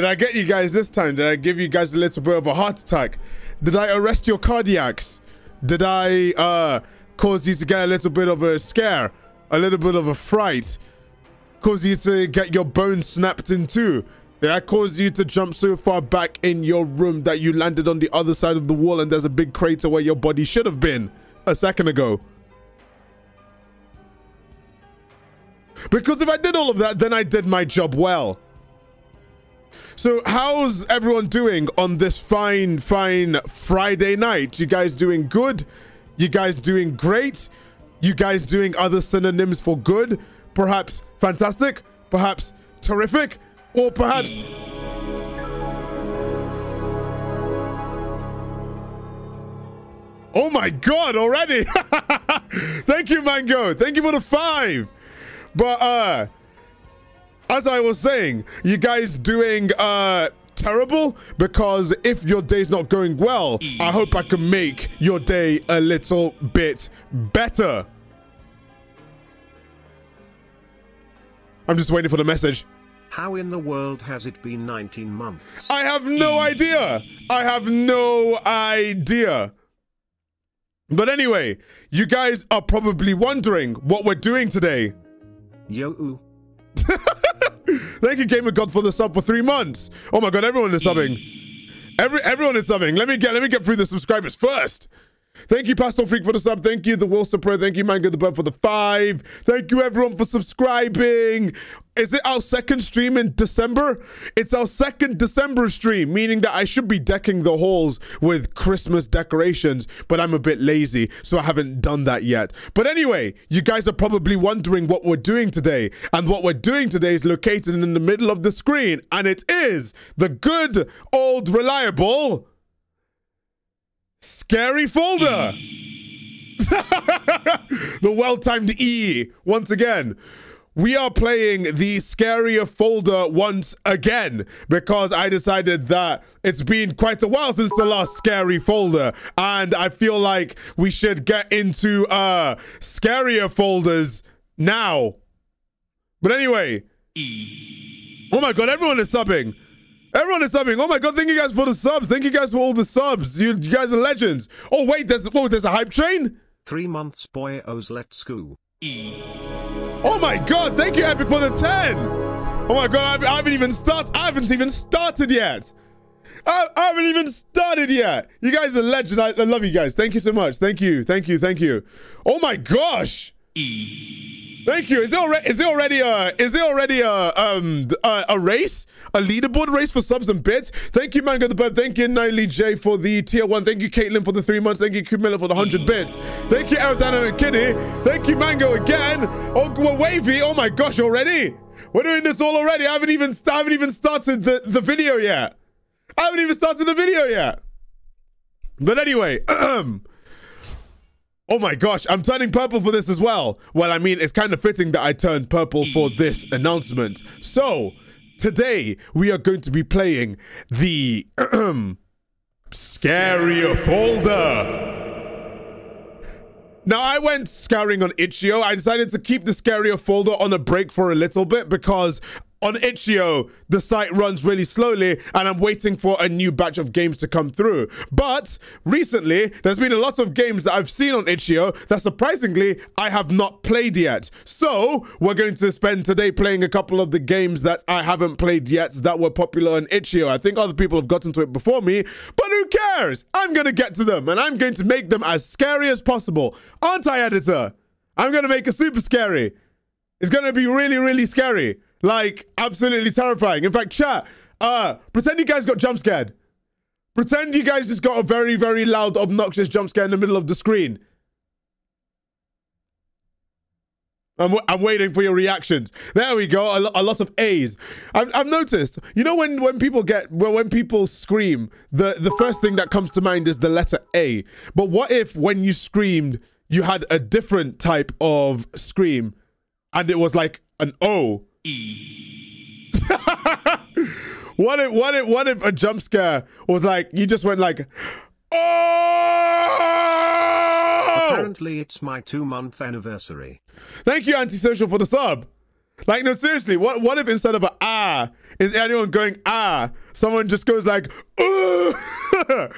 Did I get you guys this time? Did I give you guys a little bit of a heart attack? Did I arrest your cardiacs? Did I uh, cause you to get a little bit of a scare? A little bit of a fright? Cause you to get your bones snapped in two? Did I cause you to jump so far back in your room that you landed on the other side of the wall and there's a big crater where your body should have been a second ago? Because if I did all of that, then I did my job well. So how's everyone doing on this fine, fine Friday night? You guys doing good? You guys doing great? You guys doing other synonyms for good? Perhaps fantastic? Perhaps terrific? Or perhaps... Oh my god, already! Thank you, Mango! Thank you for the five! But, uh... As I was saying, you guys doing, uh... Terrible because if your day's not going well, I hope I can make your day a little bit better. I'm just waiting for the message. How in the world has it been 19 months? I have no idea. I have no idea. But anyway, you guys are probably wondering what we're doing today. Yo. Thank you, Gamer God, for the sub for three months. Oh my god, everyone is subbing. Every everyone is subbing. Let me get let me get through the subscribers first. Thank you, Pastel Freak, for the sub. Thank you, the Wilster Pro. Thank you, Mango the Bird, for the five. Thank you, everyone, for subscribing. Is it our second stream in December? It's our second December stream, meaning that I should be decking the halls with Christmas decorations, but I'm a bit lazy, so I haven't done that yet. But anyway, you guys are probably wondering what we're doing today. And what we're doing today is located in the middle of the screen, and it is the good, old, reliable Scary folder. the well-timed E once again. We are playing the scarier folder once again because I decided that it's been quite a while since the last scary folder and I feel like we should get into uh scarier folders now. But anyway. Oh my god, everyone is subbing. Everyone is subbing. Oh my god, thank you guys for the subs. Thank you guys for all the subs. You, you guys are legends. Oh wait, there's oh there's a hype train. Three months, boy. O's let's go. Oh my god, thank you, Epic, for the ten. Oh my god, I, I haven't even started. I haven't even started yet. I, I, haven't even started yet. You guys are legends. I, I love you guys. Thank you so much. Thank you. Thank you. Thank you. Oh my gosh. Thank you. Is it already? Is it already a? Is it already a um a, a race? A leaderboard race for subs and bits? Thank you, Mango the Bird. Thank you, Niley J for the tier one. Thank you, Caitlin for the three months. Thank you, Kumila for the hundred bits. Thank you, Aerodynamic Kitty. Thank you, Mango again. Oh, we're wavy. Oh my gosh, already? We're doing this all already. I haven't even I haven't even started the the video yet. I haven't even started the video yet. But anyway. Oh my gosh, I'm turning purple for this as well. Well, I mean, it's kind of fitting that I turned purple for this announcement. So, today we are going to be playing the Scarier Folder. Now, I went scouring on Itch.io. I decided to keep the Scarier Folder on a break for a little bit because on Itch.io, the site runs really slowly and I'm waiting for a new batch of games to come through. But recently, there's been a lot of games that I've seen on Itch.io that surprisingly I have not played yet. So we're going to spend today playing a couple of the games that I haven't played yet that were popular on Itch.io. I think other people have gotten to it before me, but who cares? I'm going to get to them and I'm going to make them as scary as possible. Aren't I, editor? I'm going to make it super scary. It's going to be really, really scary. Like, absolutely terrifying. In fact, chat, uh, pretend you guys got jump scared. Pretend you guys just got a very, very loud, obnoxious jump scare in the middle of the screen. I'm, I'm waiting for your reactions. There we go. A, a lot of A's. I've, I've noticed. You know when when people get well, when people scream, the the first thing that comes to mind is the letter A. But what if when you screamed, you had a different type of scream, and it was like an O? what if what if what if a jump scare was like you just went like Oh Apparently it's my two month anniversary. Thank you, Antisocial, for the sub. Like, no, seriously, what what if instead of a ah, is anyone going ah, someone just goes like, Ugh!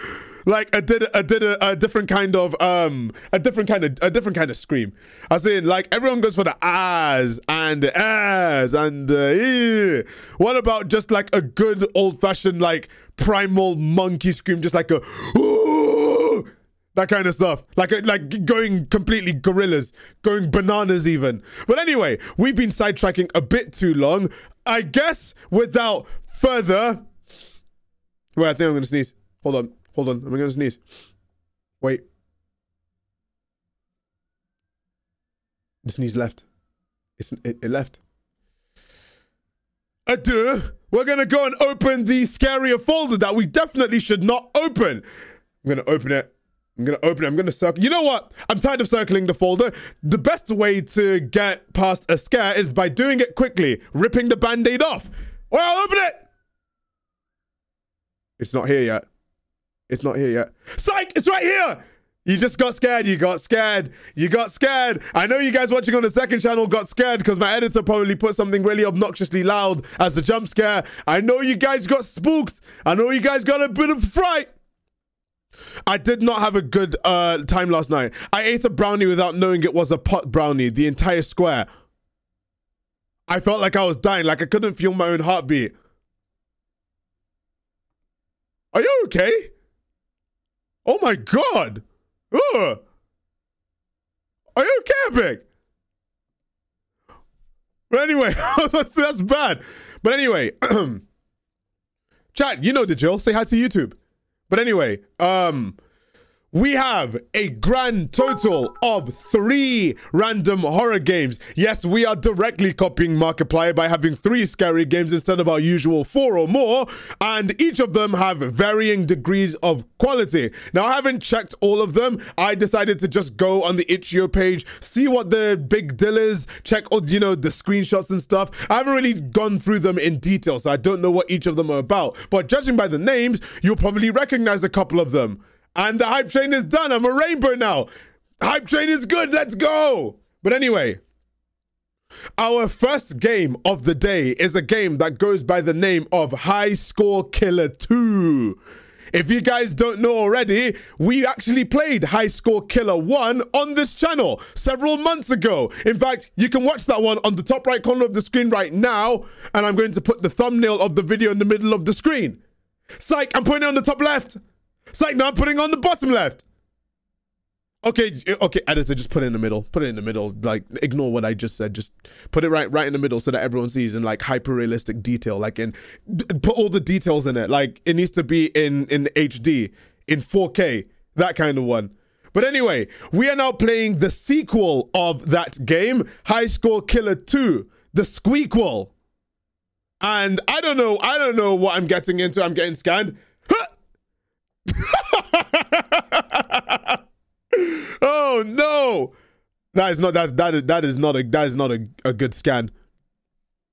like a did a did a, a, different kind of um a different kind of a different kind of scream. I was saying like everyone goes for the ahs and ahs and uh, what about just like a good old fashioned like primal monkey scream, just like a Ooh! that kind of stuff. Like like going completely gorillas going bananas even. But anyway we've been sidetracking a bit too long. I guess without further wait i think i'm gonna sneeze. Hold on hold on i'm gonna sneeze wait the sneeze left it's it, it left adieu we're gonna go and open the scarier folder that we definitely should not open i'm gonna open it I'm gonna open it. I'm gonna circle. You know what? I'm tired of circling the folder. The best way to get past a scare is by doing it quickly, ripping the band-aid off. Or I'll open it. It's not here yet. It's not here yet. Psych! It's right here! You just got scared. You got scared. You got scared. I know you guys watching on the second channel got scared because my editor probably put something really obnoxiously loud as the jump scare. I know you guys got spooked. I know you guys got a bit of fright. I did not have a good uh, time last night. I ate a brownie without knowing it was a pot brownie, the entire square. I felt like I was dying, like I couldn't feel my own heartbeat. Are you okay? Oh my god! Ugh. Are you Epic? But anyway, that's, that's bad. But anyway, chat, you know the drill. Say hi to YouTube. But anyway, um, we have a grand total of three random horror games. Yes, we are directly copying Markiplier by having three scary games instead of our usual four or more, and each of them have varying degrees of quality. Now, I haven't checked all of them. I decided to just go on the itch.io page, see what the big deal is, check all, you know, the screenshots and stuff. I haven't really gone through them in detail, so I don't know what each of them are about. But judging by the names, you'll probably recognize a couple of them. And the hype train is done. I'm a rainbow now. Hype train is good. Let's go. But anyway, our first game of the day is a game that goes by the name of High Score Killer 2. If you guys don't know already, we actually played High Score Killer 1 on this channel several months ago. In fact, you can watch that one on the top right corner of the screen right now, and I'm going to put the thumbnail of the video in the middle of the screen. Psych, I'm putting it on the top left. It's like not putting on the bottom left. Okay, okay, editor, just put it in the middle. Put it in the middle. Like, ignore what I just said. Just put it right, right in the middle, so that everyone sees in like hyper realistic detail. Like, in put all the details in it. Like, it needs to be in in HD, in 4K, that kind of one. But anyway, we are now playing the sequel of that game, High Score Killer 2, the Squeakquel. And I don't know, I don't know what I'm getting into. I'm getting scanned. oh no! That is not that that is, that is not a that is not a, a good scan.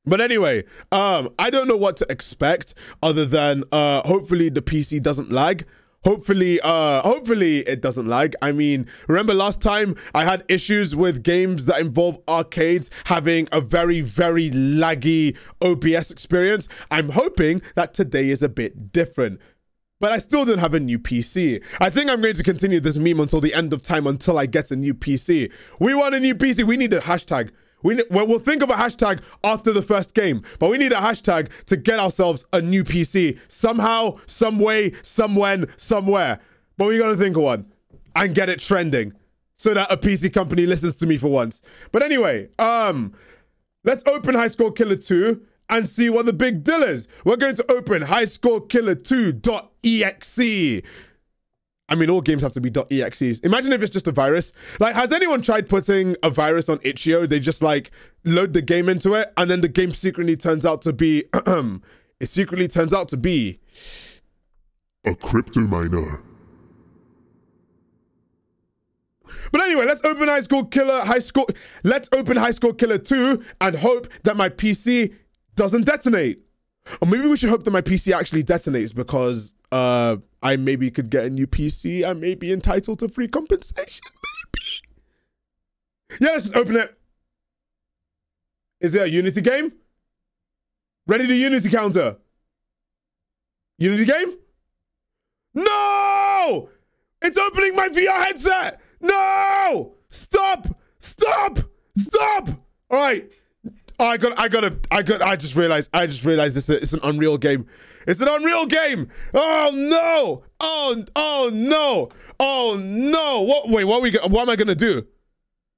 But anyway, um, I don't know what to expect other than uh hopefully the PC doesn't lag. Hopefully, uh, hopefully it doesn't lag. I mean, remember last time I had issues with games that involve arcades having a very, very laggy OBS experience. I'm hoping that today is a bit different but I still don't have a new PC. I think I'm going to continue this meme until the end of time until I get a new PC. We want a new PC. We need a hashtag. We we'll think of a hashtag after the first game, but we need a hashtag to get ourselves a new PC somehow, some way, somewhen, somewhere. But we got to think of one and get it trending so that a PC company listens to me for once. But anyway, um, let's open High Score Killer 2 and see what the big deal is. We're going to open highscorekiller2.exe. I mean, all games have to be .exes. Imagine if it's just a virus. Like, has anyone tried putting a virus on itch.io? They just like load the game into it, and then the game secretly turns out to be, it secretly turns out to be a crypto miner. But anyway, let's open High Score Killer, High Score, let's open High Score Killer 2 and hope that my PC doesn't detonate. Or maybe we should hope that my PC actually detonates because uh, I maybe could get a new PC. I may be entitled to free compensation. Maybe. Yeah, let's just open it. Is it a Unity game? Ready to Unity counter. Unity game? No! It's opening my VR headset! No! Stop! Stop! Stop! All right. Oh, I got, I got to, I got, I just realized, I just realized this is an Unreal game. It's an Unreal game. Oh no! Oh, oh no! Oh no! What? Wait, what we? What am I gonna do?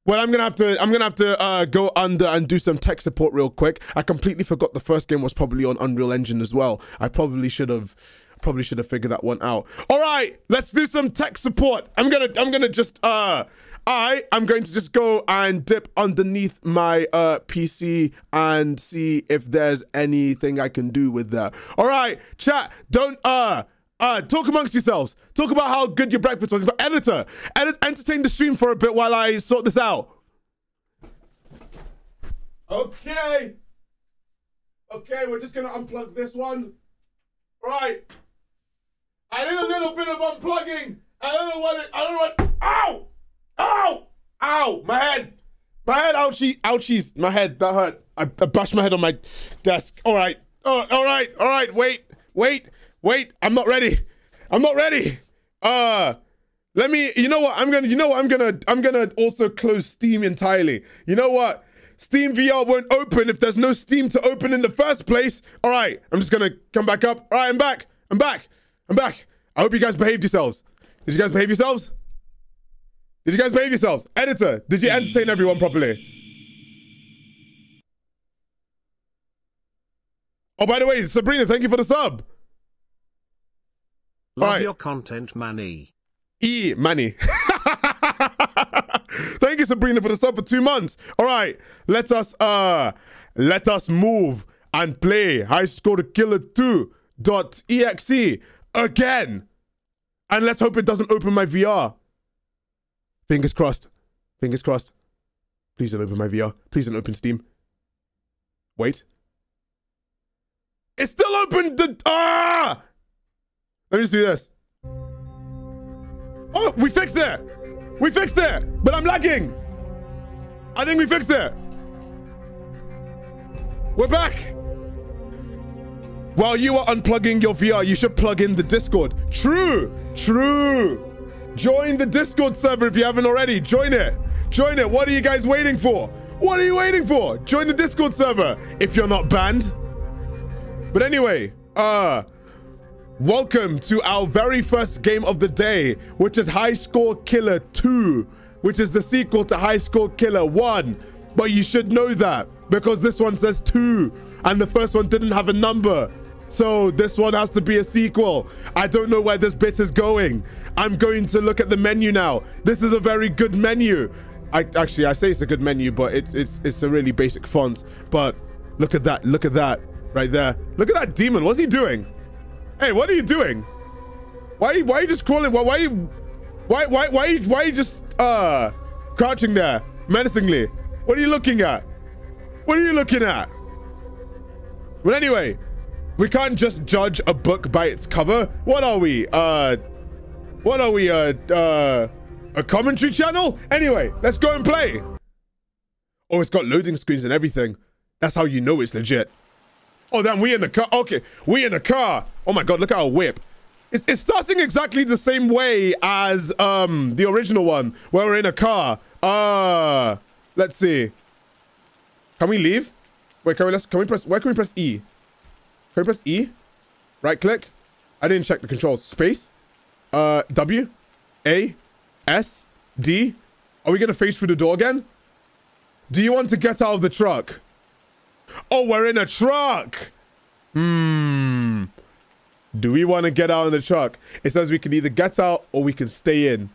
Well, I'm gonna have to. I'm gonna have to uh, go under and do some tech support real quick. I completely forgot the first game was probably on Unreal Engine as well. I probably should have. Probably should have figured that one out. All right, let's do some tech support. I'm gonna. I'm gonna just. Uh, I am going to just go and dip underneath my uh PC and see if there's anything I can do with that. All right, chat. Don't uh. Uh, talk amongst yourselves. Talk about how good your breakfast was. But editor, edit, entertain the stream for a bit while I sort this out. Okay. Okay, we're just gonna unplug this one. Right. I did a little bit of unplugging. I don't know what it. I don't know what. Ow! Ow! Ow! My head. My head. Ouchie! Ouchies! My head. That hurt. I, I bashed my head on my desk. All right. Oh, all right. All right. Wait. Wait. Wait, I'm not ready. I'm not ready. Uh let me you know what? I'm gonna you know what I'm gonna I'm gonna also close Steam entirely. You know what? Steam VR won't open if there's no Steam to open in the first place. Alright, I'm just gonna come back up. Alright, I'm back. I'm back. I'm back. I hope you guys behaved yourselves. Did you guys behave yourselves? Did you guys behave yourselves? Editor, did you entertain everyone properly? Oh, by the way, Sabrina, thank you for the sub. Love Right. your content, Manny. E money. Thank you, Sabrina, for the sub for two months. All right, let us uh let us move and play High Score to Killer 2 dot exe again. And let's hope it doesn't open my VR. Fingers crossed. Fingers crossed. Please don't open my VR. Please don't open Steam. Wait. It's still open the ah! Let me just do this. Oh, we fixed it. We fixed it. But I'm lagging. I think we fixed it. We're back. While you are unplugging your VR, you should plug in the Discord. True. True. Join the Discord server if you haven't already. Join it. Join it. What are you guys waiting for? What are you waiting for? Join the Discord server if you're not banned. But anyway, uh Welcome to our very first game of the day, which is High Score Killer 2, which is the sequel to High Score Killer 1. But you should know that because this one says 2 and the first one didn't have a number. So this one has to be a sequel. I don't know where this bit is going. I'm going to look at the menu now. This is a very good menu. I actually I say it's a good menu, but it's it's it's a really basic font. But look at that, look at that right there. Look at that demon. What's he doing? Hey, what are you doing? Why why are you just crawling? Why why you why why why you, why are you just uh crouching there menacingly? What are you looking at? What are you looking at? But anyway, we can't just judge a book by its cover. What are we? Uh what are we? Uh uh a commentary channel? Anyway, let's go and play. Oh, it's got loading screens and everything. That's how you know it's legit. Oh, damn, we in the car. Okay, we in the car. Oh my God, look at our whip. It's, it's starting exactly the same way as um the original one, where we're in a car. Uh, let's see. Can we leave? Wait, can we, let's, can we press, where can we press E? Can press E? Right click? I didn't check the controls. Space? Uh, W? A? S? D? Are we gonna face through the door again? Do you want to get out of the truck? Oh, we're in a truck. Hmm. Do we want to get out of the truck? It says we can either get out or we can stay in.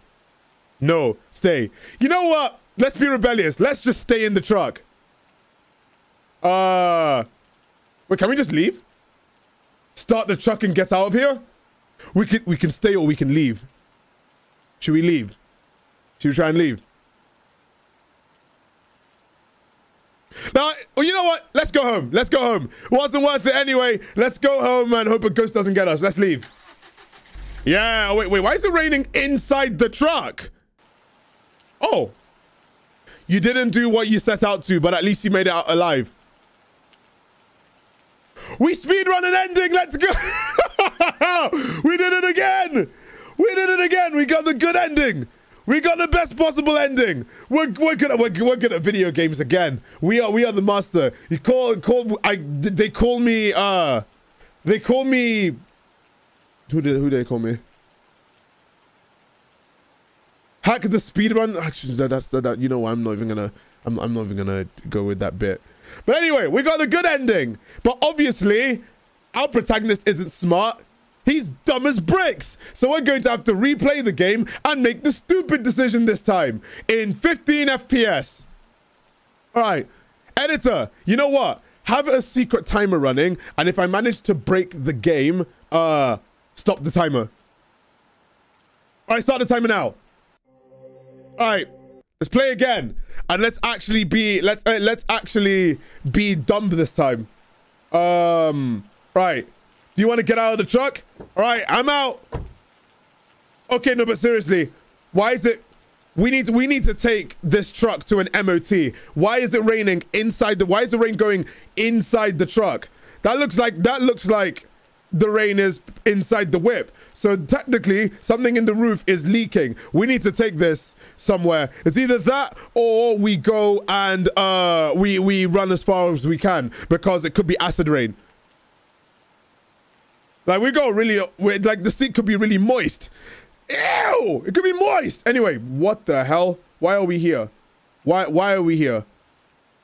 No, stay. You know what? Let's be rebellious. Let's just stay in the truck. Uh, wait, can we just leave? Start the truck and get out of here? We can we can stay or we can leave. Should we leave? Should we try and leave? Now, well, you know what? Let's go home. Let's go home. Wasn't worth it anyway. Let's go home and hope a ghost doesn't get us. Let's leave. Yeah, wait, wait. Why is it raining inside the truck? Oh. You didn't do what you set out to, but at least you made it out alive. We speed run an ending. Let's go. we did it again. We did it again. We got the good ending. We got the best possible ending. We're, we're good at we're, we're good at video games again. We are we are the master. You call call I they call me uh they call me who did who did they call me? Hack the speed run. Actually, that, that's that, that. You know? I'm not even gonna. I'm, I'm not even gonna go with that bit. But anyway, we got the good ending. But obviously, our protagonist isn't smart. He's dumb as bricks. So we're going to have to replay the game and make the stupid decision this time in 15 FPS. All right, editor. You know what? Have a secret timer running, and if I manage to break the game, uh, stop the timer. All right, start the timer now. All right, let's play again, and let's actually be let's uh, let's actually be dumb this time. Um, right. Do you want to get out of the truck? All right, I'm out. Okay, no, but seriously, why is it? We need we need to take this truck to an MOT. Why is it raining inside the? Why is the rain going inside the truck? That looks like that looks like the rain is inside the whip. So technically, something in the roof is leaking. We need to take this somewhere. It's either that or we go and uh, we we run as far as we can because it could be acid rain. Like we go really like the seat could be really moist. Ew! It could be moist. Anyway, what the hell? Why are we here? Why why are we here?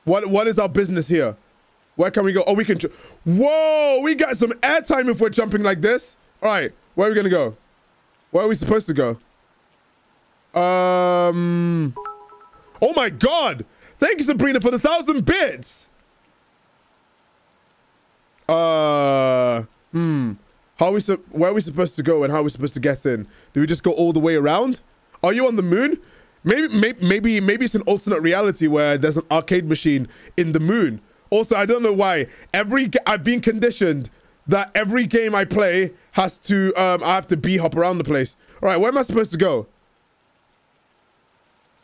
What what is our business here? Where can we go? Oh, we can. Whoa! We got some airtime if we're jumping like this. All right. Where are we gonna go? Where are we supposed to go? Um. Oh my God! Thank you, Sabrina, for the thousand bits. Uh. Hmm. How are we? Where are we supposed to go, and how are we supposed to get in? Do we just go all the way around? Are you on the moon? Maybe, maybe, maybe, maybe it's an alternate reality where there's an arcade machine in the moon. Also, I don't know why. Every I've been conditioned that every game I play has to um I have to b hop around the place. All right, where am I supposed to go?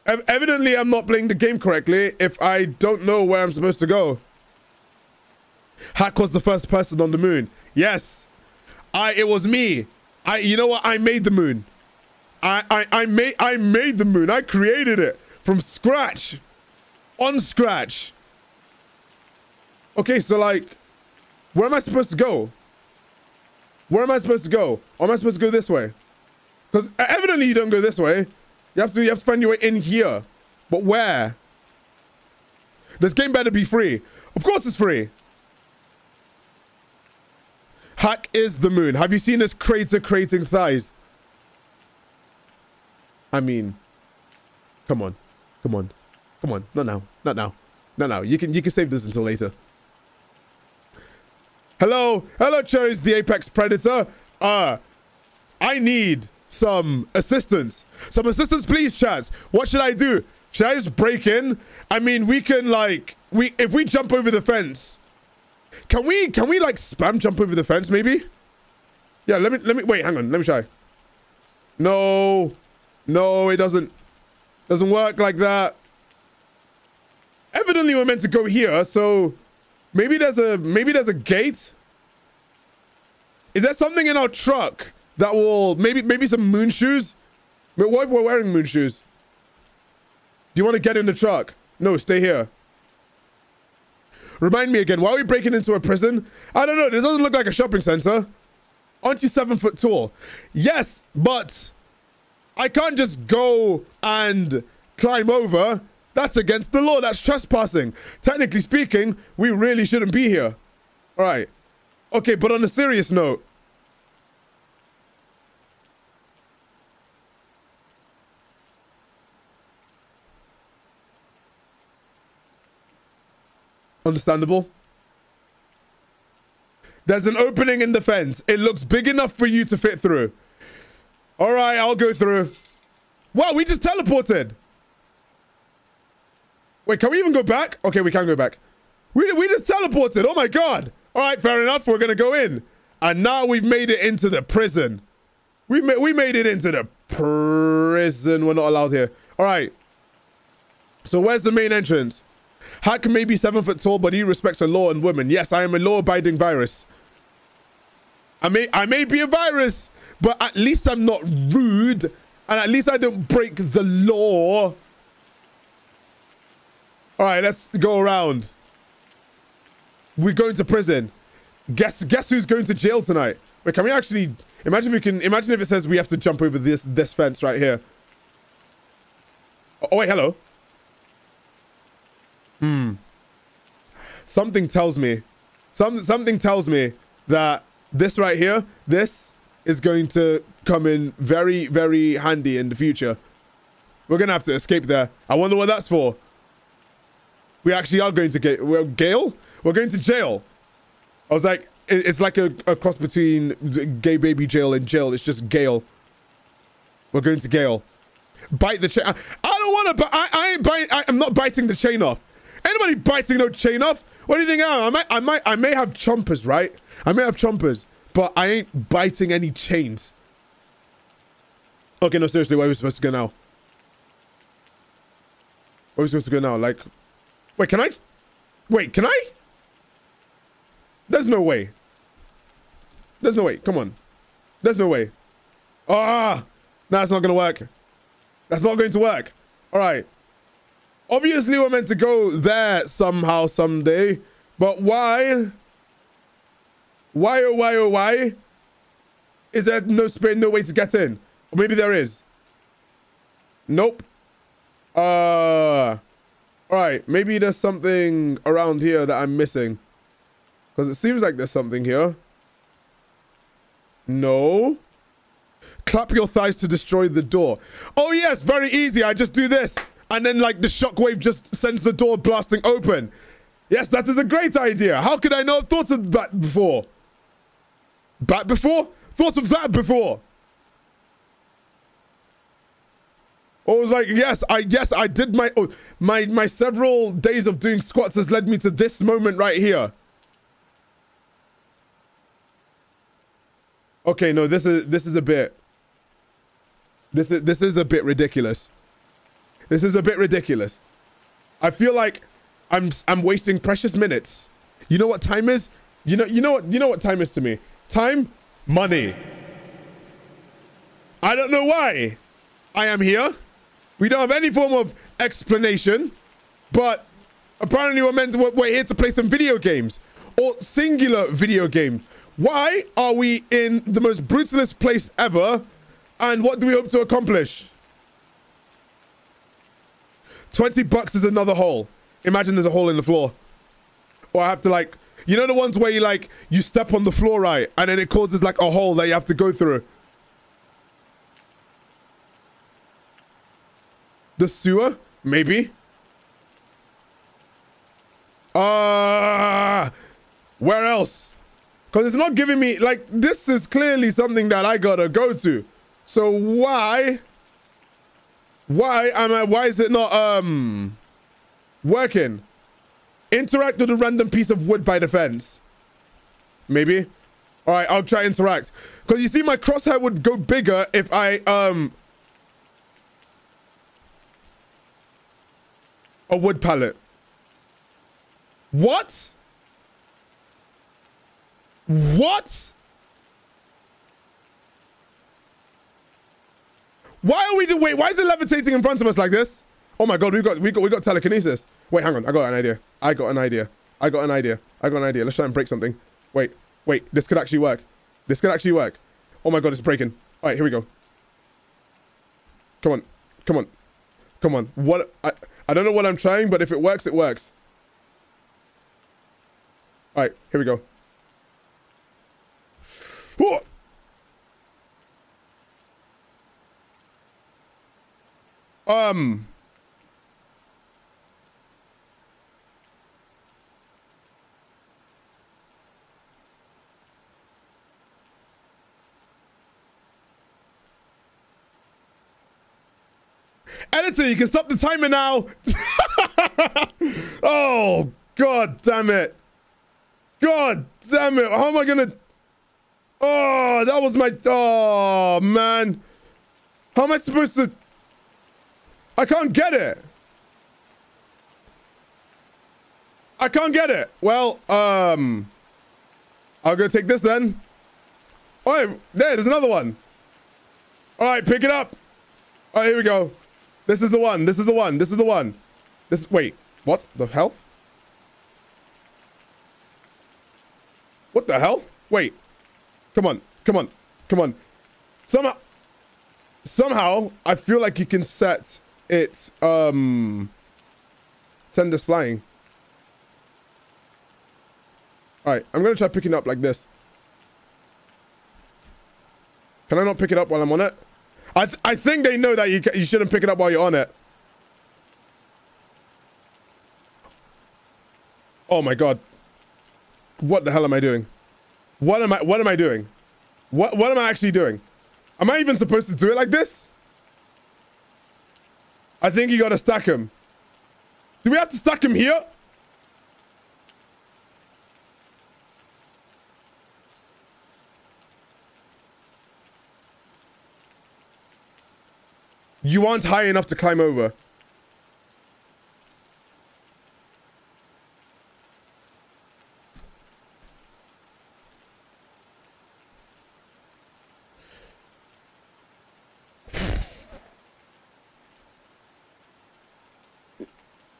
Ev evidently, I'm not playing the game correctly if I don't know where I'm supposed to go. Hack was the first person on the moon. Yes, I. It was me. I. You know what? I made the moon. I. I. I made. I made the moon. I created it from scratch, on scratch. Okay, so like, where am I supposed to go? Where am I supposed to go? Or am I supposed to go this way? Because evidently you don't go this way. You have to you have to find your way in here. But where? This game better be free. Of course it's free. Hack is the moon. Have you seen this crater creating thighs? I mean, come on. Come on. Come on. Not now. Not now. Not now. You can you can save this until later. Hello, hello, Cherries, the apex predator. Uh, I need some assistance. Some assistance, please, Chaz. What should I do? Should I just break in? I mean, we can like we if we jump over the fence. Can we can we like spam jump over the fence maybe? Yeah, let me let me wait, hang on, let me try. No. No, it doesn't doesn't work like that. Evidently we're meant to go here, so Maybe there's a maybe there's a gate. Is there something in our truck that will maybe maybe some moon shoes? But what if we're wearing moon shoes? Do you want to get in the truck? No, stay here. Remind me again, why are we breaking into a prison? I don't know, this doesn't look like a shopping center. Aren't you seven foot tall? Yes, but I can't just go and climb over. That's against the law. That's trespassing. Technically speaking, we really shouldn't be here. All right. Okay, but on a serious note, Understandable. There's an opening in the fence. It looks big enough for you to fit through. All right, I'll go through. Wow, we just teleported. Wait, can we even go back? Okay, we can go back. We, we just teleported. Oh my god. All right, fair enough. We're going to go in. And now we've made it into the prison. We, ma we made it into the prison. We're not allowed here. All right. So where's the main entrance? Hack may be seven foot tall, but he respects the law and women. Yes, I am a law-abiding virus. I may I may be a virus, but at least I'm not rude, and at least I don't break the law. All right, let's go around. We're going to prison. Guess guess who's going to jail tonight? Wait, can we actually imagine? If we can imagine if it says we have to jump over this this fence right here. Oh, wait, hello. Hmm. Something tells me, some something tells me that this right here, this is going to come in very very handy in the future. We're gonna have to escape there. I wonder what that's for. We actually are going to get well, Gale. We're going to jail. I was like, it's like a, a cross between gay baby jail and jail. It's just Gale. We're going to Gale. Bite the chain. I, don't want to, I, I ain't bite. I, I'm not biting the chain off. Anybody biting no chain off? What do you think? I, I might, I might, I may have chompers, right? I may have chompers, but I ain't biting any chains. Okay, no, seriously, where are we supposed to go now? Where are we supposed to go now? Like, wait, can I? Wait, can I? There's no way. There's no way. Come on. There's no way. Ah, that's not gonna work. That's not going to work. All right. Obviously, we're meant to go there somehow someday, but why? Why oh why oh why? Is there no spin, no way to get in? Or maybe there is. Nope. Uh. All right. Maybe there's something around here that I'm missing. Because it seems like there's something here. No. Clap your thighs to destroy the door. Oh, yes, very easy. I just do this. And then, like, the shockwave just sends the door blasting open. Yes, that is a great idea. How could I not have thought of that before? Bat before? Thought of that before. I was like, yes, I yes, I did my oh, my my several days of doing squats has led me to this moment right here. Okay, no, this is this is a bit. This is this is a bit ridiculous. This is a bit ridiculous. I feel like I'm I'm wasting precious minutes. You know what time is? You know you know what you know what time is to me? Time, money. I don't know why. I am here. We don't have any form of explanation, but apparently we're meant to, we're here to play some video games or singular video games. Why are we in the most brutalist place ever? And what do we hope to accomplish? 20 bucks is another hole. Imagine there's a hole in the floor. Or I have to like, you know the ones where you like, you step on the floor right, and then it causes like a hole that you have to go through. The sewer? Maybe. Uh, where else? Because it's not giving me, like, this is clearly something that I gotta go to. So why, why am I, why is it not, um, working? Interact with a random piece of wood by the fence. Maybe. All right, I'll try interact. Because you see, my crosshair would go bigger if I, um, a wood pallet. What? What? Why are we doing? Wait, why is it levitating in front of us like this? Oh my god, we got we got we got telekinesis. Wait, hang on. I got an idea. I got an idea. I got an idea. I got an idea. Let's try and break something. Wait, wait. This could actually work. This could actually work. Oh my god, it's breaking. All right, here we go. Come on, come on, come on. What? I I don't know what I'm trying, but if it works, it works. All right, here we go. Um. Editor, you can stop the timer now. oh, god damn it. God damn it. How am I gonna... Oh, that was my... Oh, man. How am I supposed to... I can't get it. I can't get it. Well, um, I'll go take this then. Right, there, there's another one. All right, pick it up. All right, here we go. This is the one. This is the one. This is the one. This, wait, what the hell? What the hell? Wait. Come on. Come on. Come on. Somehow, somehow, I feel like you can set it, um, send this flying. All right, I'm going to try picking up like this. Can I not pick it up while I'm on it? I, th I think they know that you, you shouldn't pick it up while you're on it. Oh my god. What the hell am I doing? What am I what am I doing? What what am I actually doing? Am I even supposed to do it like this? I think you gotta stack him. Do we have to stack him here? You aren't high enough to climb over.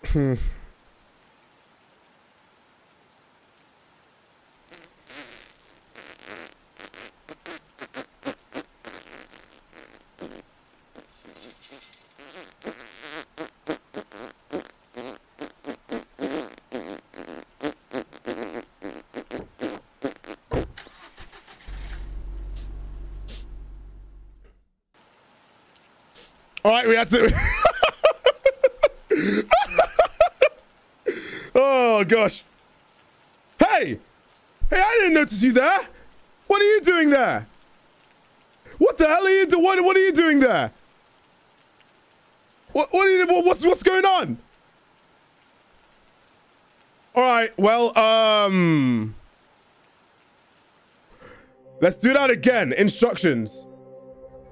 Hmm. We had to. oh gosh. Hey, hey! I didn't notice you there. What are you doing there? What the hell are you doing? What, what are you doing there? What what are you? What's what's going on? All right. Well, um, let's do that again. Instructions.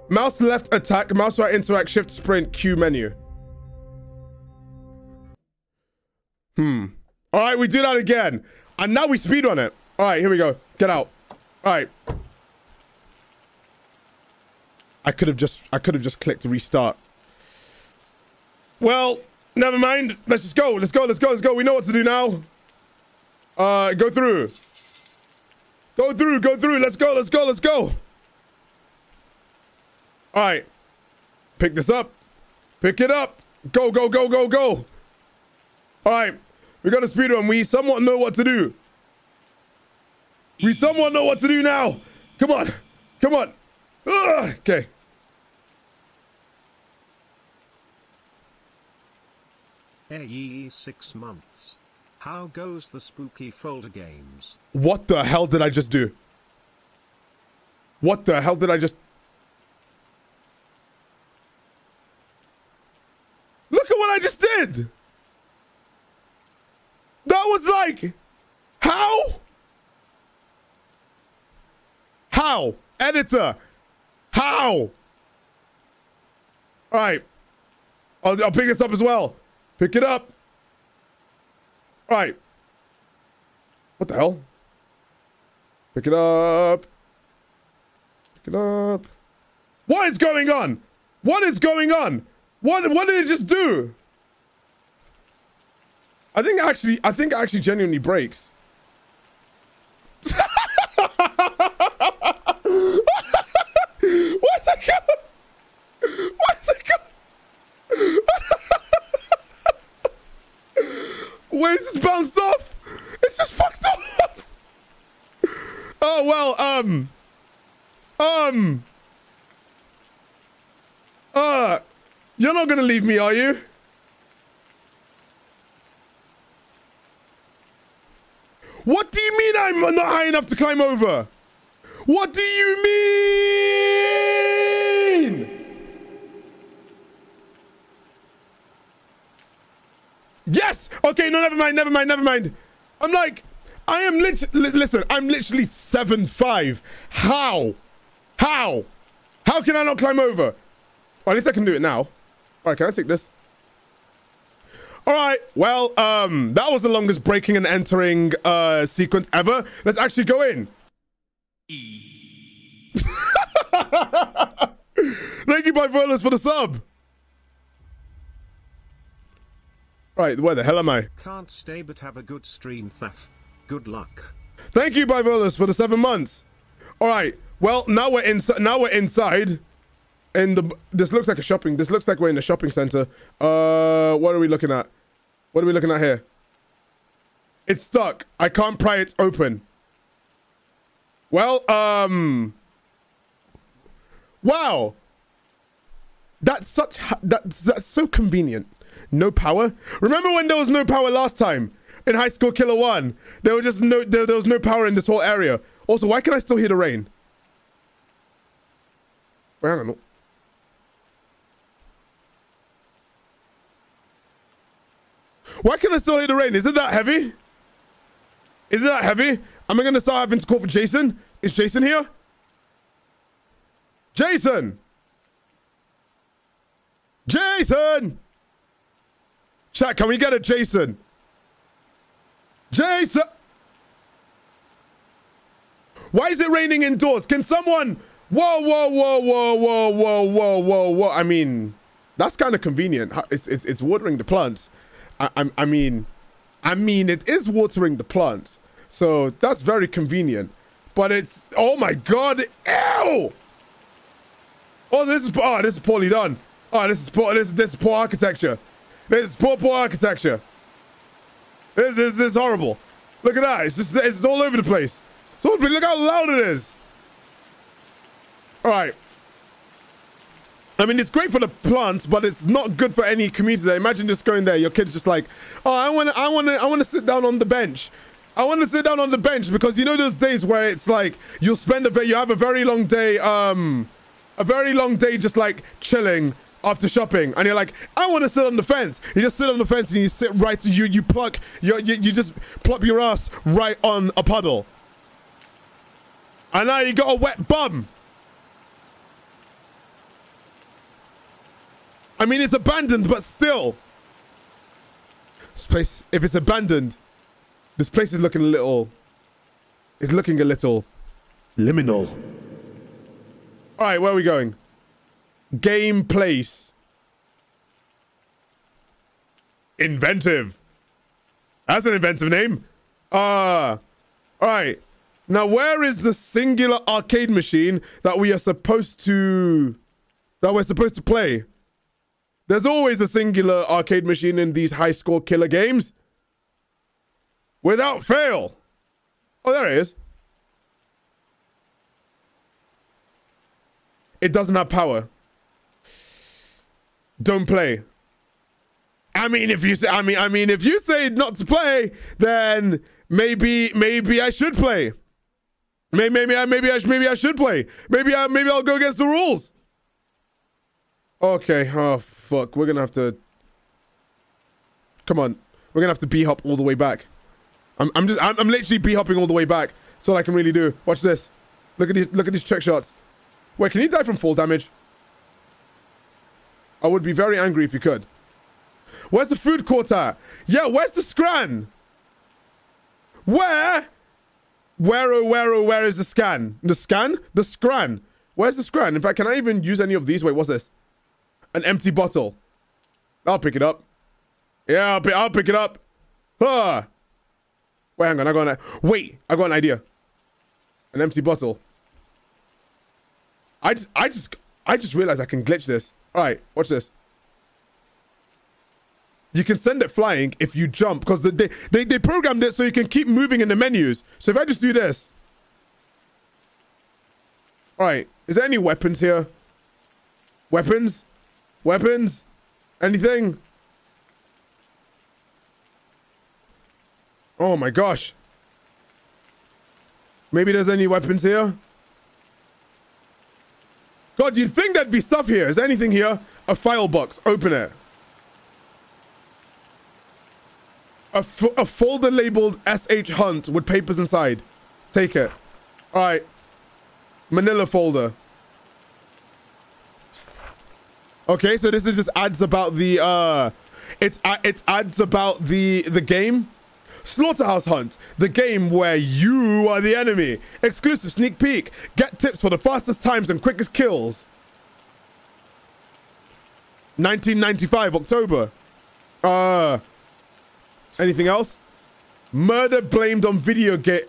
Mouse left attack, mouse right interact, shift sprint, Q menu. Hmm. All right, we do that again. And now we speed on it. All right, here we go. Get out. All right. I could have just I could have just clicked restart. Well, never mind. Let's just go. Let's go. Let's go. Let's go. We know what to do now. Uh, go through. Go through. Go through. Let's go. Let's go. Let's go. All right. Pick this up. Pick it up. Go, go, go, go, go. All right. We're going to speed run. We somewhat know what to do. We somewhat know what to do now. Come on. Come on. Ugh. Okay. AE six months. How goes the spooky folder games? What the hell did I just do? What the hell did I just... Look at what I just did! That was like... How? How? Editor. How? Alright. I'll, I'll pick this up as well. Pick it up. Alright. What the hell? Pick it up. Pick it up. What is going on? What is going on? What what did it just do? I think actually I think actually genuinely breaks. What's it going? What's it going? Where's this bounced off? It's just fucked up. Oh well, um, um, uh, you're not gonna leave me, are you? What do you mean I'm not high enough to climb over? What do you mean? Yes. Okay. No. Never mind. Never mind. Never mind. I'm like, I am literally. Listen. I'm literally seven five. How? How? How can I not climb over? At least I can do it now. All right. Can I take this? All right. Well, um, that was the longest breaking and entering uh sequence ever. Let's actually go in. Thank you, Bivolus, for the sub. Right, where the hell am I? Can't stay but have a good stream thaf. Good luck. Thank you, Bivolus, for the seven months. All right. Well, now we're inside. Now we're inside. And the this looks like a shopping. This looks like we're in a shopping center. Uh, what are we looking at? What are we looking at here? It's stuck. I can't pry it open. Well, um, wow. That's such that's that's so convenient. No power. Remember when there was no power last time in High Score Killer One? There was just no there, there was no power in this whole area. Also, why can I still hear the rain? Wait, hang on. Why can I still hear the rain? Is it that heavy? Is it that heavy? Am I gonna start having to call for Jason? Is Jason here? Jason! Jason! Chat, can we get a Jason? Jason! Why is it raining indoors? Can someone... Whoa, whoa, whoa, whoa, whoa, whoa, whoa, whoa, whoa. I mean, that's kind of convenient. It's, it's, it's watering the plants. I, I, I mean, I mean, it is watering the plants. So that's very convenient. But it's... Oh, my God. Ew! Oh, this is... Oh, this is poorly done. Oh, this is poor... This, this is poor architecture. This is poor, poor architecture. This, this, this is horrible. Look at that. It's just... It's all over the place. So look how loud it is. All right. I mean, it's great for the plants, but it's not good for any community. There. Imagine just going there, your kid's just like, "Oh, I want to, I want to, I want to sit down on the bench. I want to sit down on the bench because you know those days where it's like you'll spend a you have a very long day, um, a very long day just like chilling after shopping, and you're like, I want to sit on the fence. You just sit on the fence and you sit right, you you pluck, you you, you just plop your ass right on a puddle, and now you got a wet bum. I mean, it's abandoned, but still. This place, if it's abandoned, this place is looking a little. It's looking a little liminal. All right, where are we going? Game place. Inventive. That's an inventive name. Ah. Uh, all right. Now, where is the singular arcade machine that we are supposed to that we're supposed to play? There's always a singular arcade machine in these high score killer games. Without fail. Oh, there it is. It doesn't have power. Don't play. I mean, if you say, I mean, I mean, if you say not to play, then maybe, maybe I should play. Maybe, maybe, I, maybe I, maybe I should play. Maybe, I, maybe I'll go against the rules. Okay. Oh fuck. We're gonna have to. Come on. We're gonna have to b hop all the way back. I'm, I'm just, I'm, I'm literally b hopping all the way back. That's all I can really do. Watch this. Look at these, look at these trick shots. Wait, can you die from fall damage? I would be very angry if you could. Where's the food court at? Yeah, where's the scran? Where? Where, oh, where, oh, where is the scan? The scan? The scran. Where's the scran? In fact, can I even use any of these? Wait, what's this? An empty bottle. I'll pick it up. Yeah, I'll, I'll pick it up. Ah. Wait, hang on. I got an wait. I got an idea. An empty bottle. I just, I just, I just realized I can glitch this. All right, watch this. You can send it flying if you jump because they, they, they programmed it so you can keep moving in the menus. So if I just do this. All right, is there any weapons here? Weapons? Weapons? Anything? Oh my gosh. Maybe there's any weapons here? God, you'd think there'd be stuff here. Is anything here? A file box. Open it. A, a folder labeled SH Hunt with papers inside. Take it. All right. Manila folder. Okay, so this is just ads about the, uh, It's uh, it's ads about the the game. Slaughterhouse Hunt, the game where you are the enemy. Exclusive sneak peek. Get tips for the fastest times and quickest kills. 1995 October. Uh anything else? Murder blamed on video game.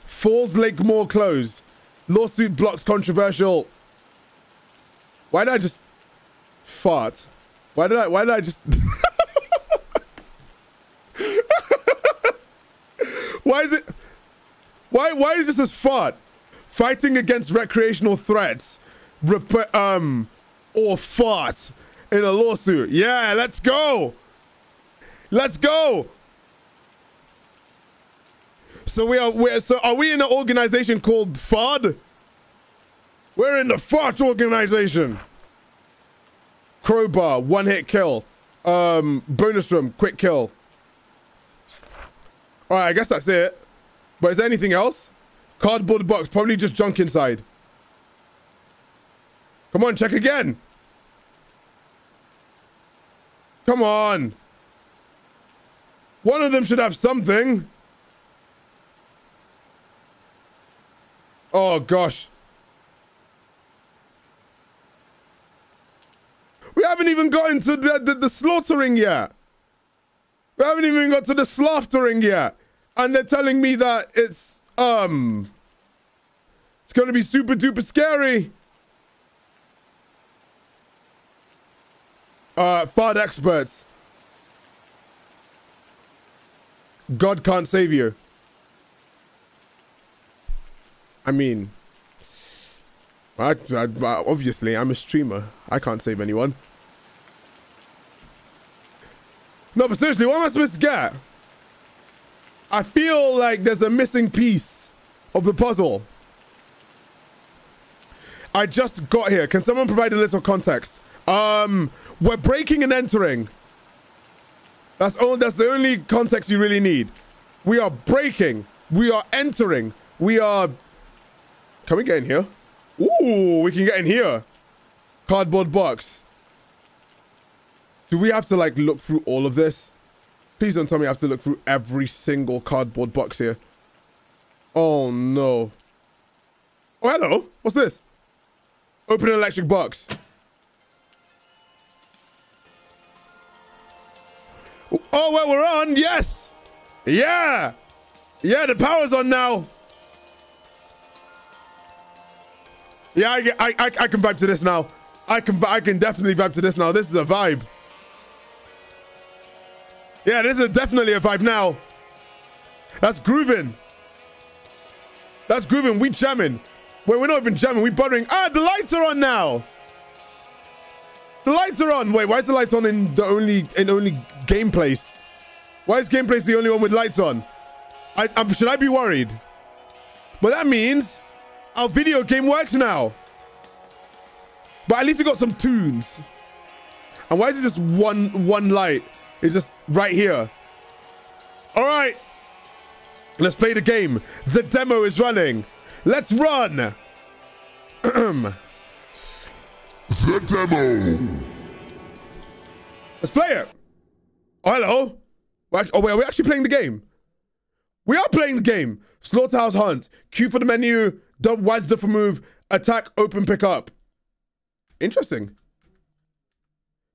Falls Lake Mall closed. Lawsuit blocks controversial. Why did I just fart? Why did I why did I just Why is it why why is this as fart? Fighting against recreational threats. Rep- um or fart in a lawsuit. Yeah, let's go. Let's go. So we are we're, so are we in an organization called FOD? We're in the fart organization. Crowbar, one hit kill. Um, bonus room, quick kill. All right, I guess that's it. But is there anything else? Cardboard box, probably just junk inside. Come on, check again. Come on. One of them should have something. Oh, gosh. We haven't even gotten to the, the, the slaughtering yet. We haven't even got to the slaughtering yet. And they're telling me that it's, um, it's going to be super duper scary. Uh, FOD experts. God can't save you. I mean, I, I, obviously, I'm a streamer. I can't save anyone. No, but seriously, what am I supposed to get? I feel like there's a missing piece of the puzzle. I just got here. Can someone provide a little context? Um, we're breaking and entering. That's all. That's the only context you really need. We are breaking. We are entering. We are. Can we get in here? Ooh, we can get in here. Cardboard box. Do we have to like look through all of this? Please don't tell me I have to look through every single cardboard box here. Oh no. Oh, hello. What's this? Open an electric box. Oh, well, we're on. Yes. Yeah. Yeah, the power's on now. Yeah, I, I, I, I can vibe to this now. I can, I can definitely vibe to this now. This is a vibe. Yeah, this is definitely a vibe now. That's grooving. That's grooving. We jamming. Wait, we're not even jamming. We're buttering. Ah, the lights are on now. The lights are on. Wait, why is the lights on in the only in only game place? Why is game place the only one with lights on? I, I'm, should I be worried? But that means our video game works now. But at least we got some tunes. And why is it just one one light? It's just right here. All right. Let's play the game. The demo is running. Let's run. the demo. Let's play it. Oh, hello. Oh, wait, are we actually playing the game? We are playing the game. Slaughterhouse Hunt. Q for the menu. Dub WASD for move. Attack, open, pick up. Interesting.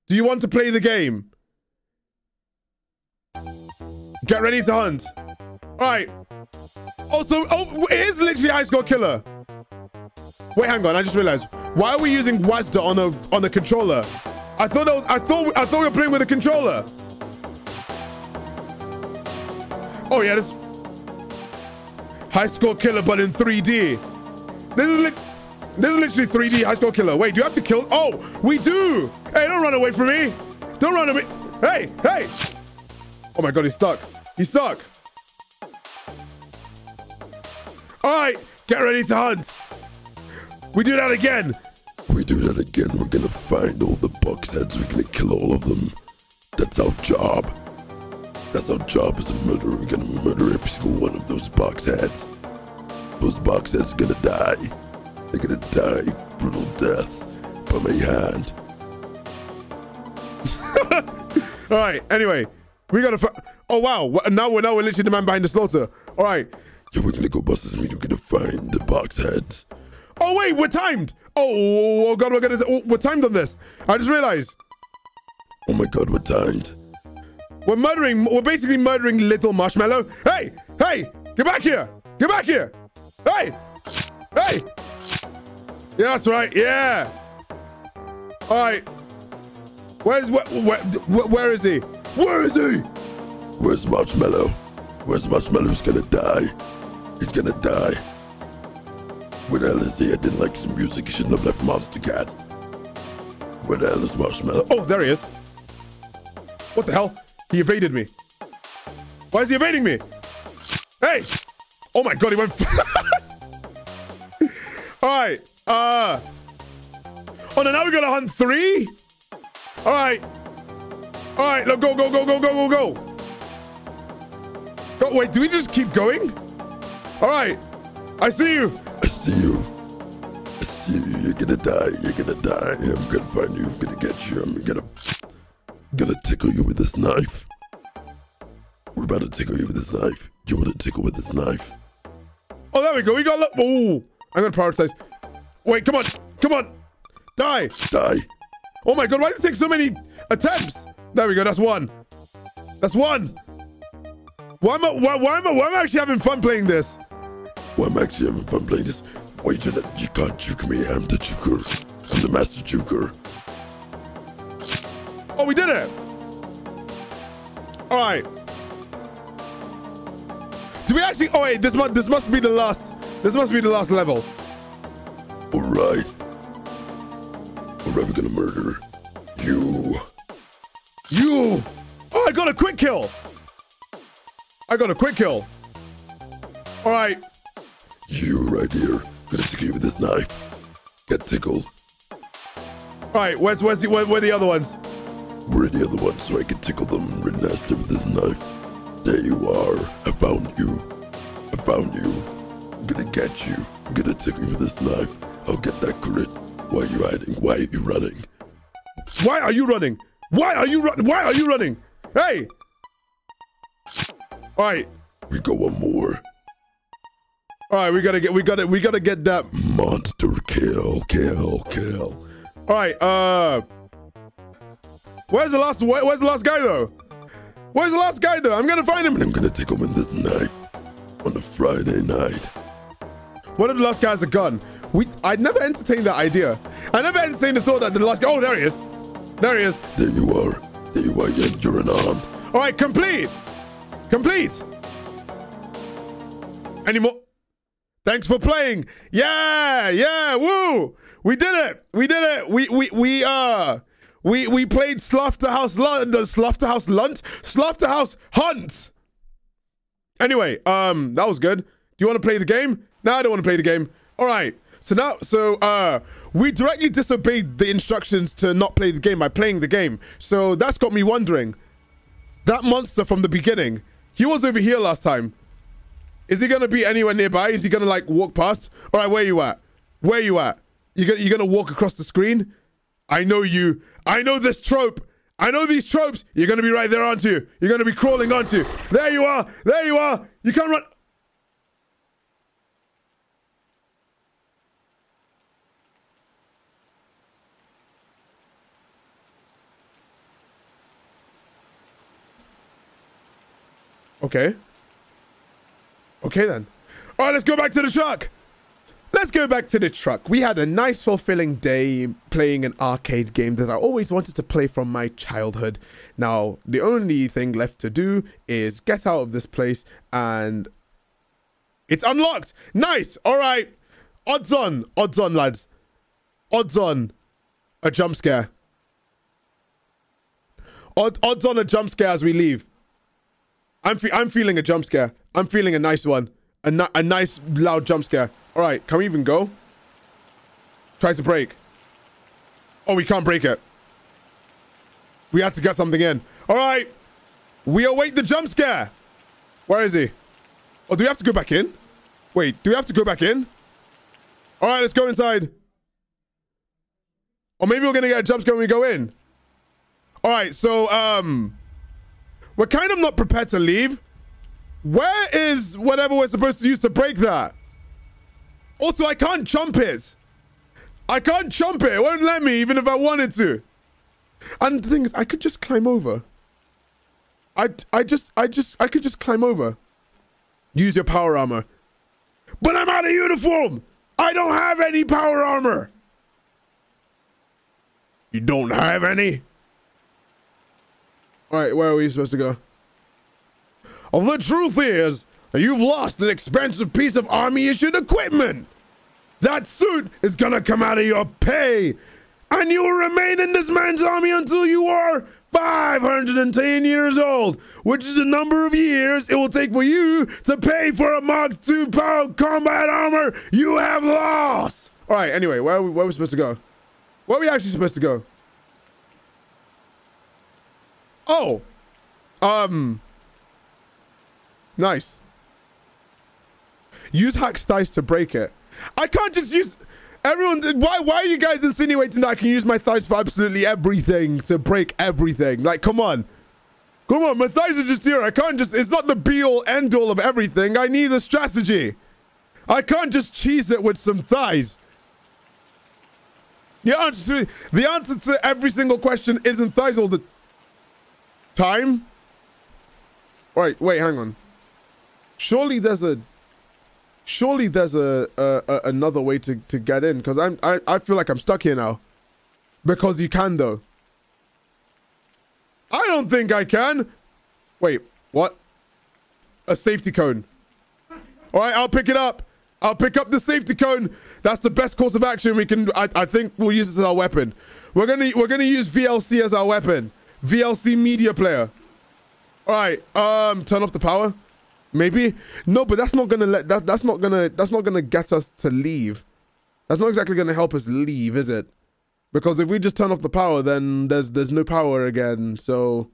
Do you want to play the game? Get ready to hunt. All right. Also, oh, oh, it is literally High Score Killer. Wait, hang on. I just realized. Why are we using WASD on a on a controller? I thought that was, I thought I thought we were playing with a controller. Oh yeah, this High Score Killer, but in 3D. This is this is literally 3D High Score Killer. Wait, do you have to kill? Oh, we do. Hey, don't run away from me. Don't run away. Hey, hey. Oh my God, he's stuck. He's stuck. All right, get ready to hunt. We do that again. We do that again. We're gonna find all the box heads. We're gonna kill all of them. That's our job. That's our job as a murderer. We're gonna murder every single one of those box heads. Those box heads are gonna die. They're gonna die brutal deaths by my hand. All right. Anyway, we gotta. Oh wow. Now we're now we're literally the man behind the slaughter. All right. Yeah, we're gonna go bust this meeting. We're gonna find the box heads. Oh wait, we're timed. Oh, oh, oh god, we're gonna. Oh, we're timed on this. I just realized. Oh my god, we're timed. We're murdering. We're basically murdering little marshmallow. Hey, hey, get back here. Get back here. Hey, hey. Yeah, that's right. Yeah. All right. Where's where, where, where is he? Where is he? Where's Marshmello? Where's Marshmello? He's gonna die. He's gonna die. Where the hell is he? I didn't like his music. He shouldn't have left Monstercat. Where the hell is Marshmello? Oh, there he is. What the hell? He evaded me. Why is he evading me? Hey! Oh my god, he went. All right. Uh. Oh no, now we gotta hunt three. All right. All right, look, go, go, go, go, go, go, go. Go. Wait, do we just keep going? All right. I see you. I see you. I see you. You're gonna die. You're gonna die. I'm gonna find you. I'm gonna get you. I'm gonna, gonna tickle you with this knife. We're about to tickle you with this knife. You want to tickle with this knife? Oh, there we go. We got look. Oh, I'm gonna prioritize. Wait, come on, come on, die, die. Oh my god, why does it take so many attempts? There we go, that's one. That's one. Why am I, why, why am I, why am I actually having fun playing this? Why am I actually having fun playing this? Why you did that? You can't juke me. I'm the juker. I'm the master juker. Oh, we did it. All right. Do we actually? Oh wait, this must this must be the last. This must be the last level. All right. All right, we're gonna murder you. You. Oh, I got a quick kill. I got a quick kill. All right. You right here. I'm gonna tickle you with this knife. Get tickled. All right. Where's where's the where, where are the other ones? Where are the other ones so I can tickle them really nasty with this knife? There you are. I found you. I found you. I'm gonna get you. I'm gonna tickle you with this knife. I'll get that crit. Why are you hiding? Why are you running? Why are you running? Why are you running? Why are you running? Hey! All right. We go one more. All right, we gotta get, we gotta, we gotta get that monster kill, kill, kill. All right. Uh, where's the last? Where's the last guy though? Where's the last guy though? I'm gonna find him. And I'm gonna take him with this knife on a Friday night. What if the last guy has a gun? We, I'd never entertained that idea. I never entertained the thought that the last guy. Oh, there he is. There he is. There you are. There you are. You're unarmed. All right, complete. Complete. Any more? Thanks for playing. Yeah, yeah, woo. We did it. We did it. We we we uh we we played Slaughterhouse Lun the Slaughterhouse Lunt Slaughterhouse Hunt. Anyway, um that was good. Do you want to play the game? No, I don't want to play the game. All right. So now so uh we directly disobeyed the instructions to not play the game by playing the game. So that's got me wondering. That monster from the beginning, he was over here last time. Is he gonna be anywhere nearby? Is he gonna like walk past? All right, where you at? Where you at? You gonna you gonna walk across the screen? I know you. I know this trope. I know these tropes. You're gonna be right there, aren't you? You're gonna be crawling, aren't you? There you are. There you are. You can't run. Okay. Okay then. All right, let's go back to the truck. Let's go back to the truck. We had a nice, fulfilling day playing an arcade game that I always wanted to play from my childhood. Now, the only thing left to do is get out of this place and it's unlocked. Nice. All right. Odds on. Odds on, lads. Odds on a jump scare. Odd, odds on a jump scare as we leave. I'm, fe I'm feeling a jump scare. I'm feeling a nice one. A, a nice, loud jump scare. All right, can we even go? Try to break. Oh, we can't break it. We had to get something in. All right. We await the jump scare. Where is he? Oh, do we have to go back in? Wait, do we have to go back in? All right, let's go inside. Or maybe we're going to get a jump scare when we go in. All right, so um, we're kind of not prepared to leave. Where is whatever we're supposed to use to break that? Also, I can't jump it. I can't jump it. It won't let me, even if I wanted to. And the thing is, I could just climb over. I, I just, I just, I could just climb over. Use your power armor. But I'm out of uniform. I don't have any power armor. You don't have any? All right, where are we supposed to go? Well, the truth is you've lost an expensive piece of army issued equipment. That suit is gonna come out of your pay, and you will remain in this man's army until you are 510 years old, which is the number of years it will take for you to pay for a Mark II power combat armor you have lost. All right, anyway, where are we, where are we supposed to go? Where are we actually supposed to go? Oh, um, nice. Use Hack's dice to break it. I can't just use. Everyone, why why are you guys insinuating that I can use my thighs for absolutely everything to break everything? Like, come on. Come on, my thighs are just here. I can't just, it's not the be all end all of everything. I need a strategy. I can't just cheese it with some thighs. The answer, to, the answer to every single question isn't thighs all the time. Wait, wait, hang on. Surely there's a surely there's a, a, a another way to, to get in because I'm I, I feel like I'm stuck here now. Because you can though. I don't think I can. Wait, what? A safety cone. All right, I'll pick it up. I'll pick up the safety cone. That's the best course of action we can. I, I think we'll use this as our weapon. We're gonna we're gonna use VLC as our weapon. VLC media player. All right. Um, turn off the power. Maybe no, but that's not gonna let that. That's not gonna. That's not gonna get us to leave. That's not exactly gonna help us leave, is it? Because if we just turn off the power, then there's there's no power again. So,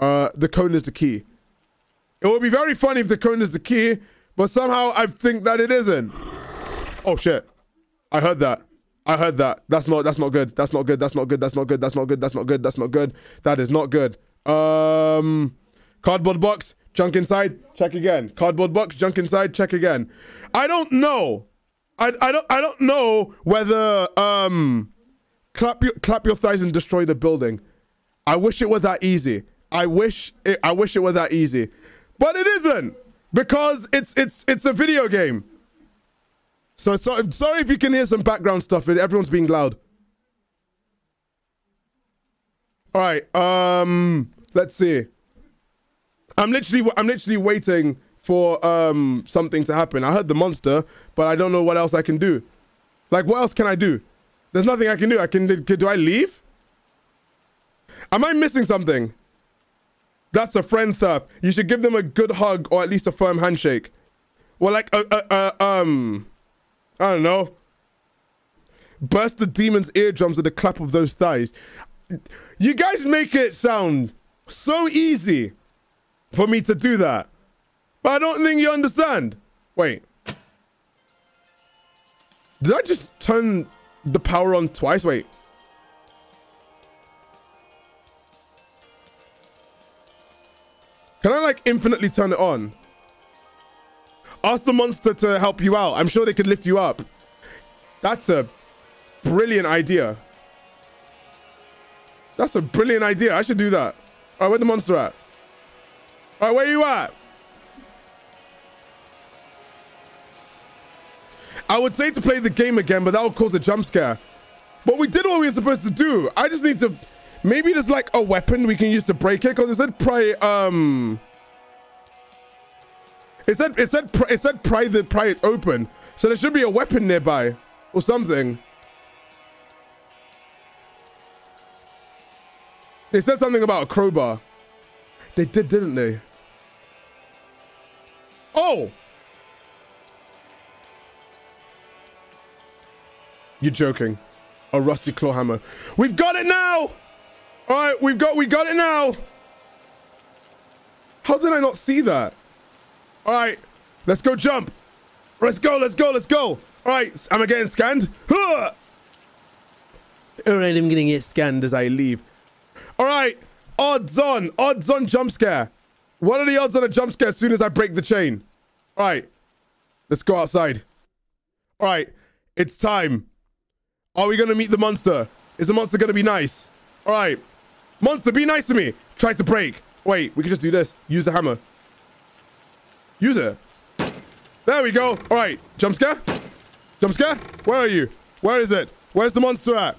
uh, the cone is the key. It would be very funny if the cone is the key, but somehow I think that it isn't. Oh shit! I heard that. I heard that. That's not. That's not good. That's not good. That's not good. That's not good. That's not good. That's not good. That's not good. That is not good. Um, cardboard box. Junk inside, check again. Cardboard box, junk inside, check again. I don't know. I, I don't I don't know whether um clap your clap your thighs and destroy the building. I wish it were that easy. I wish it I wish it were that easy. But it isn't because it's it's it's a video game. So sorry sorry if you can hear some background stuff. Everyone's being loud. All right. Um let's see. I'm literally I'm literally waiting for um something to happen. I heard the monster, but I don't know what else I can do. Like what else can I do? There's nothing I can do. I can do, do I leave? Am I missing something? That's a friend thirp. You should give them a good hug or at least a firm handshake. Well, like uh, uh, uh um I don't know. Burst the demon's eardrums with the clap of those thighs. You guys make it sound so easy for me to do that. But I don't think you understand. Wait. Did I just turn the power on twice? Wait. Can I like infinitely turn it on? Ask the monster to help you out. I'm sure they could lift you up. That's a brilliant idea. That's a brilliant idea. I should do that. All right, where the monster at? All right, where you at? I would say to play the game again, but that would cause a jump scare. But we did what we were supposed to do. I just need to... Maybe there's like a weapon we can use to break it, because it said pry... Um... It said, it said, it said pry, the, pry it open. So there should be a weapon nearby. Or something. They said something about a crowbar. They did, didn't they? Oh! You're joking. A rusty claw hammer. We've got it now! Alright, we've got we got it now! How did I not see that? Alright, let's go jump. Let's go, let's go, let's go. Alright, I'm I getting scanned? Alright, I'm gonna get scanned as I leave. Alright. Odds on. Odds on jump scare. What are the odds on a jump scare as soon as I break the chain? All right. Let's go outside. All right. It's time. Are we going to meet the monster? Is the monster going to be nice? All right. Monster, be nice to me. Try to break. Wait, we can just do this. Use the hammer. Use it. There we go. All right. Jump scare? Jump scare? Where are you? Where is it? Where's the monster at?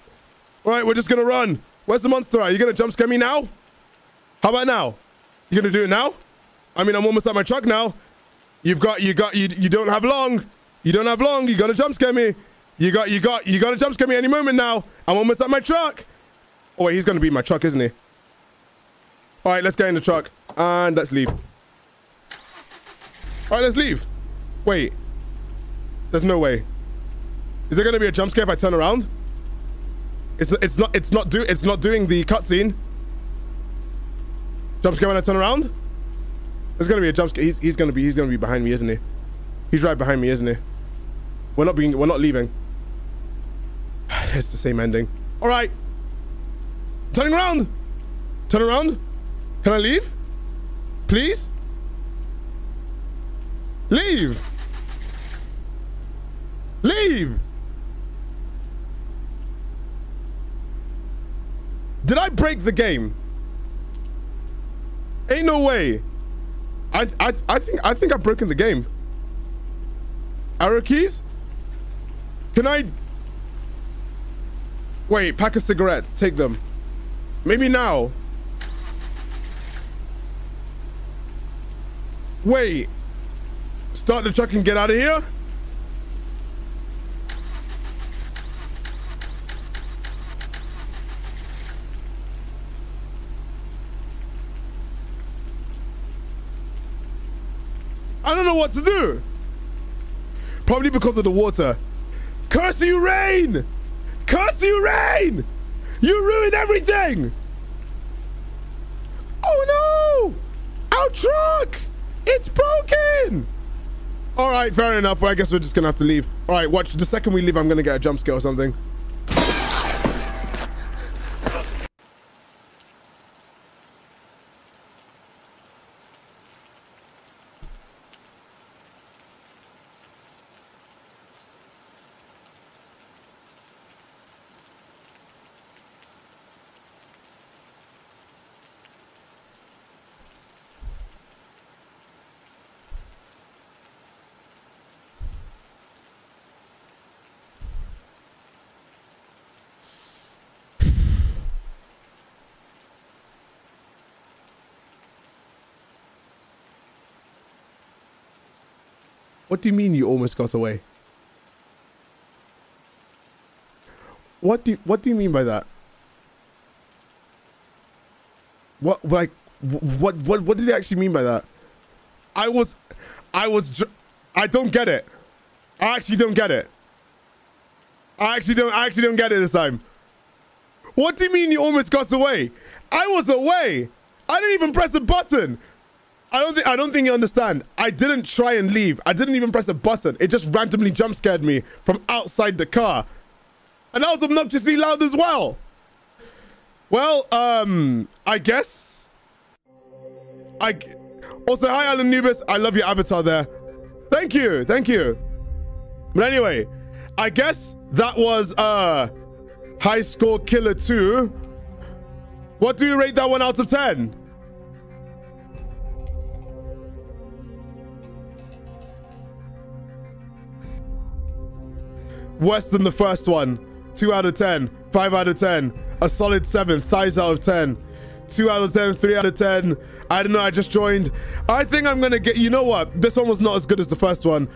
All right, we're just going to run. Where's the monster at? You going to jump scare me now? How about now? You going to do it now? I mean, I'm almost at my truck now. You've got, you got, you, you don't have long. You don't have long. You got to jump scare me. You got, you got, you got to jump scare me any moment now. I'm almost at my truck. Oh, wait, he's going to be my truck, isn't he? All right, let's get in the truck and let's leave. All right, let's leave. Wait. There's no way. Is there to be a jump scare if I turn around? It's it's not it's not do it's not doing the cutscene. Jump scare when I turn around. There's gonna be a jump scare. He's he's gonna be he's gonna be behind me, isn't he? He's right behind me, isn't he? We're not being we're not leaving. It's the same ending. All right. Turning around. Turn around. Can I leave? Please. Leave. Leave. Did I break the game? Ain't no way. I I I think I think I've broken the game. Arrow keys? Can I Wait, pack of cigarettes, take them. Maybe now. Wait. Start the truck and get out of here? I don't know what to do. Probably because of the water. Curse you, rain! Curse you, rain! You ruined everything! Oh no! Our truck! It's broken! All right, fair enough. I guess we're just gonna have to leave. All right, watch. The second we leave, I'm gonna get a jump scare or something. What do you mean you almost got away? What do you, what do you mean by that? What like what what what did he actually mean by that? I was I was I don't get it. I actually don't get it. I actually don't I actually don't get it this time. What do you mean you almost got away? I was away. I didn't even press a button. I don't think I don't think you understand. I didn't try and leave. I didn't even press a button. It just randomly jump scared me from outside the car. And that was obnoxiously loud as well. Well, um, I guess. I also hi Alan Nubis. I love your avatar there. Thank you, thank you. But anyway, I guess that was uh High Score Killer 2. What do you rate that one out of 10? Worse than the first one. 2 out of 10. 5 out of 10. A solid 7. Thighs out of 10. 2 out of 10. 3 out of 10. I don't know. I just joined. I think I'm to get... You know what? This one was not as good as the first one.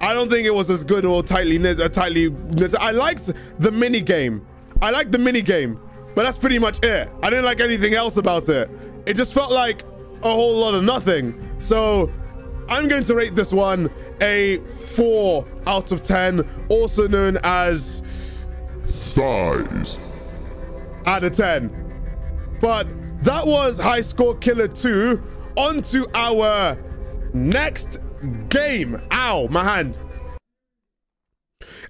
I don't think it was as good or tightly knit. Uh, tightly knit. I liked the mini game. I liked the mini game. But that's pretty much it. I didn't like anything else about it. It just felt like a whole lot of nothing. So I'm going to rate this one a 4 out of 10, also known as size out of 10. But that was High Score Killer 2. On to our next game. Ow, my hand.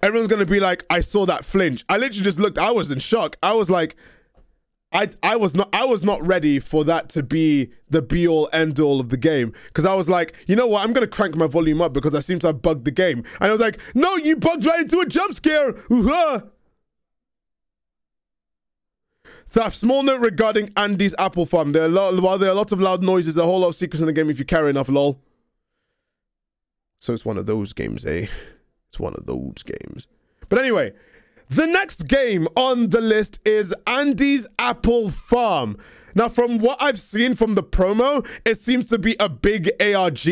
Everyone's going to be like, I saw that flinch. I literally just looked. I was in shock. I was like, I I was not I was not ready for that to be the be all end all of the game because I was like, you know what, I'm gonna crank my volume up because I seem to have bugged the game. And I was like, no, you bugged right into a jump scare. Uh-huh. Small note regarding Andy's apple farm. There are a lot, while there are lots of loud noises, a whole lot of secrets in the game if you care enough, lol. So it's one of those games, eh? It's one of those games. But anyway, the next game on the list is Andy's Apple Farm. Now, from what I've seen from the promo, it seems to be a big ARG,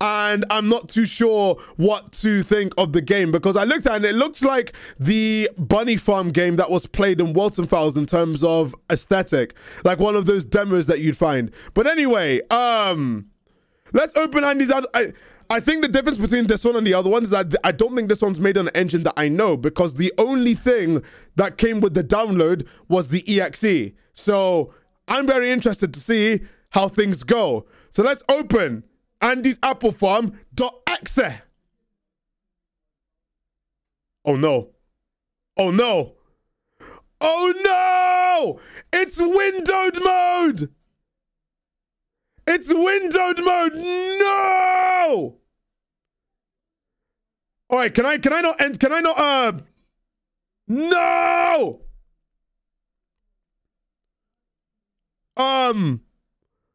and I'm not too sure what to think of the game because I looked at it and it looks like the Bunny Farm game that was played in Walten Files in terms of aesthetic, like one of those demos that you'd find. But anyway, um, let's open Andy's. I, I think the difference between this one and the other ones is that I don't think this one's made on an engine that I know because the only thing that came with the download was the EXE. So I'm very interested to see how things go. So let's open Andy's Apple Farm.exe. Oh no. Oh no. Oh no! It's windowed mode! It's windowed mode! No! All right, can I can I not end can I not uh No! Um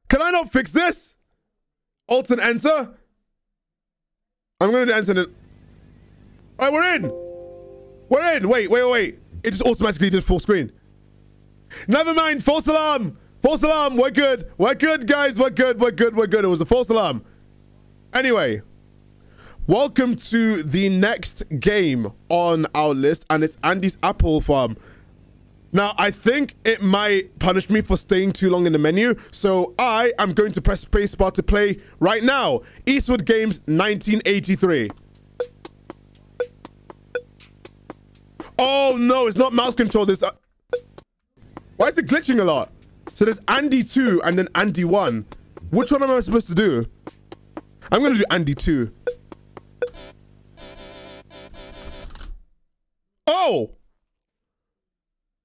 Can I not fix this? Alt and enter? I'm gonna enter it. Alright, we're in! We're in! Wait, wait, wait. It just automatically did full screen. Never mind, false alarm! False alarm, we're good. We're good, guys. We're good, we're good, we're good. It was a false alarm. Anyway, welcome to the next game on our list, and it's Andy's Apple Farm. Now, I think it might punish me for staying too long in the menu, so I am going to press spacebar to play right now. Eastwood Games 1983. Oh no, it's not mouse control. This. Uh, why is it glitching a lot? So there's Andy 2 and then Andy 1. Which one am I supposed to do? I'm gonna do Andy 2. Oh!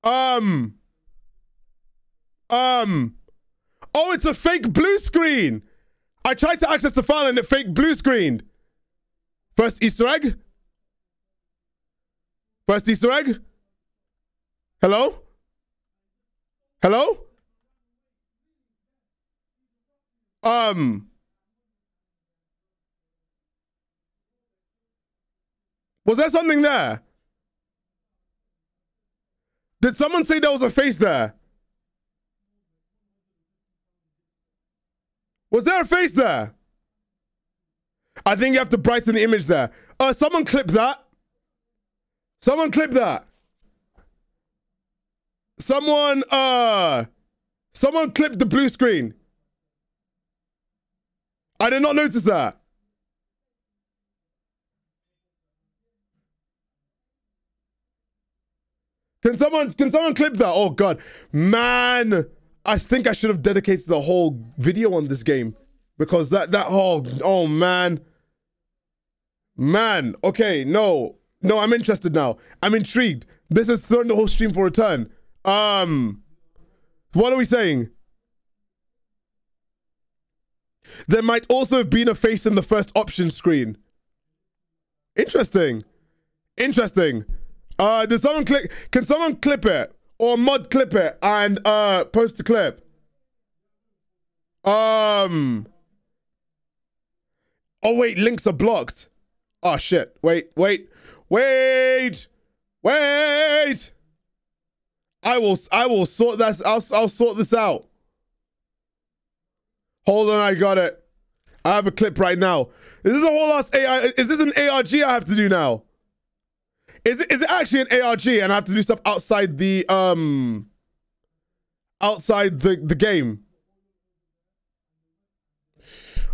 Um. Um. Oh, it's a fake blue screen. I tried to access the file and it fake blue screened. First Easter egg. First Easter egg. Hello? Hello? Um. Was there something there? Did someone say there was a face there? Was there a face there? I think you have to brighten the image there. Uh, someone clip that. Someone clip that. Someone, uh, someone clip the blue screen. I did not notice that. Can someone can someone clip that? Oh god. Man, I think I should have dedicated the whole video on this game because that that oh oh man. Man, okay, no. No, I'm interested now. I'm intrigued. This has thrown the whole stream for a turn. Um what are we saying? There might also have been a face in the first option screen. Interesting. Interesting. Uh, did someone click? Can someone clip it or mod clip it and uh post the clip? Um. Oh wait, links are blocked. Oh shit! Wait, wait, wait, wait. I will. I will sort that. I'll. I'll sort this out. Hold on, I got it. I have a clip right now. Is this a whole ass AI? Is this an ARG I have to do now? Is it is it actually an ARG and I have to do stuff outside the um outside the the game?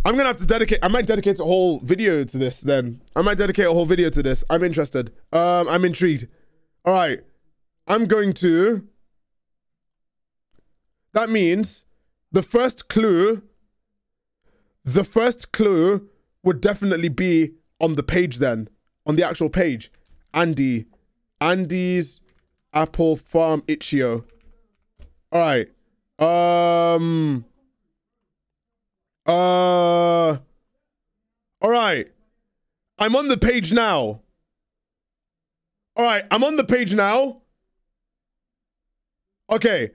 I'm gonna have to dedicate. I might dedicate a whole video to this. Then I might dedicate a whole video to this. I'm interested. Um, I'm intrigued. All right, I'm going to. That means the first clue. The first clue would definitely be on the page. Then on the actual page. Andy. Andy's Apple Farm Itch.io. All right. Um. Uh. All right. I'm on the page now. All right, I'm on the page now. Okay.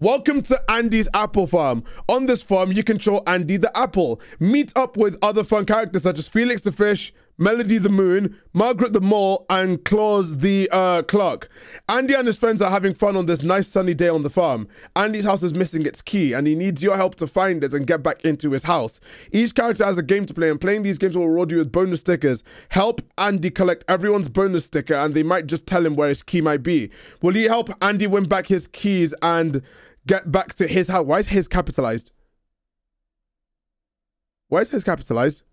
Welcome to Andy's Apple Farm. On this farm, you control Andy the Apple. Meet up with other fun characters such as Felix the Fish, Melody the Moon, Margaret the Mole, and Claus the uh, Clock. Andy and his friends are having fun on this nice sunny day on the farm. Andy's house is missing its key, and he needs your help to find it and get back into his house. Each character has a game to play, and playing these games will reward you with bonus stickers. Help Andy collect everyone's bonus sticker, and they might just tell him where his key might be. Will you help Andy win back his keys and get back to his house? Why is his capitalized? Why is his capitalized?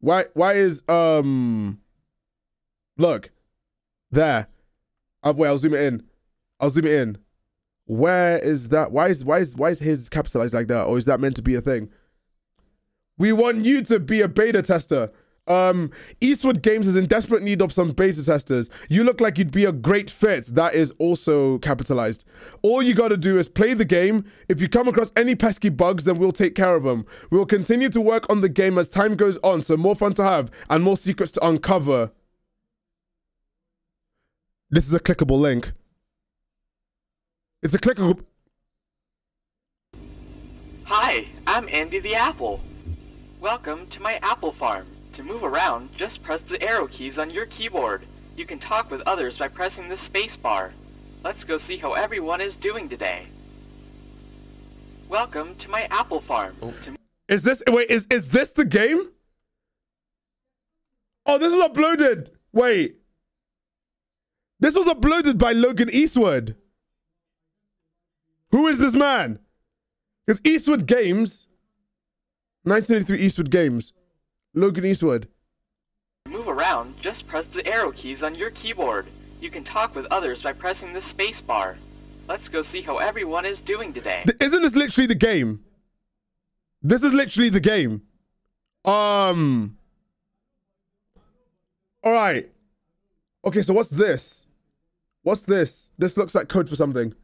Why why is um look there. Uh, wait, I'll zoom it in. I'll zoom it in. Where is that? Why is why is why is his capitalized like that? Or is that meant to be a thing? We want you to be a beta tester. Um, Eastwood Games is in desperate need of some beta testers. You look like you'd be a great fit. That is also capitalized. All you got to do is play the game. If you come across any pesky bugs, then we'll take care of them. We will continue to work on the game as time goes on, so more fun to have and more secrets to uncover. This is a clickable link. It's a clickable. Hi, I'm Andy the Apple. Welcome to my apple farm. To move around, just press the arrow keys on your keyboard. You can talk with others by pressing the space bar. Let's go see how everyone is doing today. Welcome to my apple farm. Oh. To Is this wait? Is is this the game? Oh, this is uploaded. Wait, this was uploaded by Logan Eastwood. Who is this man? Because Eastwood Games, 1983 Eastwood Games, Logan Eastwood. move around, just press the arrow keys on your keyboard. You can talk with others by pressing the space bar. Let's go see how everyone is doing today. Isn't this literally the game? This is literally the game. Um. All right. Okay, so what's this? What's this? This looks like code for something.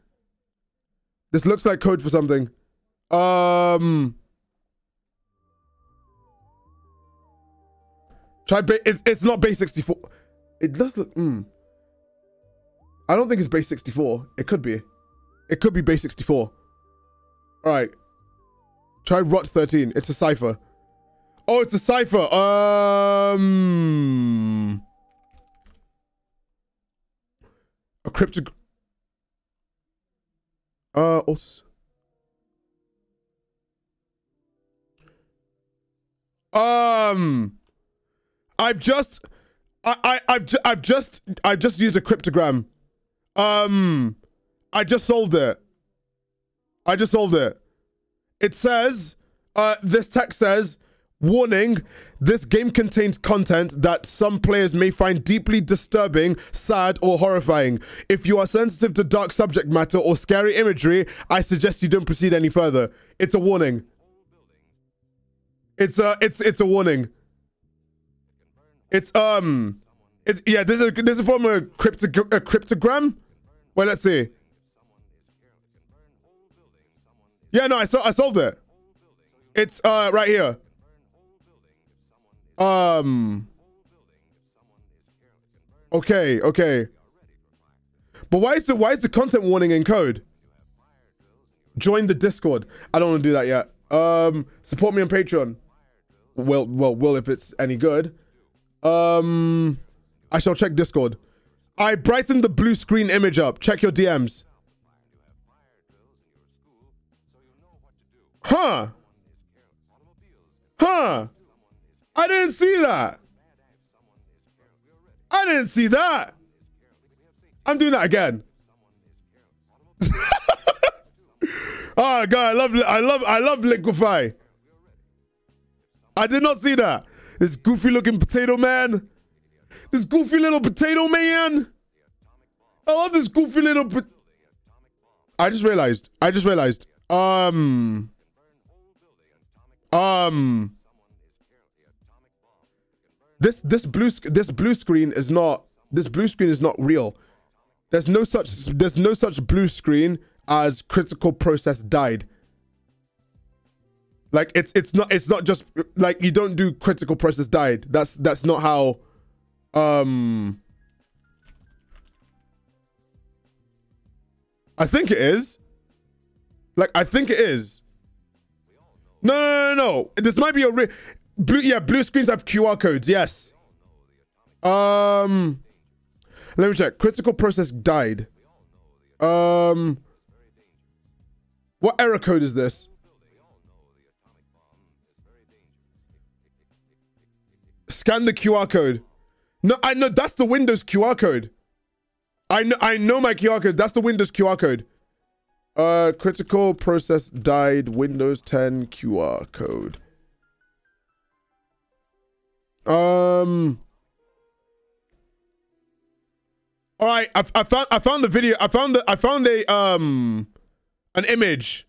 This looks like code for something. Um. Try it's it's not base 64. It does look mm. I don't think it's base 64. It could be. It could be base 64. Alright. Try rot 13. It's a cipher. Oh, it's a cipher. Um a crypto uh also um I've just I, I I've ju- I've just I've just used a cryptogram. Um I just solved it. I just solved it. It says uh this text says warning this game contains content that some players may find deeply disturbing, sad or horrifying. If you are sensitive to dark subject matter or scary imagery, I suggest you don't proceed any further. It's a warning. It's a it's it's a warning. It's um, it's yeah. This is this is from a crypto a cryptogram. Well, let's see. Yeah, no, I saw I solved it. It's uh right here. Um. Okay, okay. But why is the why is the content warning in code? Join the Discord. I don't want to do that yet. Um, support me on Patreon. Well, well, well, if it's any good. Um, I shall check Discord. I brightened the blue screen image up. Check your DMs. Huh? Huh? I didn't see that. I didn't see that. I'm doing that again. oh god, I love I love I love liquefy. I did not see that. This goofy looking potato man. This goofy little potato man. I love this goofy little I just realized. I just realized. Um um this this blue this blue screen is not this blue screen is not real. There's no such there's no such blue screen as critical process died. Like it's it's not it's not just like you don't do critical process died. That's that's not how um I think it is. Like I think it is. No, no, no, no. This might be a blue. Yeah, blue screens have QR codes. Yes. Um, let me check. Critical process died. Um, what error code is this? Scan the QR code. No, I know that's the Windows QR code. I know I know my QR code. That's the Windows QR code. Uh critical process died Windows 10 QR code. Um All right, I, I found I found the video. I found the I found a um an image.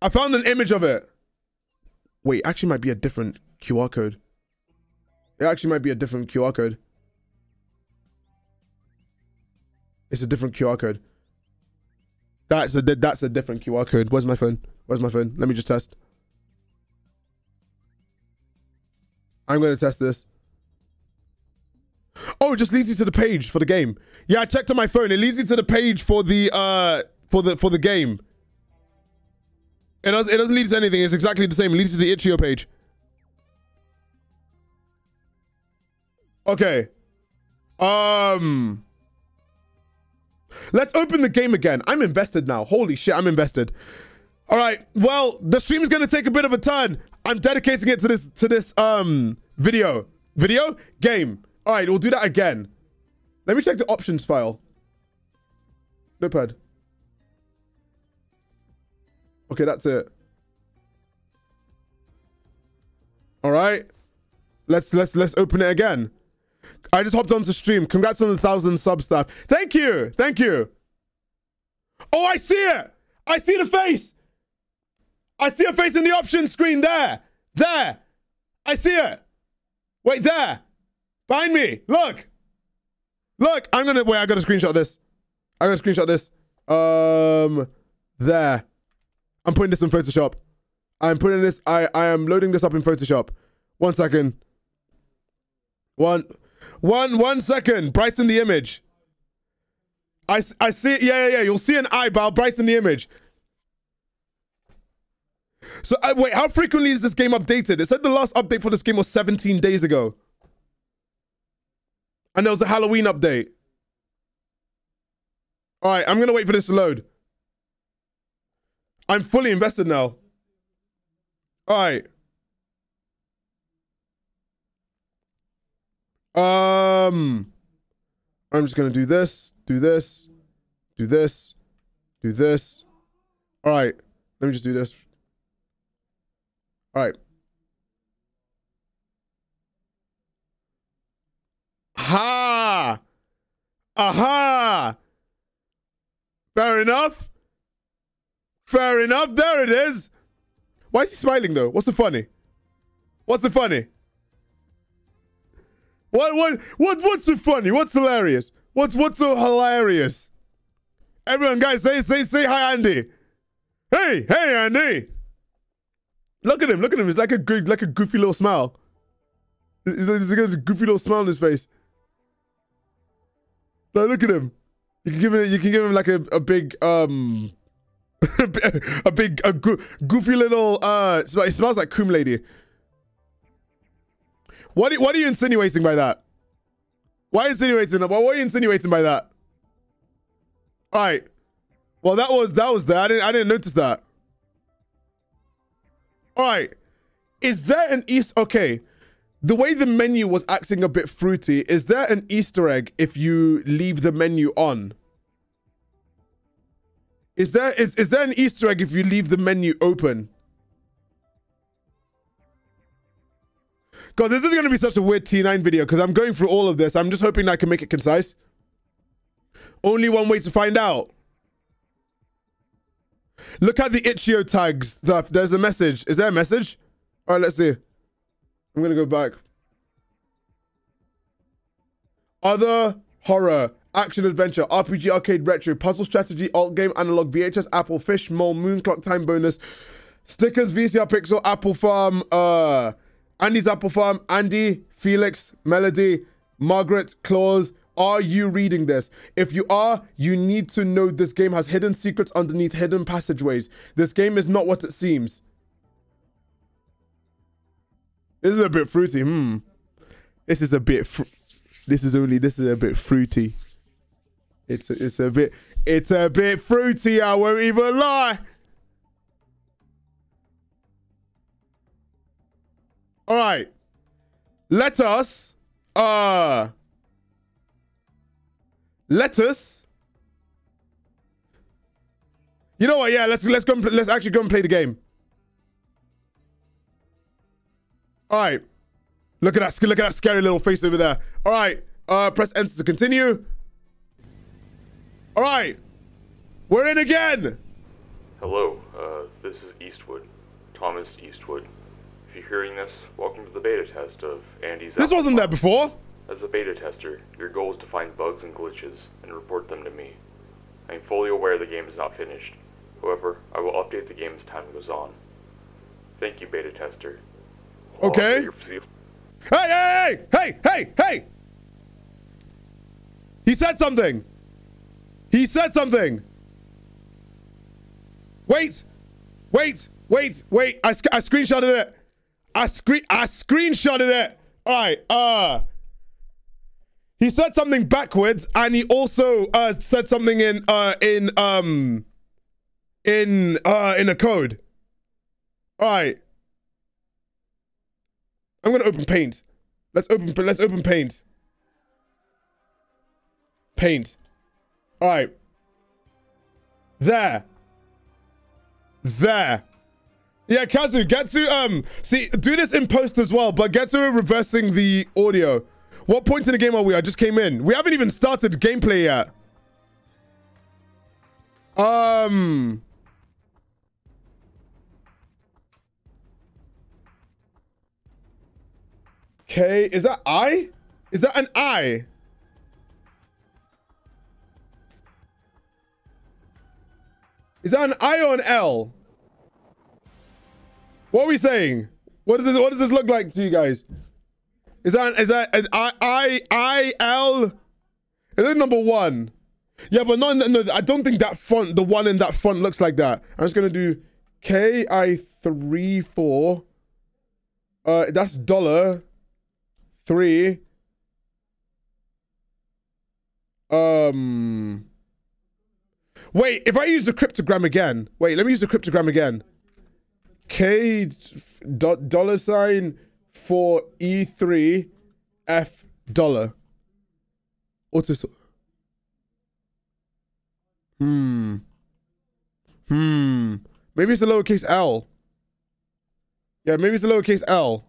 I found an image of it. Wait, actually might be a different QR code. It actually might be a different QR code. It's a different QR code. That's a that's a different QR code. Where's my phone? Where's my phone? Let me just test. I'm going to test this. Oh, it just leads you to the page for the game. Yeah, I checked on my phone. It leads you to the page for the uh for the for the game. It does it doesn't lead to anything. It's exactly the same. It leads to the itch.io page. Okay. Um Let's open the game again. I'm invested now. Holy shit, I'm invested. All right. Well, the stream is going to take a bit of a turn. I'm dedicating it to this to this um video. Video? Game. All right, we'll do that again. Let me check the options file. Notepad. Okay, that's it. All right. Let's let's let's open it again. I just hopped onto stream. Congrats on the thousand sub stuff. Thank you. Thank you. Oh, I see it. I see the face. I see a face in the options screen there. There. I see it. Wait, there. Behind me. Look. Look. I'm gonna wait, I gotta screenshot this. I gotta screenshot this. Um there. I'm putting this in Photoshop. I'm putting this, I, I am loading this up in Photoshop. One second. One one one second. Brighten the image. I, I see. Yeah, yeah, yeah. You'll see an eyebrow brighten the image. So uh, wait, how frequently is this game updated? It said the last update for this game was 17 days ago. And there was a Halloween update. All right, I'm gonna wait for this to load. I'm fully invested now. All right. Um, I'm just gonna do this, do this, do this, do this. All right, let me just do this. All right. Ha! Aha! Fair enough. Fair enough. There it is. Why is he smiling though? What's the funny? What's the funny? What what what what's so funny? What's hilarious? What's what's so hilarious? Everyone, guys, say say say hi, Andy. Hey, hey, Andy. Look at him. Look at him. He's like a good, like a goofy little smile. He's, he's got a goofy little smile on his face. Like, look at him. You can give him. You can give him like a, a big um. a big a go goofy little uh it smells like coom lady what, what are you insinuating by that? Why are you insinuating that? What are you insinuating by that? All right. Well, that was that was that. I didn't I didn't notice that. All right. Is there an East? Okay. The way the menu was acting a bit fruity, is there an Easter egg if you leave the menu on? Is there is, is there an Easter egg if you leave the menu open? God, this is going to be such a weird T9 video because I'm going through all of this. I'm just hoping I can make it concise. Only one way to find out. Look at the itch.io tags stuff. There's a message. Is there a message? All right, let's see. I'm going to go back. Other horror. action adventure, RPG, arcade, retro, puzzle strategy, alt game, analog, VHS, Apple, Fish, Mole, Moon Clock, Time Bonus, stickers, VCR Pixel, Apple Farm, uh, Andy's Apple Farm, Andy, Felix, Melody, Margaret, Claus. Are you reading this? If you are, you need to know this game has hidden secrets underneath hidden passageways. This game is not what it seems. This is a bit fruity. Hmm. This is a bit. This is only. This is a bit fruity. It's a, it's a bit. It's a bit fruity. I won't even lie. All right. Let us. Uh. Let us. You know what? Yeah, let's let's go. And, let's actually go and play the game. All right. Look at that. Look at that scary little face over there. All right. Uh, press enter to continue. All right. We're in again. Hello, uh, this is Eastwood, Thomas Eastwood. If you're hearing this, welcome to the beta test of Andy's. This wasn't there before. As a beta tester, your goal is to find bugs and glitches and report them to me. I am fully aware the game is not finished. However, I will update the game as time goes on. Thank you, beta tester. I'll Okay. update your proce- Hey, hey, hey, hey, hey, hey! He said something. He said something. Wait, wait, wait, wait! I, sc- I screenshotted it. I screen I screenshotted it. All right. Uh. He said something backwards, and he also uh said something in uh in um in uh in a code. All right. I'm gonna open Paint. Let's open. Let's open Paint. Paint. All right. There. There. Yeah, Kazu, get to um. See, do this in post as well, but get to reversing the audio. What point in the game are we? I just came in. We haven't even started gameplay yet. Um. Okay, is that I? Is that an I? Is that an I or an L? What are we saying? What does this what does this look like to you guys? Is that is that an I I I L? Is that number one? Yeah, but no, no, no, I don't think that font, the one in that font looks like that. I'm just gonna do K I three four. Uh, that's dollar three. Um. Wait, if I use the cryptogram again, wait, let me use the cryptogram again. K dollar sign for E three F dollar. Auto. Hmm. Hmm. Maybe it's a lowercase L. Yeah, maybe it's a lowercase L.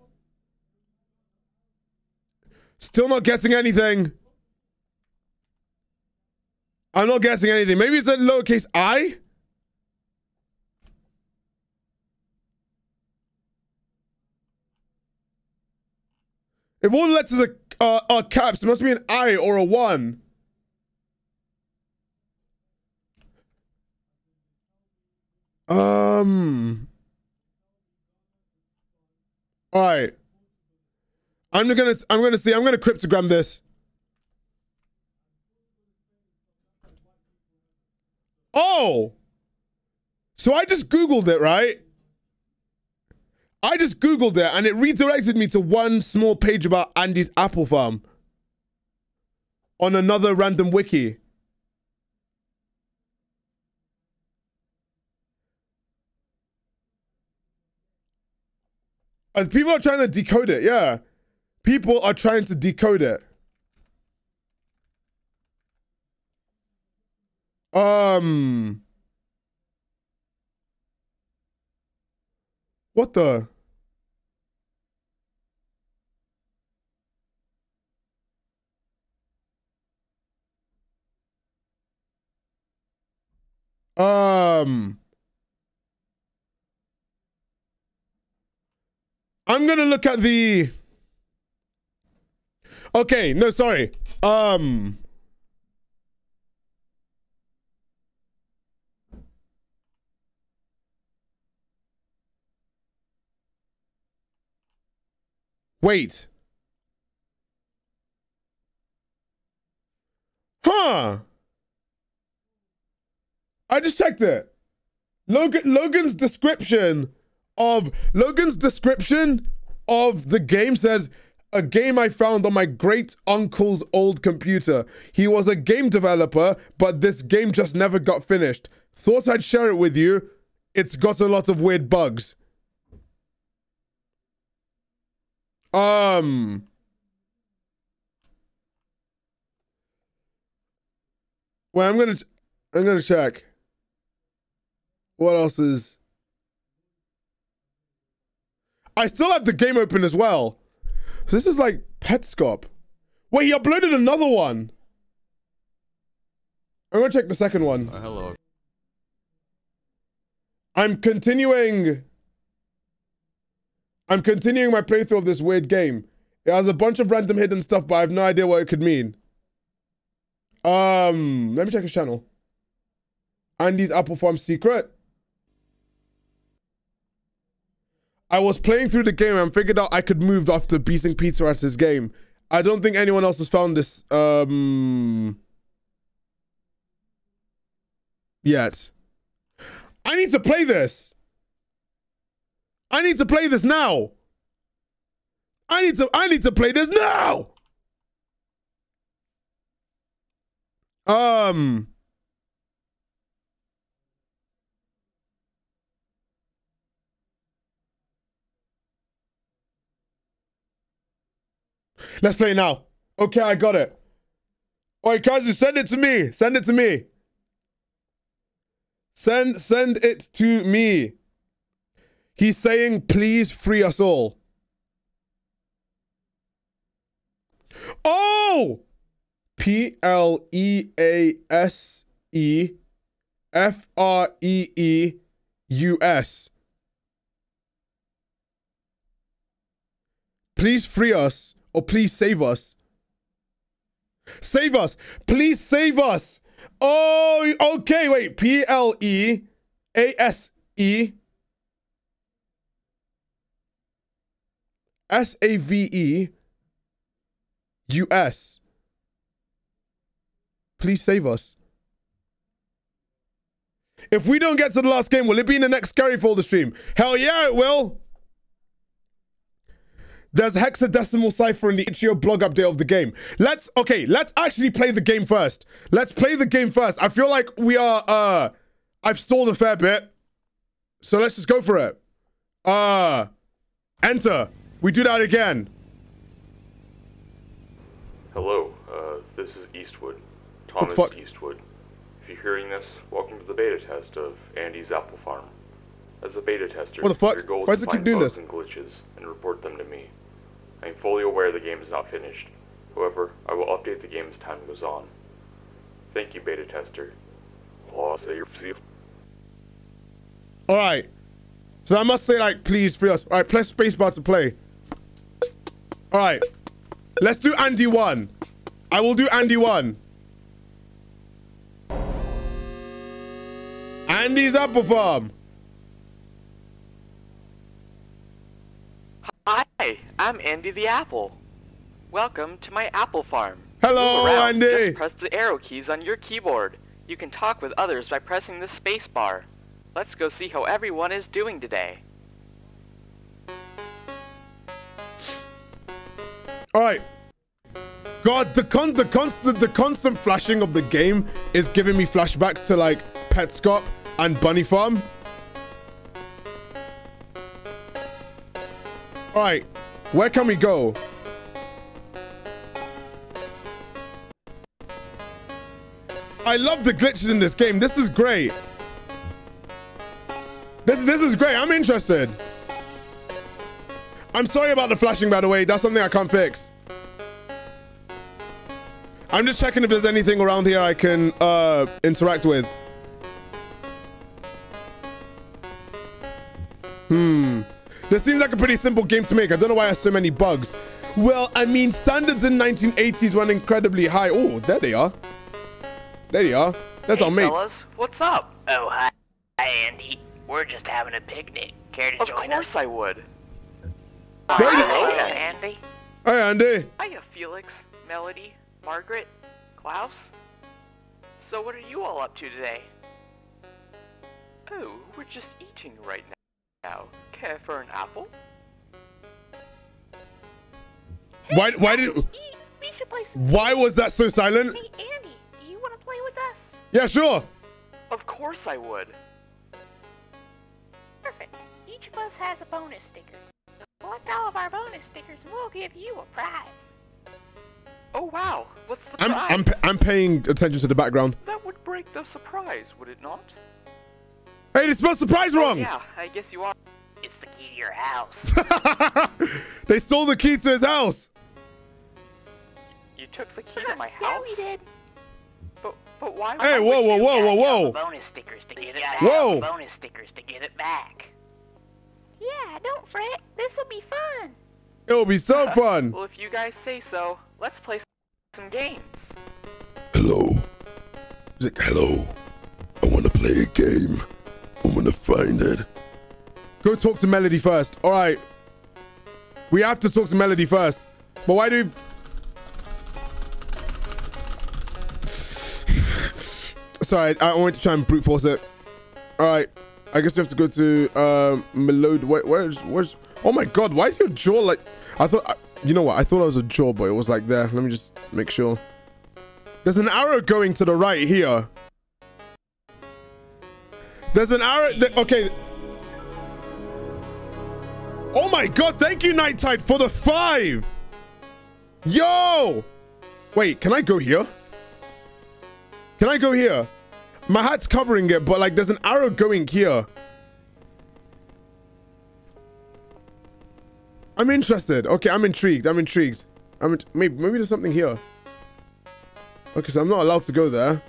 Still not getting anything. I'm not getting anything. Maybe it's a lowercase i. If all the letters are, are, are caps, it must be an I or a one. Um. All right. I'm gonna I'm gonna see I'm gonna cryptogram this. Oh. So I just googled it, right? I just googled it and it redirected me to one small page about Andy's apple farm on another random wiki. As people are trying to decode it, yeah. People are trying to decode it. Um. What the? Um. I'm gonna look at the. Okay, no, sorry. Um. Wait. Huh. I just checked it. Logan Logan's description of Logan's description of the game says a game I found on my great uncle's old computer. He was a game developer, but this game just never got finished. Thought I'd share it with you. It's got a lot of weird bugs. Um. Well, I'm gonna, I'm gonna check. What else is? I still have the game open as well. So this is like Petscop. Wait, he uploaded another one. I'm gonna check the second one. Uh, hello. I'm continuing. I'm continuing my playthrough of this weird game. It has a bunch of random hidden stuff, but I have no idea what it could mean. Um, let me check his channel. Andy's Apple Farm Secret. I was playing through the game and figured out I could move after beating Peter at his game. I don't think anyone else has found this um yet. I need to play this. I need to play this now. I need to I need to play this now. Um Let's play now. Okay, I got it. Right, Kazi, send it to me. Send it to me. Send send it to me. He's saying, please free us all. Oh! P L E A S E F R E E U S. Please free us or please save us. Save us. Please save us. Oh, okay. Wait. P L E A S E S A V E U S. Please save us. If we don't get to the last game, will it be in the next Scary Folder stream? Hell yeah, it will. There's hexadecimal cipher in the Itch.io blog update of the game. Let's, okay, let's actually play the game first. Let's play the game first. I feel like we are, uh, I've stalled a fair bit. So let's just go for it. Uh, enter. We do that again. Hello, uh, this is Eastwood. Thomas? Eastwood. If you're hearing this, welcome to the beta test of Andy's Apple Farm. As a beta tester, What the fuck? your goal Why is to find doing bugs this? and glitches and report them to me. I am fully aware the game is not finished. However, I will update the game as time goes on. Thank you, beta tester. I'll say your All right. So I must say, like, please free us. All right, press spacebar to play. All right. Let's do Andy 1. I will do Andy 1. Andy's Apple Farm. Hi, I'm Andy the Apple. Welcome to my apple farm. Hello, around, Andy. Just press the arrow keys on your keyboard. You can talk with others by pressing the space bar. Let's go see how everyone is doing today. All right. God, the con the constant the constant flashing of the game is giving me flashbacks to like Petscop and Bunny Farm. All right, where can we go? I love the glitches in this game. This is great. This this is great. I'm interested. I'm sorry about the flashing, by the way. That's something I can't fix. I'm just checking if there's anything around here I can uh, interact with. Hmm. This seems like a pretty simple game to make. I don't know why I have so many bugs. Well, I mean, standards in 1980s went incredibly high. Oh, there they are. There they are. That's hey, our mates. fellas, what's up? Oh, hi. Hi, Andy. We're just having a picnic. Care to Of join us? Of course? I would. Wait. Hello, uh, Andy. Hey, Andy. Hiya, Felix, Melody, Margaret, Claus. So what are you all up to today? Oh, we're just eating right now. Care for an apple? Why? Why did? Eat. We should play some. Why was that so silent? Hey, Andy, do you want to play with us? Yeah, sure. Of course I would. Perfect. Each of us has a bonus sticker. Collect all of our bonus stickers and we'll give you a prize. Oh wow, what's the I'm prize? I'm pa- I'm paying attention to the background. That would break the surprise, would it not? Hey, they spelled surprise Oh, wrong. yeah, I guess you are. It's the key to your house. they stole the key to his house. You took the key to my house? yeah, we did. But, but why Hey, would whoa, you- whoa, whoa, whoa, whoa. bonus stickers to get it back. Whoa. Bonus stickers to get it back. Yeah, don't fret. This will be fun. It'll be so uh, fun. Well, if you guys say so, let's play some games. Hello. He's like, hello. I want to play a game. I want to find it. Go talk to Melody first. All right. We have to talk to Melody first. But why do we... Sorry, I I wanted to try and brute force it. All right. I guess we have to go to um, Melody. Where, where's, where's... Oh my God, why is your jaw like... I thought... I, you know what? I thought it was a jaw, but it was like there. Let me just make sure. There's an arrow going to the right here. There's an arrow... th- okay. Oh my god, thank you, Night Tide, for the five! Yo! Wait, can I go here? Can I go here? My hat's covering it, but like there's an arrow going here. I'm interested. Okay, I'm intrigued. I'm intrigued. I'm maybe maybe there's something here. Okay, so I'm not allowed to go there.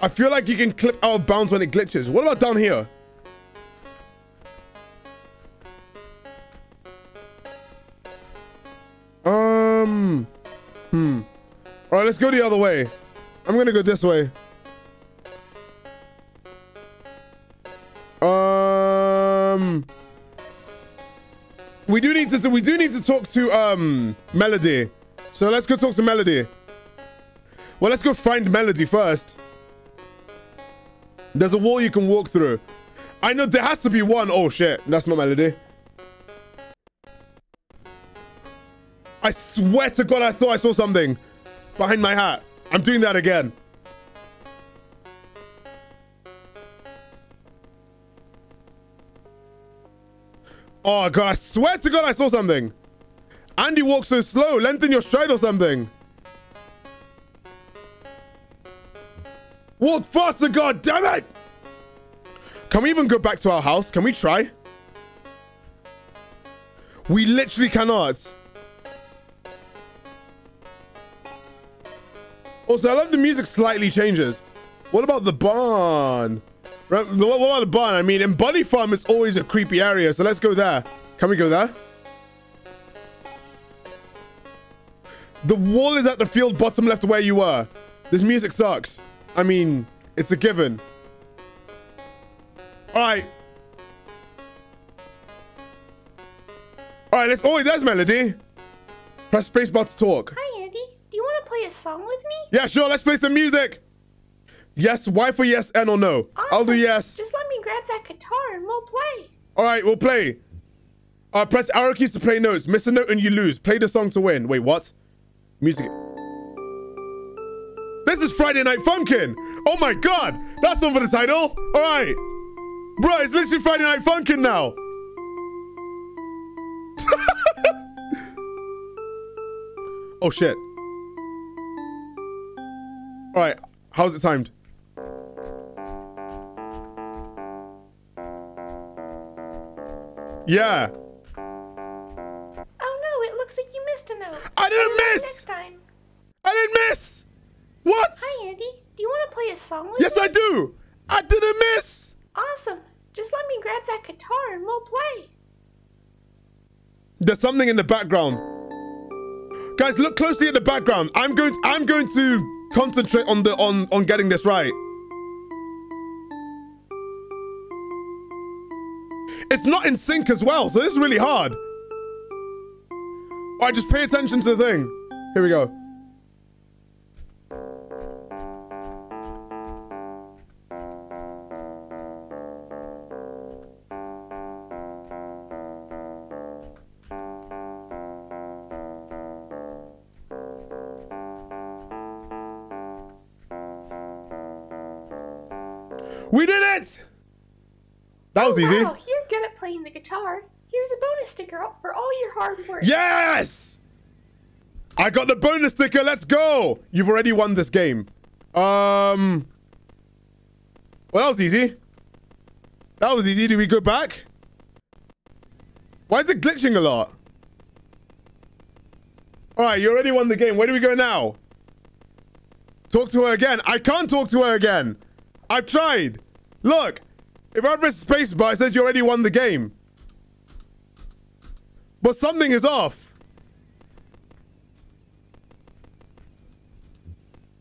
I feel like you can clip out of bounds when it glitches. What about down here? Um. Hmm. All right, let's go the other way. I'm gonna go this way. Um. We do need to. We do need to talk to um Melody. So let's go talk to Melody. Well, let's go find Melody first. There's a wall you can walk through. I know there has to be one. Oh shit, that's not Melody. I swear to God, I thought I saw something behind my hat. I'm doing that again. Oh God, I swear to God, I saw something. Andy walks so slow. Lengthen your stride or something. Walk faster, God damn it! Can we even go back to our house? Can we try? We literally cannot. Also, I love the music slightly changes. What about the barn? What about the barn? I mean, in Bunny Farm, it's always a creepy area, so let's go there. Can we go there? The wall is at the field bottom left where you were. This music sucks. I mean, it's a given. All right. All right, let's. Oh, wait, there's Melody. Press spacebar to talk. Play a song with me? Yeah, sure. Let's play some music. Yes, Y for yes, N or no. I'll do yes. Just let me grab that guitar and we'll play. All right, we'll play. Uh, press arrow keys to play notes. Miss a note and you lose. Play the song to win. Wait, what? Music. This is Friday Night Funkin'. Oh my god, that's one for the title. All right, bro, it's literally Friday Night Funkin' now. oh shit. All right, how's it timed? Yeah. Oh no, it looks like you missed a note. I didn't Maybe miss! Next time. I didn't miss! What? Hi, Andy. Do you want to play a song with Yes, me? I do! I didn't miss! Awesome. Just let me grab that guitar and we'll play. There's something in the background. Guys, look closely at the background. I'm going to, I'm going to concentrate on the on on getting this right. it's not in sync as well, so this is really hard. All right, just pay attention to the thing. Here we go. We did it! That was easy. Wow, you're good at playing the guitar. Here's a bonus sticker for all your hard work. Yes! I got the bonus sticker. Let's go. You've already won this game. Um. Well, that was easy. That was easy. Do we go back? Why is it glitching a lot? All right, you already won the game. Where do we go now? Talk to her again. I can't talk to her again. I've tried. Look, if I press spacebar, it says you already won the game. But something is off.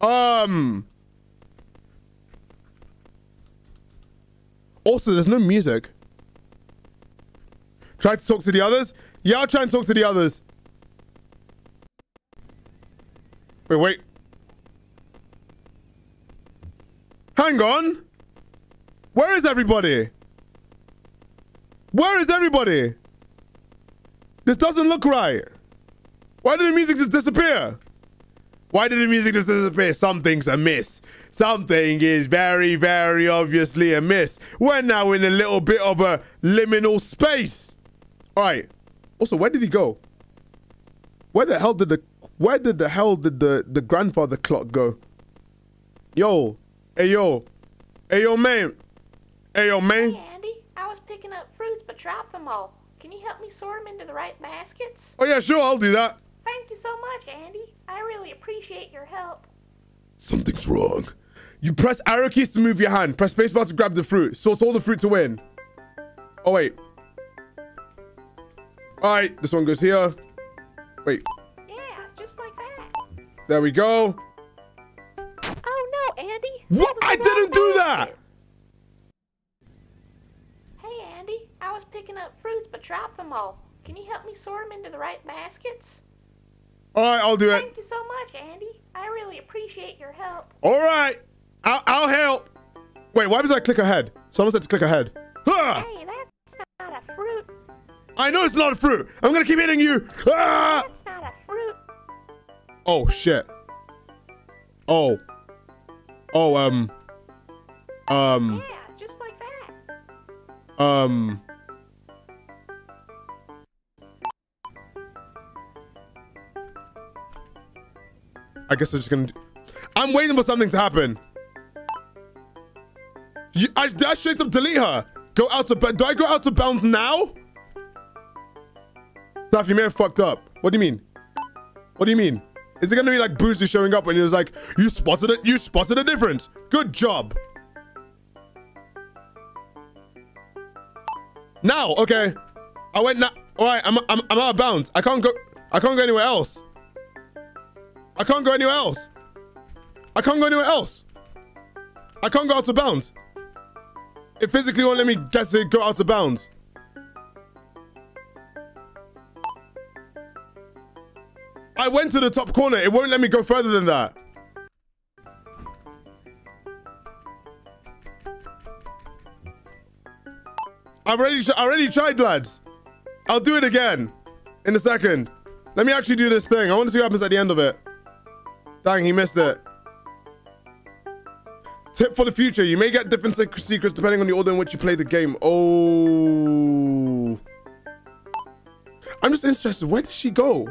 Um. Also, there's no music. Try to talk to the others? Yeah, I'll try and talk to the others. Wait, wait. Hang on. Where is everybody? Where is everybody? This doesn't look right. Why did the music just disappear? Why did the music just disappear? Something's amiss. Something is very, very obviously amiss. We're now in a little bit of a liminal space. All right. Also, where did he go? Where the hell did the where did the hell did the the grandfather clock go? Yo, hey yo, hey yo man, hey yo man. Hey, Andy, I was picking up fruits but dropped them all. Can you help me sort them into the right baskets? Oh yeah, sure, I'll do that. Thank you so much, Andy. I really appreciate your help. Something's wrong. You press arrow keys to move your hand. Press spacebar to grab the fruit. Sort all the fruit to win. Oh wait. All right, this one goes here. Wait, Yeah, just like that. there we go. What? I didn't do that. Hey, Andy, I was picking up fruits but dropped them all. Can you help me sort them into the right baskets? All right, I'll do it. Thank you so much, Andy. I really appreciate your help. All right, I'll, I'll help. Wait, why was I click ahead? Someone said to click ahead. Ah! Hey, that's not a fruit. I know it's not a fruit. I'm gonna keep hitting you. Ah! That's not a fruit. Oh shit. Oh. Oh um. Um. Yeah, just like that. Um. I guess I'm just gonna. I'm waiting for something to happen. You, I, I straight up delete her? Go out to do I go out to bounds now? Stuff, you may have fucked up. What do you mean? What do you mean? Is it gonna be like Boozy showing up and he was like, you spotted it, you spotted a difference. Good job. Now, okay. I went now. All right, I'm, I'm, I'm out of bounds. I can't go. I can't go anywhere else. I can't go anywhere else. I can't go anywhere else. I can't go out of bounds. It physically won't let me get to go out of bounds. I went to the top corner. It won't let me go further than that. I've already, I already tried, lads. I'll do it again in a second. Let me actually do this thing. I want to see what happens at the end of it. Dang, he missed it. Tip for the future. You may get different sec- secrets depending on the order in which you play the game. Oh. I'm just interested. Where did she go?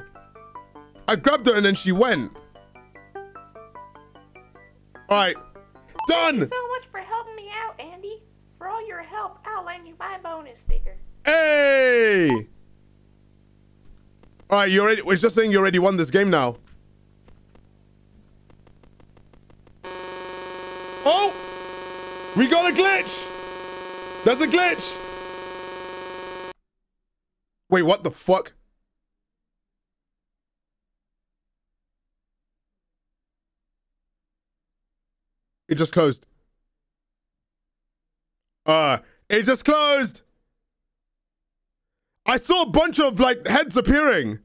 I grabbed her and then she went. All right. Done. So much for helping me out, Andy. For all your help, I'll lend you my bonus sticker. Hey! All right, you already. It's just saying you already won this game now. Oh! We got a glitch! There's a glitch! Wait, what the fuck? It just closed. Uh, it just closed! I saw a bunch of like heads appearing.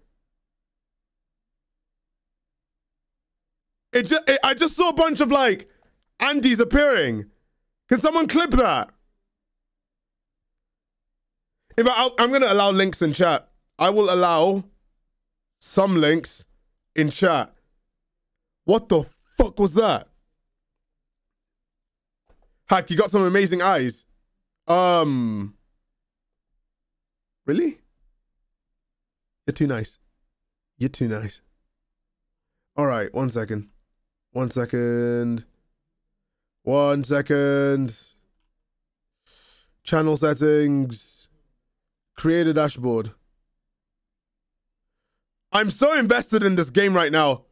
It just, it, I just saw a bunch of like Andy's appearing. Can someone clip that? If I, I'm to allow links in chat. I will allow some links in chat. What the fuck was that? Hack, you got some amazing eyes. Um. Really? You're too nice. You're too nice. All right, one second. One second. One second. Channel settings. Create a dashboard. I'm so invested in this game right now.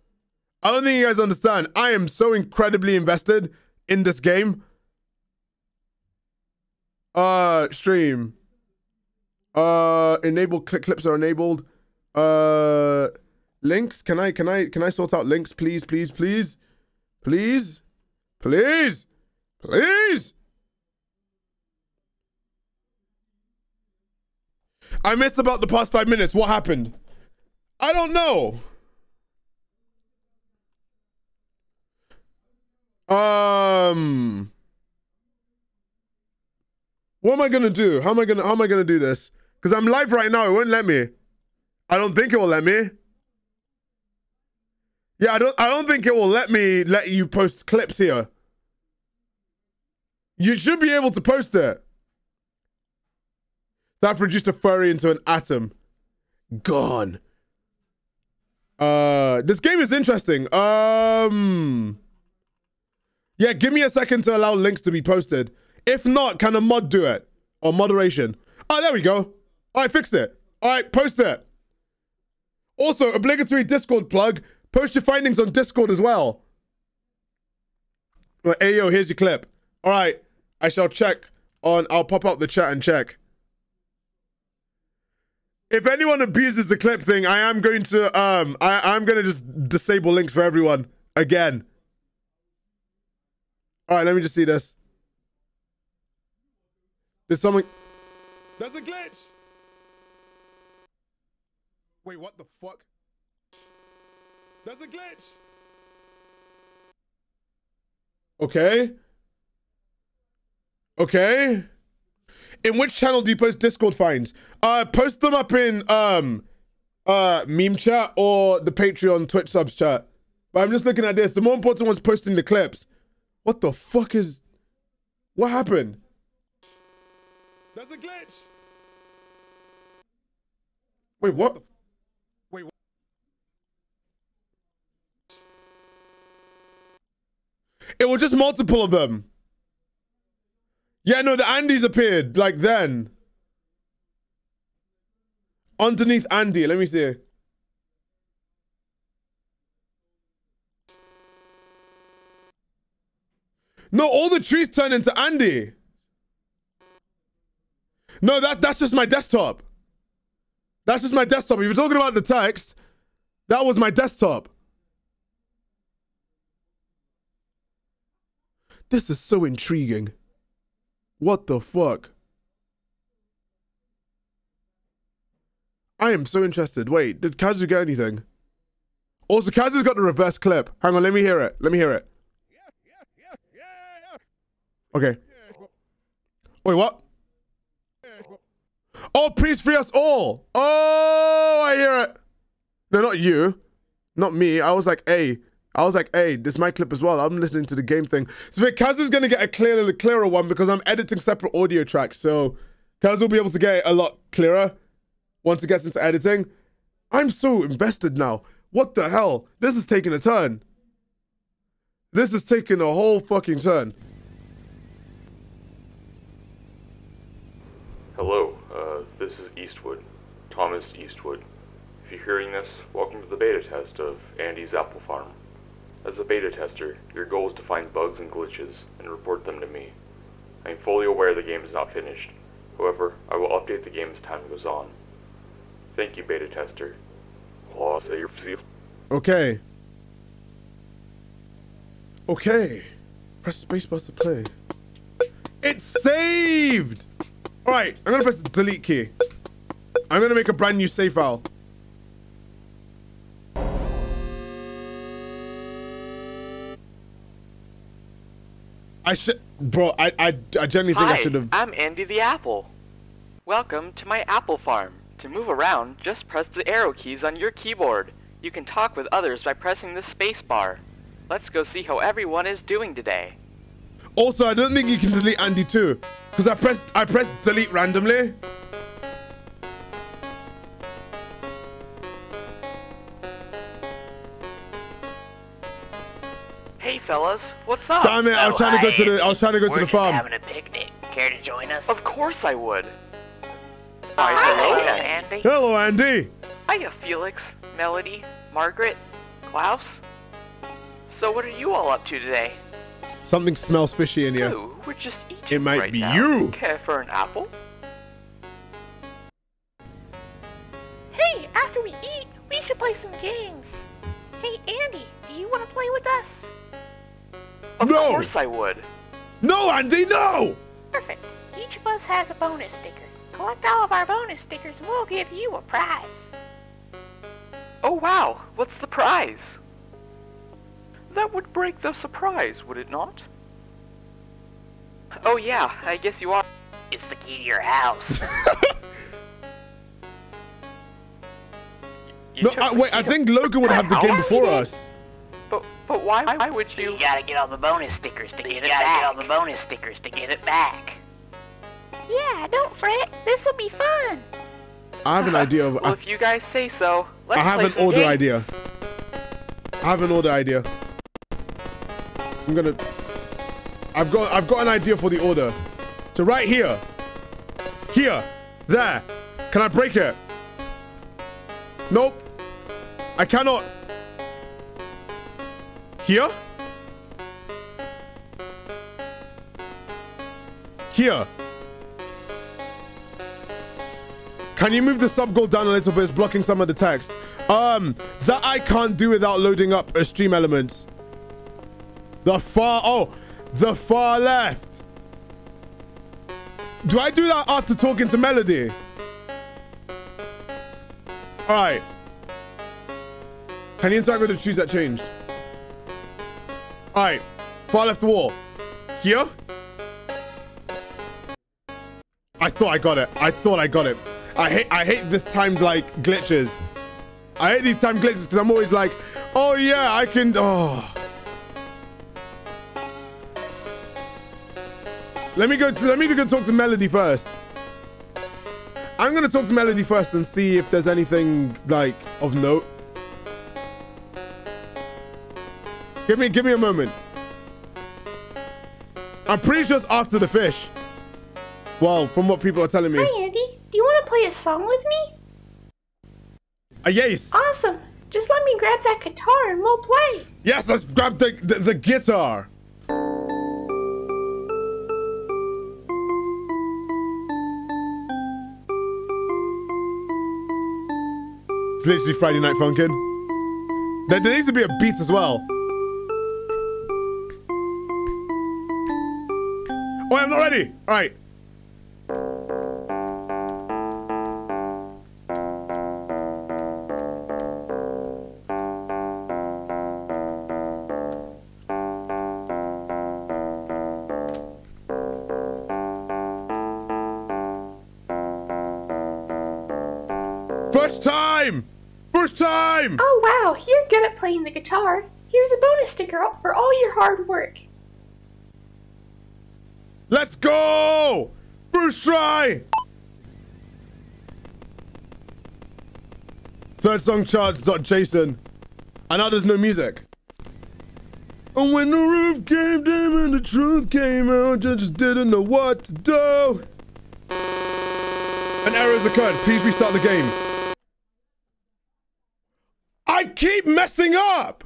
I don't think you guys understand. I am so incredibly invested in this game. Uh, stream. Uh, enable clip clips are enabled. Uh, links. Can I can I can I sort out links, please, please, please, please, please, please. I missed about the past five minutes. What happened? I don't know. Um, what am I gonna do? How am I gonna how am I gonna do this? Because I'm live right now. It won't let me. I don't think it will let me. Yeah, I don't I don't think it will let me let you post clips here. You should be able to post it. That reduced a furry into an atom. Gone. Uh this game is interesting. Um Yeah, give me a second to allow links to be posted. If not, can a mod do it? Or moderation? Oh, there we go. All right, fixed it. All right, post it. Also, obligatory Discord plug. Post your findings on Discord as well. well hey, yo, here's your clip. All right, I shall check on. I'll pop up the chat and check. If anyone abuses the clip thing, I am going to um I, I'm gonna just disable links for everyone again. Alright, let me just see this. There's something There's a glitch! Wait, what the fuck? There's a glitch! Okay. Okay. In which channel do you post Discord finds? Uh, post them up in um, uh, meme chat or the Patreon Twitch subs chat. But I'm just looking at this. The more important one's posting the clips. What the fuck is? What happened? There's a glitch. Wait, what? Wait. What? It was just multiple of them. Yeah, no, the Andes appeared like then. Underneath Andy, let me see. No, all the trees turn into Andy. No, that that's just my desktop. That's just my desktop. If you're talking about the text, that was my desktop. This is so intriguing. What the fuck? I am so interested. Wait, did Kazu get anything? Also, Kazu's got the reverse clip. Hang on, let me hear it. Let me hear it. Okay. Wait, what? Oh, please free us all. Oh, I hear it. No, not you. Not me. I was like, hey. I was like, hey, this is my clip as well. I'm listening to the game thing. So Kaz is going to get a clearer, clearer one because I'm editing separate audio tracks. So Kaz will be able to get it a lot clearer once it gets into editing. I'm so invested now. What the hell? This is taking a turn. This is taking a whole fucking turn. Hello, this is Eastwood, Thomas Eastwood. If you're hearing this, welcome to the beta test of Andy's Apple Farm. As a beta tester, your goal is to find bugs and glitches and report them to me. I am fully aware the game is not finished. However, I will update the game as time goes on. Thank you, beta tester. Okay. Okay. Press spacebar to play. It's saved! Alright, I'm gonna press the delete key. I'm gonna make a brand new save file. I should, bro. I I, I genuinely think Hi, I should have. I'm Andy the Apple. Welcome to my apple farm. To move around, just press the arrow keys on your keyboard. You can talk with others by pressing the space bar. Let's go see how everyone is doing today. Also, I don't think you can delete Andy too, because I pressed I pressed delete randomly. Hey fellas, what's up? Damn it! I was Oh, trying to go hi, to the I was trying to go to the just farm. having a picnic. Care to join us? Of course I would. Why, Hi, hello. Andy. Hello, Andy. Hiya, Felix, Melody, Margaret, Claus. So what are you all up to today? Something smells fishy in here. Ooh, we're just eating It might right be now. you. Care for an apple? Hey, after we eat, we should play some games. Hey, Andy, do you want to play with us? Of No. course I would. No, Andy, no. Perfect. Each of us has a bonus sticker. Collect all of our bonus stickers and we'll give you a prize. Oh wow, what's the prize? That would break the surprise, would it not? Oh yeah, I guess you are. It's the key to your house. You No, I, wait. I think Logan would have the game before us. But but why why would you? you gotta get all the bonus stickers to get it gotta back. get all the bonus stickers to get it back. Yeah, don't fret. This will be fun. I have an uh, idea of. Well, I, if you guys say so, let's I have play an some order games. idea. I have an order idea. I'm gonna. I've got. I've got an idea for the order. So right here, here, there. Can I break it? Nope. I cannot. Here. Here. Can you move the sub goal down a little bit? It's blocking some of the text. Um, that I can't do without loading up a stream elements. The far, oh, the far left. Do I do that after talking to Melody? All right. Can you interact with the trees that changed? All right, far left wall. Here. I thought I got it. I thought I got it. I hate I hate this timed like glitches. I hate these timed glitches because I'm always like, oh yeah, I can oh. Let me go let me go talk to Melody first. I'm gonna talk to Melody first and see if there's anything like of note. Give me give me a moment. I'm pretty sure it's after the fish. Well, from what people are telling me. Hi, Andy. Do you want to play a song with me? Uh, yes. Awesome. Just let me grab that guitar and we'll play. Yes, let's grab the, the, the guitar. It's literally Friday Night Funkin'. There, there needs to be a beat as well. Oh, I'm not ready. All right. Time! Oh, wow. You're good at playing the guitar. Here's a bonus sticker for all your hard work. Let's go! First try! Third song charts. Dot JSON. And now there's no music. And when the roof came down and the truth came out, I just didn't know what to do. An error has occurred. Please restart the game. I keep messing up!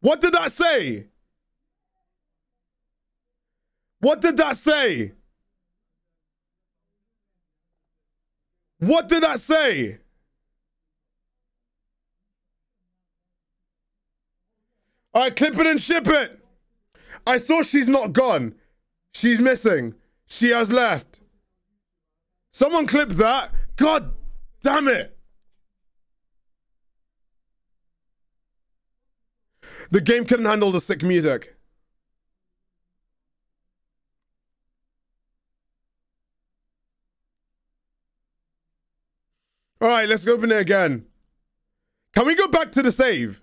What did that say? What did that say? What did that say? All right, clip it and ship it. I saw she's not gone. She's missing. She has left. Someone clip that. God damn it. The game couldn't handle the sick music. All right, let's go open it again. Can we go back to the save?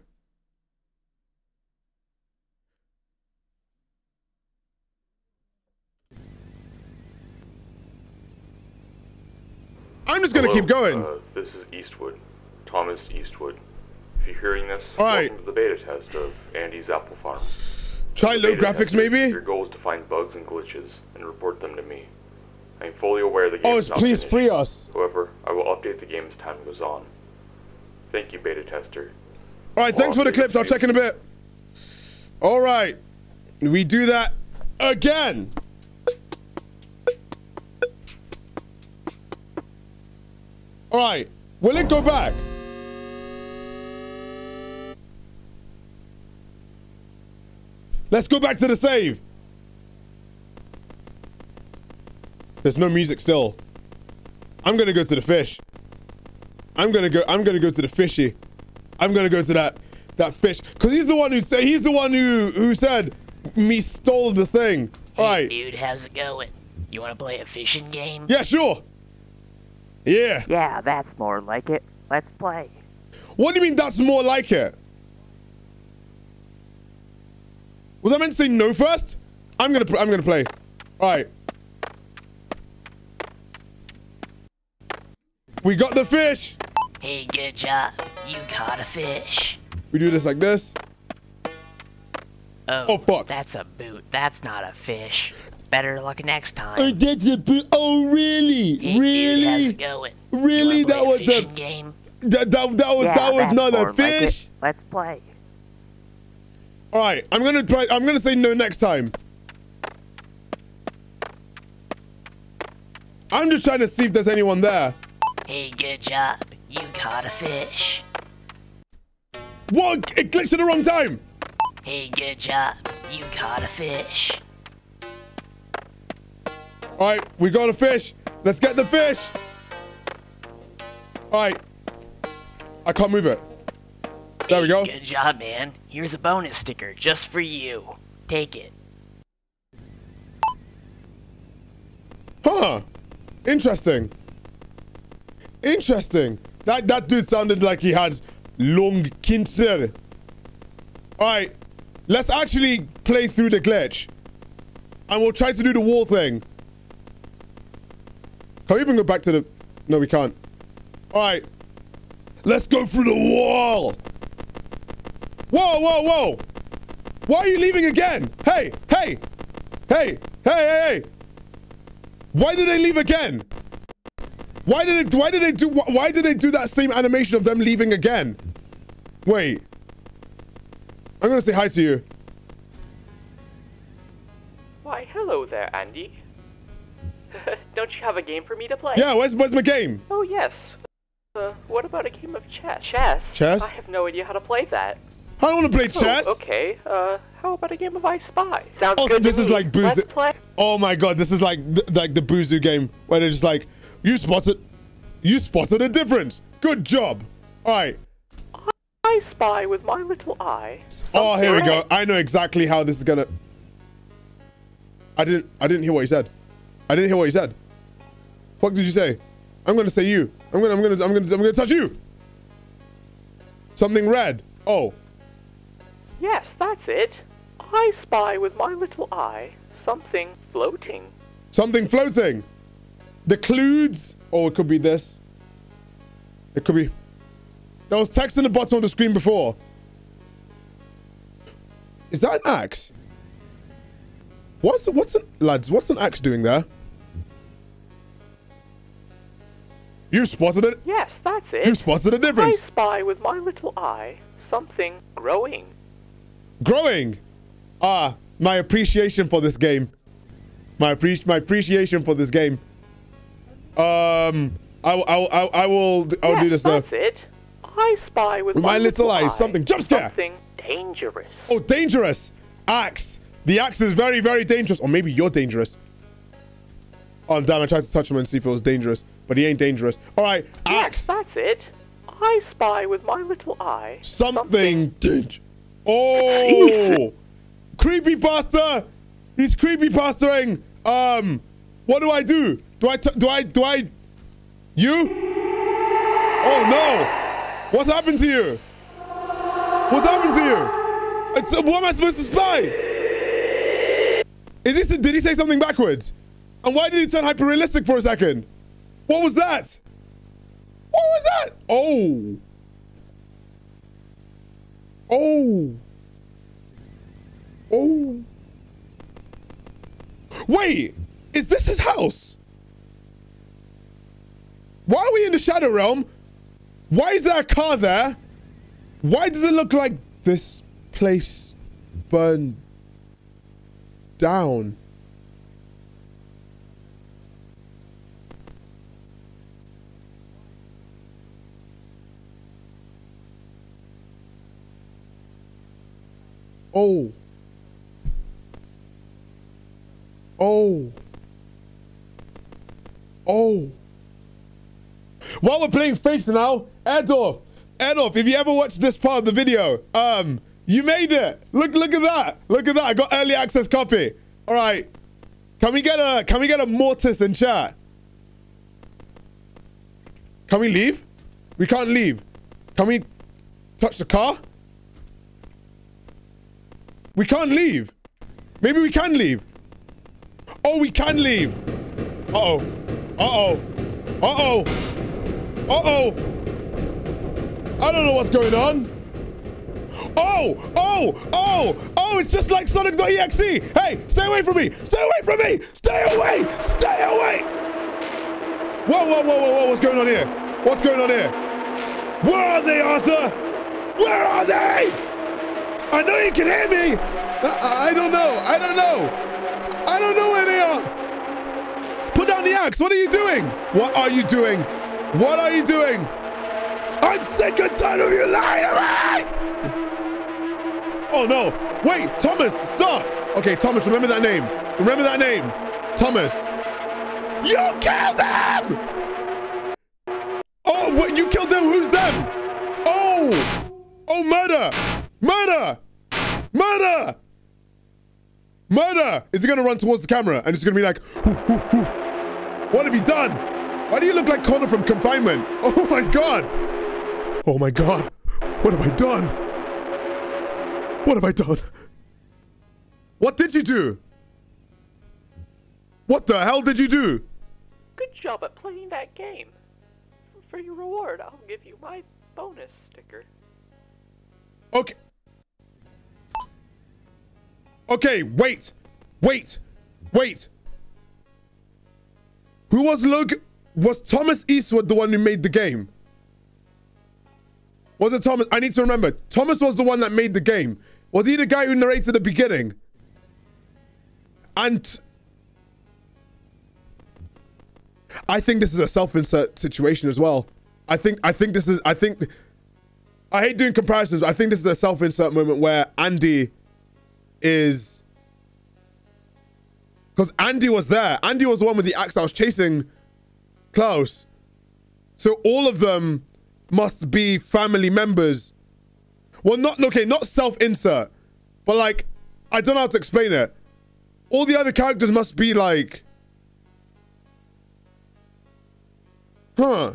I'm just gonna Hello, keep going. Uh, this is Eastwood, Thomas Eastwood. If you're hearing this, All right. welcome to the beta test of Andy's Apple Farm. Try low graphics, maybe. Your goal is to find bugs and glitches and report them to me. I'm fully aware the game Oh, is please finished. free us. However, I will update the game as time goes on. Thank you, beta tester. All right, thanks for the clips. I'll check in a bit. All right, we do that again. All right, will it go back? Let's go back to the save. There's no music still. I'm gonna go to the fish. I'm gonna go. I'm gonna go to the fishy. I'm gonna go to that that fish because he's the one who said he's the one who who said me stole the thing. All right. Dude, how's it going? You wanna play a fishing game? Yeah, sure. Yeah. Yeah, that's more like it. Let's play. What do you mean that's more like it? Was I meant to say no first? I'm gonna pl- I'm gonna play. All right. We got the fish. Hey, good job. You caught a fish. We do this like this. Oh, Oh, fuck. That's a boot. That's not a fish. Better luck next time. Oh, that's a. Oh, really? Hey, dude, how's Really? it going? Really? That was a the game? that, that, that was yeah, that was not a fish. Let's play. All right, I'm gonna try. I'm gonna say no next time. I'm just trying to see if there's anyone there. Hey, good job. You caught a fish. What? It glitched at the wrong time. Hey, good job. You caught a fish. All right, we got a fish. Let's get the fish. All right. I can't move it. There we go. Good job, man. Here's a bonus sticker just for you. Take it. Huh. Interesting. Interesting. That that dude sounded like he had lung cancer. Alright. Let's actually play through the glitch. And we'll try to do the wall thing. Can we even go back to the... No, we can't. Alright. Let's go through the wall. Whoa, whoa, whoa. Why are you leaving again? Hey, hey. Hey, hey, hey, hey. Why did they leave again? Why did it? Why did they do? Why did they do that same animation of them leaving again? Wait. I'm gonna say hi to you. Why, hello there, Andy. Don't you have a game for me to play? Yeah, where's where's my game? Oh, yes. Uh, what about a game of chess? Chess? Chess? I have no idea how to play that. I don't want to play chess. Oh, okay. Uh, how about a game of I Spy? Sounds Oh, so good this is me. like Boozy. Let's play. Oh my god, this is like th- like the Boozoo game where they're just like, you spotted, you spotted a difference. Good job. All right. I Spy with my little eye. Oh, here we go. I know exactly how this is gonna. I didn't. I didn't hear what he said. I didn't hear what he said. What did you say? I'm gonna say you. I'm gonna. I'm gonna. I'm gonna. I'm gonna touch you. Something red. Oh. Yes, that's it. I spy with my little eye something floating. Something floating. The clues. Oh, it could be this. It could be. There was text in the bottom of the screen before. Is that an axe? What's what's an lads? What's an axe doing there? You spotted it. Yes, that's it. You spotted a difference. I spy with my little eye something growing. Growing. Ah, my appreciation for this game. My appreci- my appreciation for this game. Um, I will I I will I will, I will yes, do this now. that's it. I spy with, With my little eye something- jump scare. Something dangerous. Oh, dangerous! Axe. The axe is very very dangerous. Or maybe you're dangerous. Oh, damn, I tried to touch him and see if it was dangerous. But he ain't dangerous. All right, axe. That's it. I spy with my little eye. Something. dangerous. Oh! creepy pasta! He's creepy pastaing. Um, what do I do? Do I, t- do I, do I, you? Oh no! What happened to you? What's happened to you? It's, what am I supposed to spy? Is this, did he say something backwards? And why did he turn hyper realistic for a second? What was that? What was that? Oh. Oh. Oh. Wait, is this his house? Why are we in the Shadow Realm? Why is there a car there? Why does it look like this place burned down? Oh. Oh. Oh. While we're playing Faith now, Airdorf, Airdorf, if you ever watched this part of the video, um, you made it. Look, look at that. Look at that. I got early access copy. All right. Can we get a, can we get a mortis in chat? Can we leave? We can't leave. Can we touch the car? We can't leave. Maybe we can leave. Oh, we can leave. Uh-oh. Uh-oh. Uh-oh. Uh-oh. I don't know what's going on. Oh, oh, oh, oh, it's just like Sonic.exe. Hey, stay away from me. Stay away from me. Stay away. Stay away. Whoa, whoa, whoa, whoa, whoa. What's going on here? What's going on here? Where are they, Arthur? Where are they? I know you can hear me. I, I don't know. I don't know. I don't know where they are. Put down the axe. What are you doing? What are you doing? What are you doing? I'm sick and tired of you lying! Oh no. Wait, Thomas, stop. Okay, Thomas, remember that name. Remember that name. Thomas. You killed them! Oh, what? You killed them? Who's them? Oh! Oh, murder! Murder! Murder! Murder! Is he gonna run towards the camera and it's gonna be like, "Hoo, hoo, hoo." what have you done? Why do you look like Connor from confinement? Oh my god! Oh my god! What have I done? What have I done? What did you do? What the hell did you do? Good job at playing that game. For your reward, I'll give you my bonus sticker. Okay. Okay, wait. Wait. Wait. Who was Logan? Was Thomas Eastwood the one who made the game? Was it Thomas? I need to remember. Thomas was the one that made the game. Was he the guy who narrated the beginning? And I think this is a self-insert situation as well. I think I think this is I think I hate doing comparisons. I think this is a self-insert moment where Andy is because Andy was there. Andy was the one with the axe I was chasing Claus. So all of them must be family members. Well, not okay, not self-insert, but like I don't know how to explain it. All the other characters must be like, huh?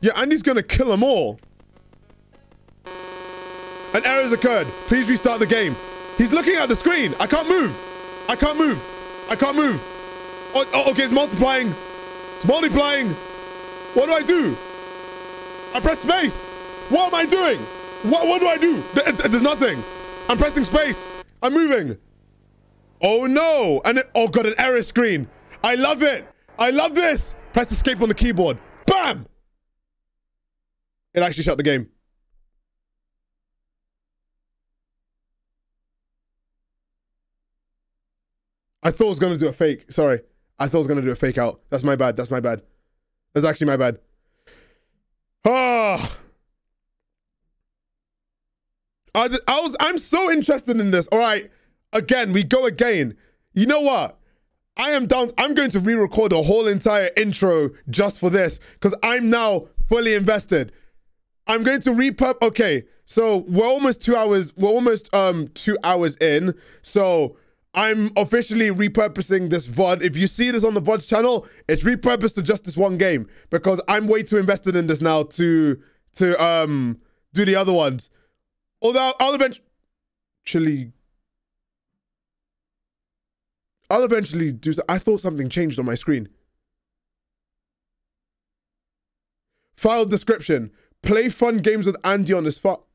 Yeah, Andy's gonna kill them all. An error has occurred. Please restart the game. He's looking at the screen. I can't move. I can't move. I can't move. Oh, oh, okay, it's multiplying. It's multiplying. What do I do? I press space. What am I doing? What, what do I do? There's, nothing. I'm pressing space. I'm moving. Oh no. And it, oh god, an error screen. I love it. I love this. Press escape on the keyboard. Bam. It actually shut the game. I thought I was gonna do a fake. Sorry. I thought I was gonna do a fake out. That's my bad. That's my bad. That's actually my bad. Ah. I, I was I'm so interested in this. All right. Again, we go again. You know what? I am down. I'm going to re-record the whole entire intro just for this because I'm now fully invested. I'm going to repurp. Okay, so we're almost two hours. We're almost um two hours in. So I'm officially repurposing this VOD. If you see this on the VOD's channel, it's repurposed to just this one game because I'm way too invested in this now to to um do the other ones. Although I'll eventually I'll eventually do. I thought something changed on my screen. File description. Play fun games with Andy on this file.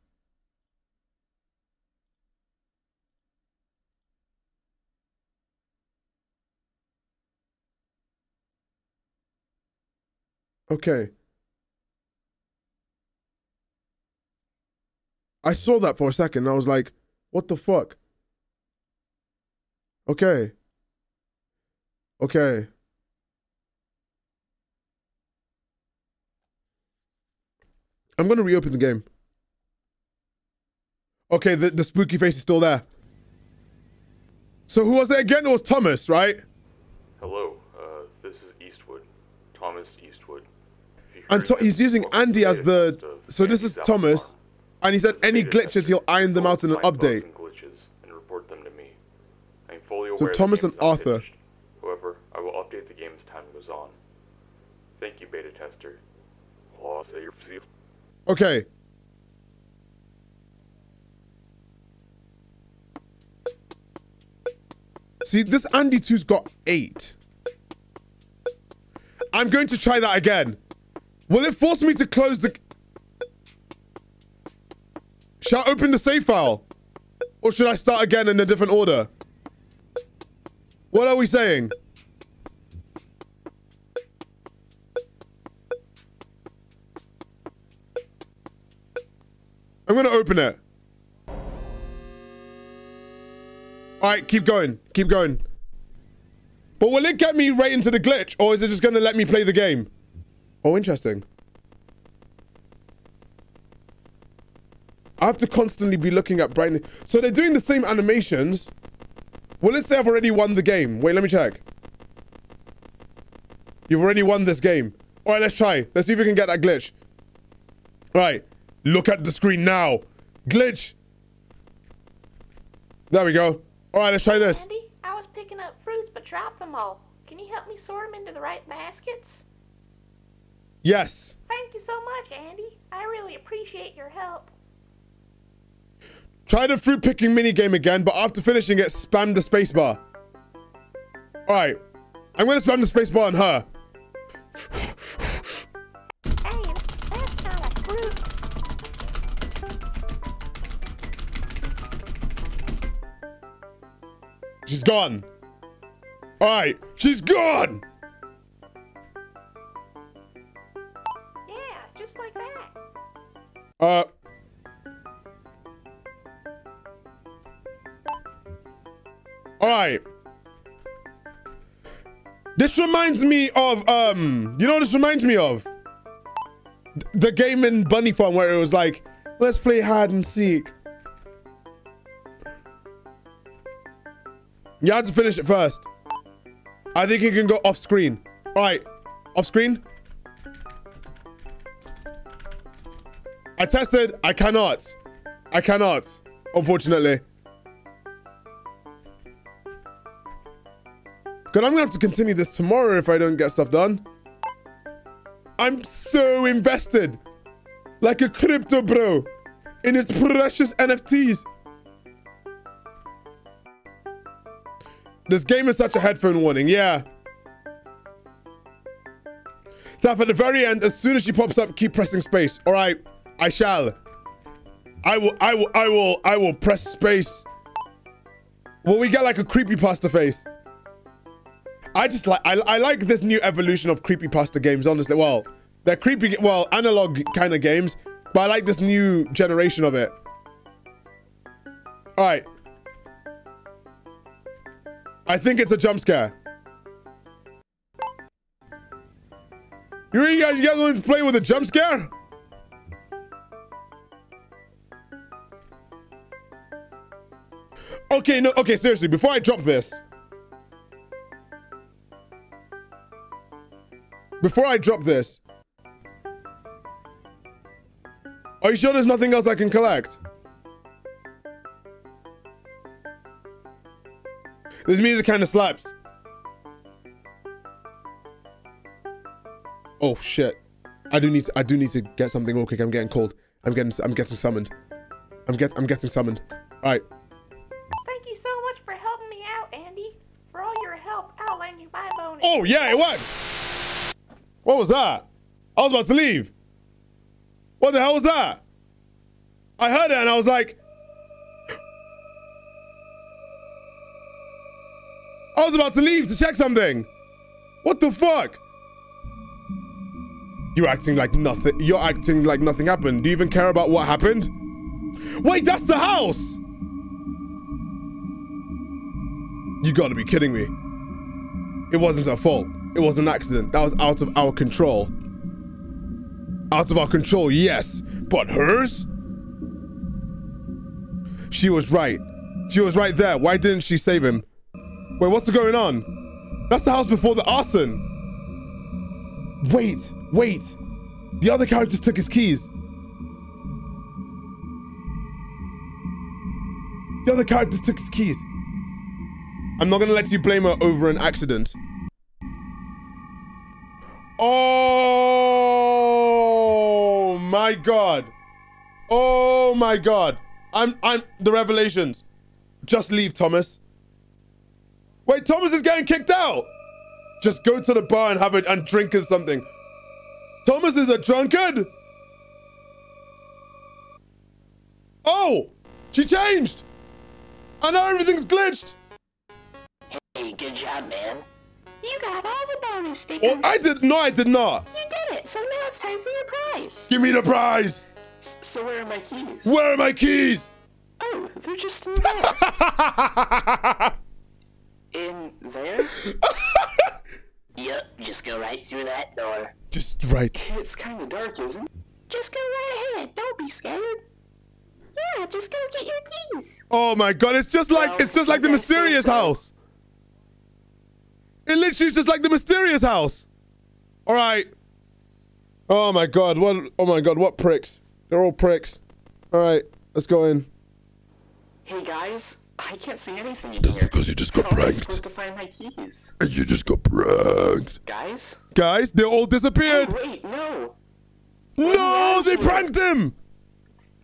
Okay. I saw that for a second. I was like, what the fuck? Okay. Okay. I'm going to reopen the game. Okay, the, the spooky face is still there. So who was it again? It was Thomas, right? Hello, uh, this is Eastwood. Thomas Eastwood. And he's using Andy as the... Uh, so this is Thomas. And he said any glitches, he'll iron them out in an update. And report them to me. I'm fully aware so Thomas and Arthur. However, I will update the game as time goes on. Thank you, beta tester. Okay. See, this Andy 2's got eight. I'm going to try that again. Will it force me to close the... Shall I open the save file? Or should I start again in a different order? What are we saying? I'm gonna open it. Alright, keep going. Keep going. But will it get me right into the glitch? Or is it just gonna let me play the game? Oh, interesting. I have to constantly be looking at brightness. So they're doing the same animations. Well, let's say I've already won the game. Wait, let me check. You've already won this game. All right, let's try. Let's see if we can get that glitch. All right. Look at the screen now. Glitch. There we go. All right, let's try this. Andy, I was picking up fruits but dropped them all. Can you help me sort them into the right baskets? Yes. Thank you so much, Andy. I really appreciate your help. Try the fruit picking mini game again, but after finishing it, spam the spacebar. All right. I'm going to spam the spacebar on her. Hey, that's not a fruit. She's gone. All right. She's gone. Uh. All right. This reminds me of um. You know what this reminds me of? Th- The game in Bunny Farm where it was like, let's play hide and seek. You have to finish it first. I think you can go off screen. All right, off screen. I tested. I cannot. I cannot. Unfortunately. Good, I'm gonna have to continue this tomorrow if I don't get stuff done. I'm so invested. Like a crypto bro. In its precious NFTs. This game is such a headphone warning, yeah. That at the very end, as soon as she pops up, keep pressing space. All right, I shall. I will, I will, I will, I will press space. Well, we get like a creepy pasta face? I just like, I, I like this new evolution of creepy pasta games, honestly. Well, they're creepy, well, analog kind of games, but I like this new generation of it. All right. I think it's a jump scare. You guys, you guys want to play with a jump scare? Okay, no, okay, seriously, before I drop this. Before I drop this. Are you sure there's nothing else I can collect? This music kind of slaps. Oh shit. I do need to, I do need to get something real quick. I'm getting cold. I'm getting I'm getting summoned. I'm get I'm getting summoned. All right. Oh yeah, it was. What was that? I was about to leave. What the hell was that? I heard it and I was like, I was about to leave to check something. What the fuck? You're acting like nothing. You're acting like nothing happened. Do you even care about what happened? Wait, that's the house. You gotta be kidding me. It wasn't her fault. It was an accident. That was out of our control. Out of our control, yes. But hers? She was right. She was right there. Why didn't she save him? Wait, what's going on? That's the house before the arson. Wait, wait. The other characters took his keys. The other characters took his keys. I'm not gonna let you blame her over an accident. Oh my god. Oh my god. I'm I'm the revelations. Just leave, Thomas. Wait, Thomas is getting kicked out. Just go to the bar and have it and drink or something. Thomas is a drunkard. Oh, she changed. I know everything's glitched. Hey, good job, man. You got all the bonus stickers. Oh, I did. No, I did not. You did it, so now it's time for your prize. Give me the prize. So where are my keys? Where are my keys? Oh, they're just in there. in there? Yep, just go right through that door. Just right. It's kind of dark, isn't it? Just go right ahead. Don't be scared. Yeah, just go get your keys. Oh my god, it's just like it's just like the mysterious house. It literally is just like the mysterious house. All right. Oh my god, what oh my god, what pricks. They're all pricks. All right, let's go in. Hey guys, I can't see anything in That's here. because you just got How am I pranked. supposed to find my keys? And you just got pranked. Guys? Guys, they all Oh, disappeared. wait, no. No, they pranked him.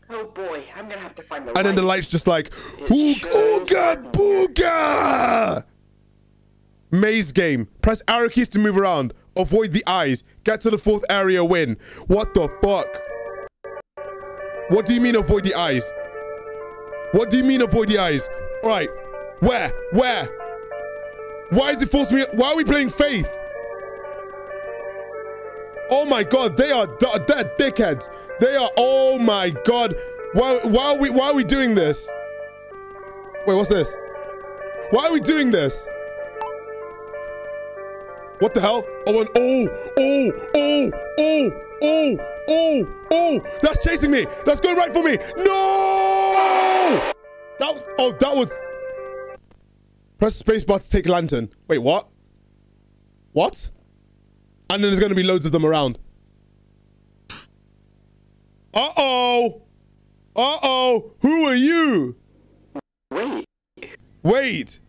Oh boy, I'm gonna have to find the And then the lights just like, Ooga booga! Maze game. Press arrow keys to move around. Avoid the eyes. Get to the fourth area, win. What the fuck? What do you mean avoid the eyes? What do you mean avoid the eyes? All right. Where? Where? Why is it forcing me? Why are we playing Faith? Oh my god, they are d- they're dickheads. They are. Oh my god. Why? Why are we? Why are we doing this? Wait, what's this? Why are we doing this? What the hell? Oh, and oh, oh, oh, oh, oh, oh, oh! That's chasing me. That's going right for me. No! That. Oh, that was. Press spacebar to take lantern. Wait, what? What? And then there's going to be loads of them around. Uh-oh. Uh-oh. Who are you? Wait, Wait.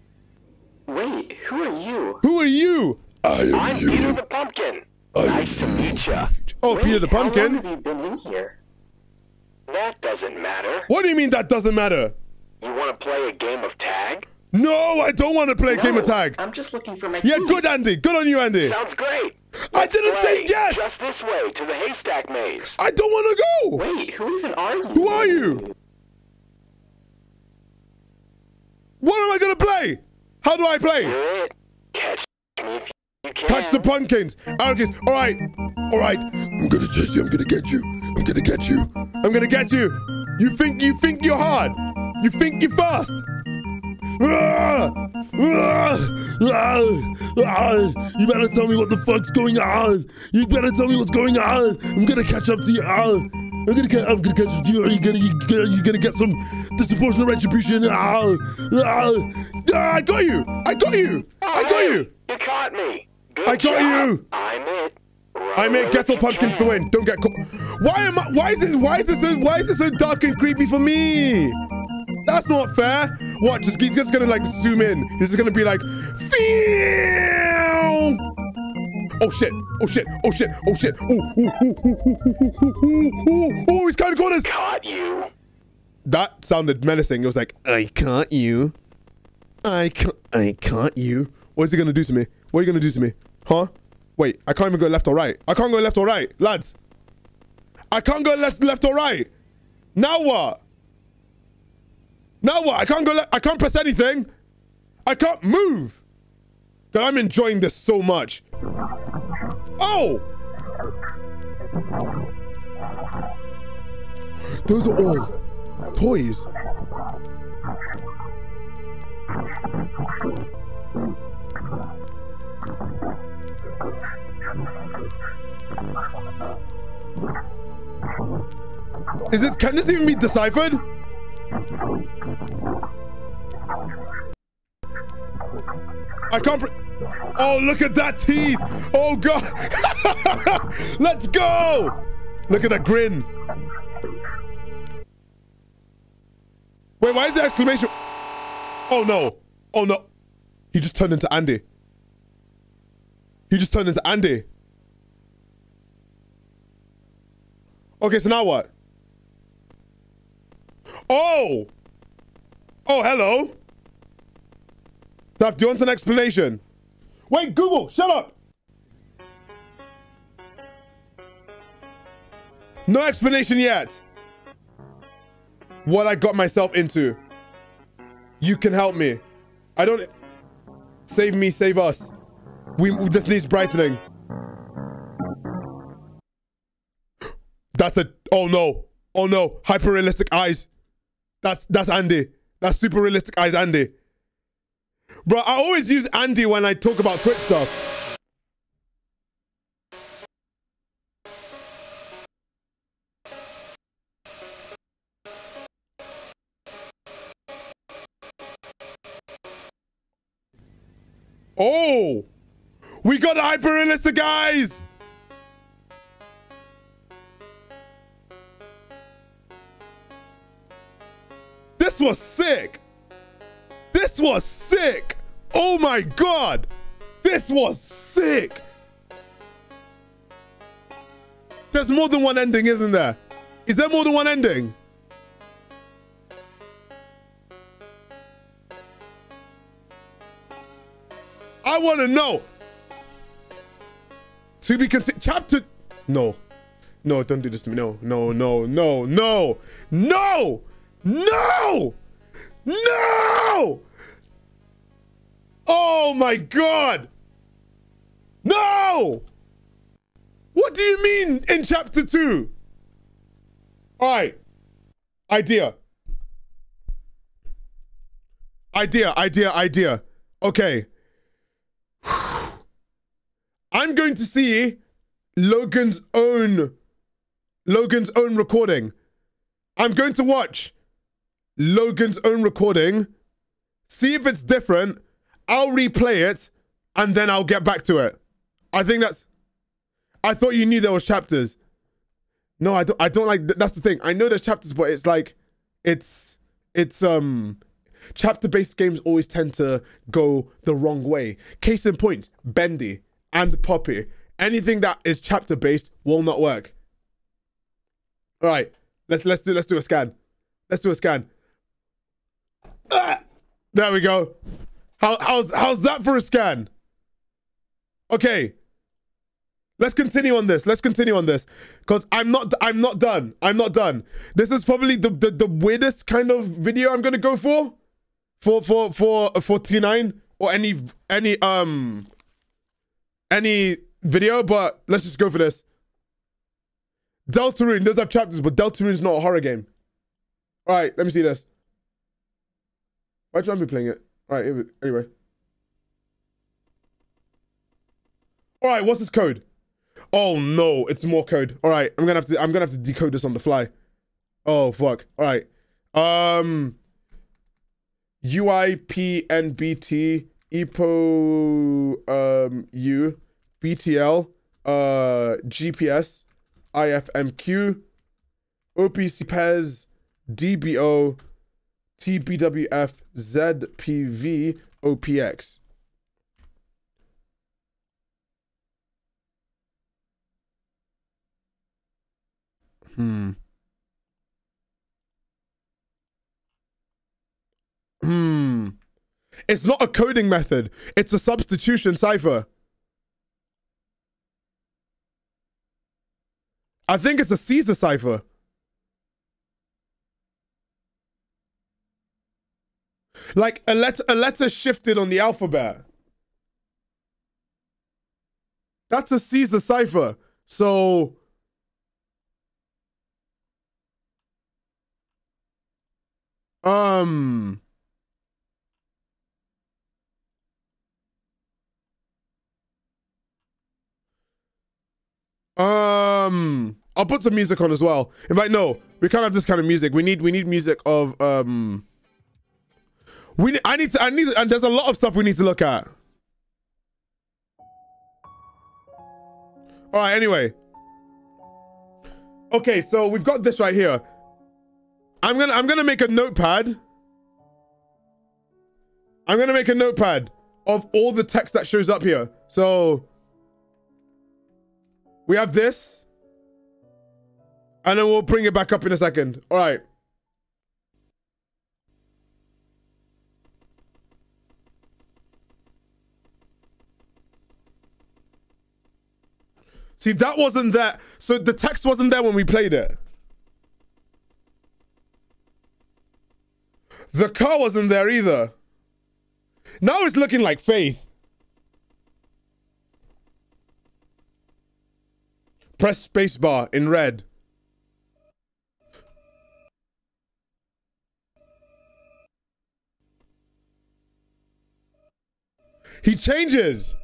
wait, who are you? Who are you? I am I'm you. Peter the Pumpkin. I Nice to meet ya. Oh, Wait, Peter the How long Pumpkin. have you been in here? That doesn't matter. What do you mean that doesn't matter? You want to play a game of tag? No, I don't want to play a game of tag. I'm just looking for my Yeah, keys. good, Andy. Good on you, Andy. Sounds great. I Let's didn't say yes. Just this way to the haystack maze. I don't want to go. Wait, who even are you? Who are you? What am I going to play? How do I play? Good. Catch me if you can. Touch the pumpkins. Arrogance. All right. All right. I'm gonna chase you. I'm gonna get you. I'm gonna get you. I'm gonna get you. You think you think you're hard. You think you're fast. You better tell me what the fuck's going on. You better tell me what's going on. I'm gonna catch up to you. I'm gonna get. I'm gonna catch up to you. You're gonna. You're gonna, you're gonna get some disproportionate retribution. Ah! Ah! Ah, I got you. I got you. I got you. You caught me. Good I got job. you. I'm it. I made ghetto pumpkins to win. Don't get caught. Why am I? Why is it? Why is it so? Why is it so dark and creepy for me? That's not fair. What? Just he's just gonna like zoom in. He's just gonna be like, Phew! Oh shit! Oh shit! Oh shit! Oh shit! Oh, oh, oh, oh, oh, oh, oh, oh, oh, he's of corners. Caught you. That sounded menacing. It was like, I caught you. I can't. I caught you. What is he gonna do to me? What are you gonna do to me? Huh? Wait, I can't even go left or right. I can't go left or right, lads. I can't go left, left or right. Now what? Now what? I can't go. Le- I can't press anything. I can't move. God, I'm enjoying this so much. Oh! Those are all toys. Is it? Can this even be deciphered? I can't. oh, look at that teeth! Oh god! Let's go! Look at that grin. Wait, why is the exclamation? Oh no! Oh no! He just turned into Andy. He just turned into Andy. Okay, so now what? Oh! Oh, hello. Do you want an explanation? Wait, Google, shut up! No explanation yet. What I got myself into. You can help me. I don't... Save me, save us. We, this needs brightening. That's a... Oh no. Oh no. Hyper realistic eyes. That's that's Andy. That's super realistic eyes, Andy. Bro, I always use Andy when I talk about Twitch stuff. Oh! We got hyper realistic eyes! This was sick. This was sick. Oh my god. This was sick. There's more than one ending, isn't there? Is there more than one ending? I want to know. To be continued. Chapter. No. No, don't do this to me. No, no, no, no, no, no. No! No! Oh my god! No! What do you mean in chapter 2? Alright. Idea. Idea, idea, idea. Okay. I'm going to see Logan's own Logan's own recording. I'm going to watch Logan's own recording, see if it's different. I'll replay it, and then I'll get back to it. I think that's. I thought you knew there was chapters. No, I don't. I don't like. That's the thing. I know there's chapters, but it's like, it's it's um, chapter-based games always tend to go the wrong way. Case in point, Bendy and Poppy. Anything that is chapter-based will not work. All right, let's let's do let's do a scan. Let's do a scan. There we go. How, how's, how's that for a scan? Okay. Let's continue on this. Let's continue on this. Because I'm not I'm not done. I'm not done. This is probably the, the, the weirdest kind of video I'm gonna go for. For for for for T9 or any any um any video, but let's just go for this. Deltarune does have chapters, but Deltarune's not a horror game. Alright, let me see this. Why should I be playing it? All right, anyway. All right, what's this code? Oh no, it's more code. All right, I'm gonna have to. I'm gonna have to decode this on the fly. Oh fuck. All right. Um. UIPNBT EPO um U BTL uh, GPS, IFMQ, OPC PES, DBO, TBWF, ZPV, OPX. Hmm. Hmm. It's not a coding method. It's a substitution cipher. I think it's a Caesar cipher. Like a letter, a letter shifted on the alphabet. That's a Caesar cipher. So um Um, I'll put some music on as well. In fact, no, we can't have this kind of music. We need we need music of um. We I need to I need and there's a lot of stuff we need to look at. All right. Anyway. Okay, so we've got this right here. I'm gonna I'm gonna make a notepad. I'm gonna make a notepad of all the text that shows up here. So we have this. And then we'll bring it back up in a second. All right. See, that wasn't there. So the text wasn't there when we played it. The car wasn't there either. Now it's looking like Faith. Press spacebar in red. He changes.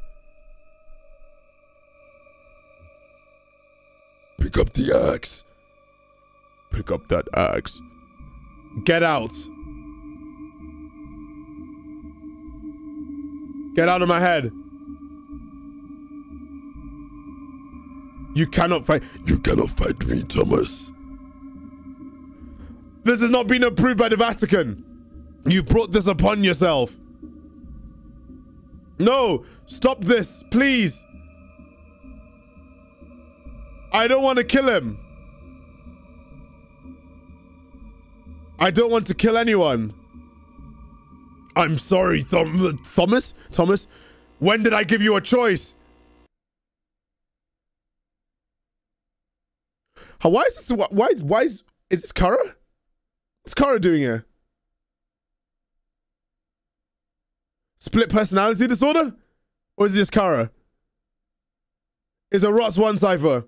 Pick up the axe. Pick up that axe. Get out. Get out of my head. You cannot fight. You cannot fight me, Thomas. This has not been approved by the Vatican. You brought this upon yourself. No, stop this, please. I don't want to kill him. I don't want to kill anyone. I'm sorry, Thom Thomas. Thomas, when did I give you a choice? How, why is this? Why? Why is is this Kara? What's Kara doing here? Split personality disorder, or is just Kara? Is a ROTS one cipher?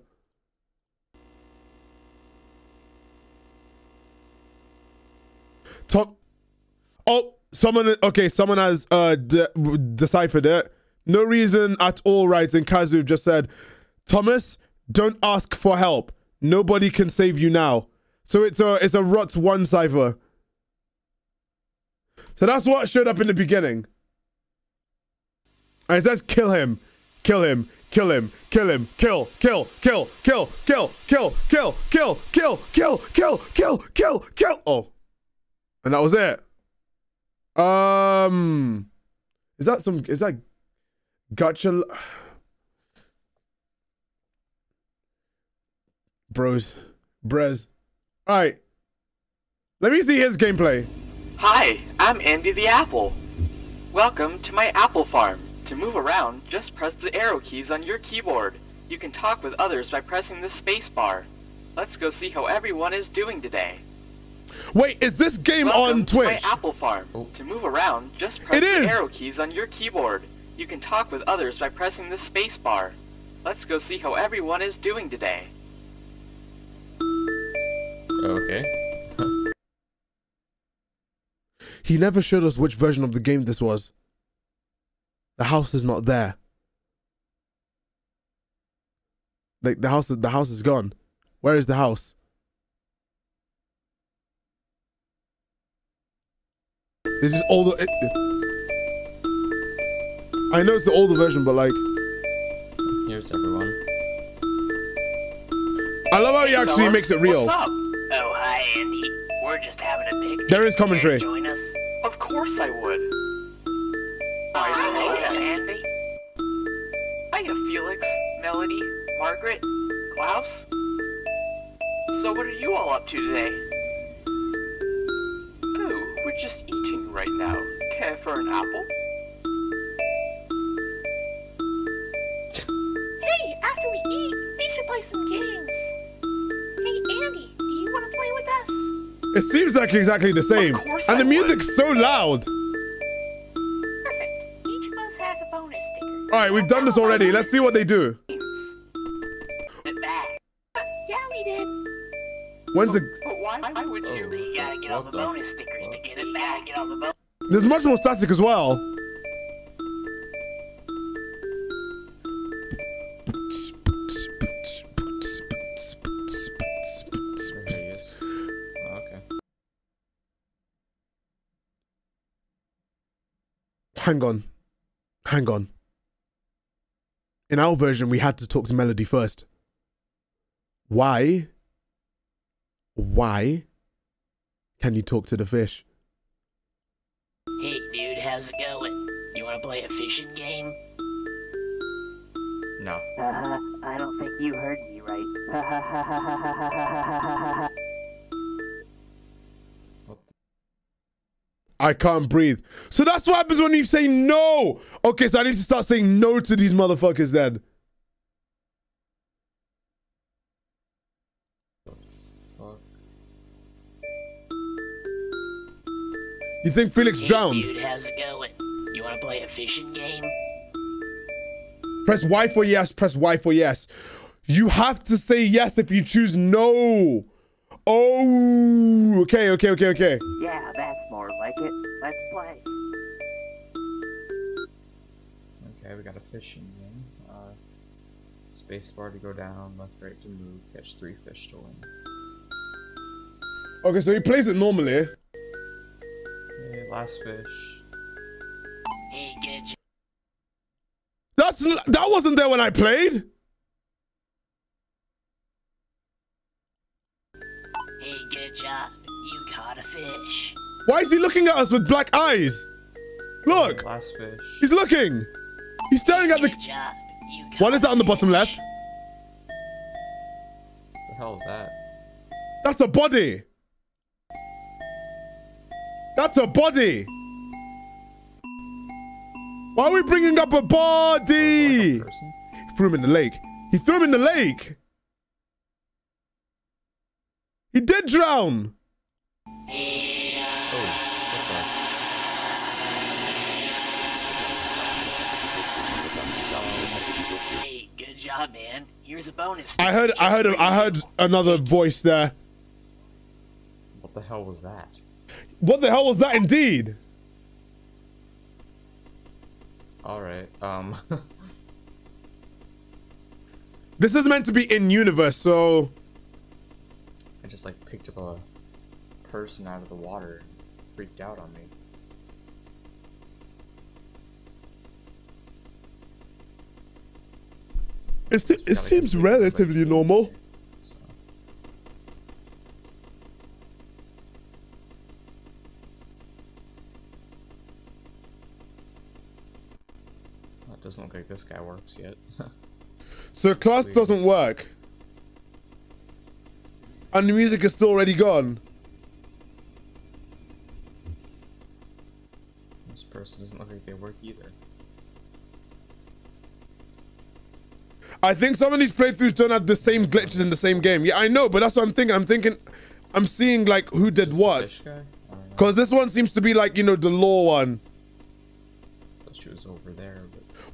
Top. Oh, someone. Okay, someone has uh de deciphered it. No reason at all, right? And Kazu just said, Thomas, don't ask for help. Nobody can save you now. So it's a it's a ROTS one cipher. So that's what showed up in the beginning. And it says kill him. Kill him. Kill him. Kill him. Kill. Kill. Kill. Kill. Kill. Kill. Kill. Kill. Kill. Kill. Kill. Kill. Kill. Kill. Oh. And that was it. Um Is that some is that gotcha Bros. Brez. Alright. Let me see his gameplay. Hi, I'm Andy the Apple. Welcome to my apple farm. To move around, just press the arrow keys on your keyboard. You can talk with others by pressing the space bar. Let's go see how everyone is doing today. Wait, is this game Welcome on to my apple farm. Oh. To move around, just press It the is! arrow keys on your keyboard. You can talk with others by pressing the space bar. Let's go see how everyone is doing today. Okay. He never showed us which version of the game this was. The house is not there. Like the house, the house is gone. Where is the house? This is older. It, I know it's the older version, but like, Here's everyone. I love how he actually fellas. makes it real. What's up? Oh, hi, Andy. We're just having a picnic. There is commentary. Care to Join us. Of course I would. Hi, Hi, Andy. Andy. Hiya, Felix, Melody, Margaret, Claus. So what are you all up to today? We're just eating right now. Care for an apple? Hey, after we eat, we should play some games. Hey, Andy, do you want to play with us? It seems like exactly the same. Of course And I the music's so loud. Perfect. Each of us has a bonus sticker. All right, we've done this already. Let's see what they do. Get back. Yeah, we did. When's the... But why, why would you? You gotta get all the bonus stickers There's much more static as well. Hang on. Hang on. In our version, we had to talk to Melody first. Why? Why can you talk to the fish? Hey, dude, how's it going? You wanna play a fishing game? No. Uh-huh. I don't think you heard me right. I can't breathe. So that's what happens when you say no. Okay, so I need to start saying no to these motherfuckers then. You think Felix Hey, drowned? dude, how's it going? You wanna play a fishing game? Press Y for yes, press Y for yes. You have to say yes if you choose no. Oh, okay, okay, okay, okay. yeah, that's more like it. Let's play. Okay, we got a fishing game. Uh, space bar to go down, left, right to move, catch three fish to win. Okay, so he plays it normally. Hey, last fish. Hey. That's n- that wasn't there when I played. Hey, good job. You caught a fish. Why is he looking at us with black eyes? Look, Hey, last fish. he's looking. He's staring at the. Good job. You What is that on the bottom left? What the hell is that? That's a body. That's a body. Why are we bringing up a body? Like a? He threw him in the lake. He threw him in the lake. He did drown. Oh, what the? Hey, good job, man. Here's a bonus. I heard. I heard. I heard another voice there. What the hell was that? What the hell was that? Indeed. Alright, um. This is meant to be in universe, so I just like picked up a person out of the water and freaked out on me. it's, it seems relatively normal. So. That doesn't look like this guy works yet. So Claus doesn't work, and the music is still already gone. this person doesn't look like they work either. I think some of these playthroughs don't have the same glitches in the same game. Yeah, I know, but that's what I'm thinking. I'm thinking, I'm seeing like who did what. Fish guy? I don't know. Because this one seems to be like, you know, the law one.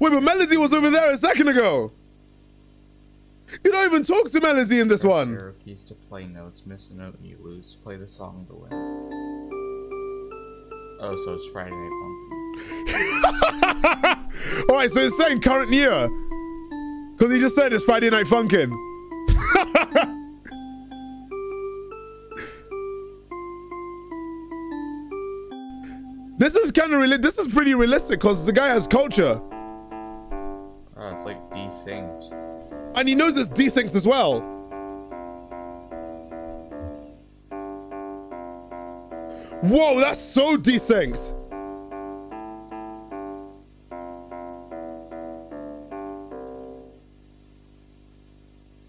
Wait, but Melody was over there a second ago. You don't even talk to Melody in this press one. Arrow keys to play notes. Miss a note and you lose. Play the song to win. Oh, so it's Friday Night Funkin'. All right, so it's saying current year. Because he just said it's Friday Night Funkin'. this is kind of real. This is pretty realistic because the guy has culture it's like desynced. And he knows it's desynced as well. Whoa, that's so desynced.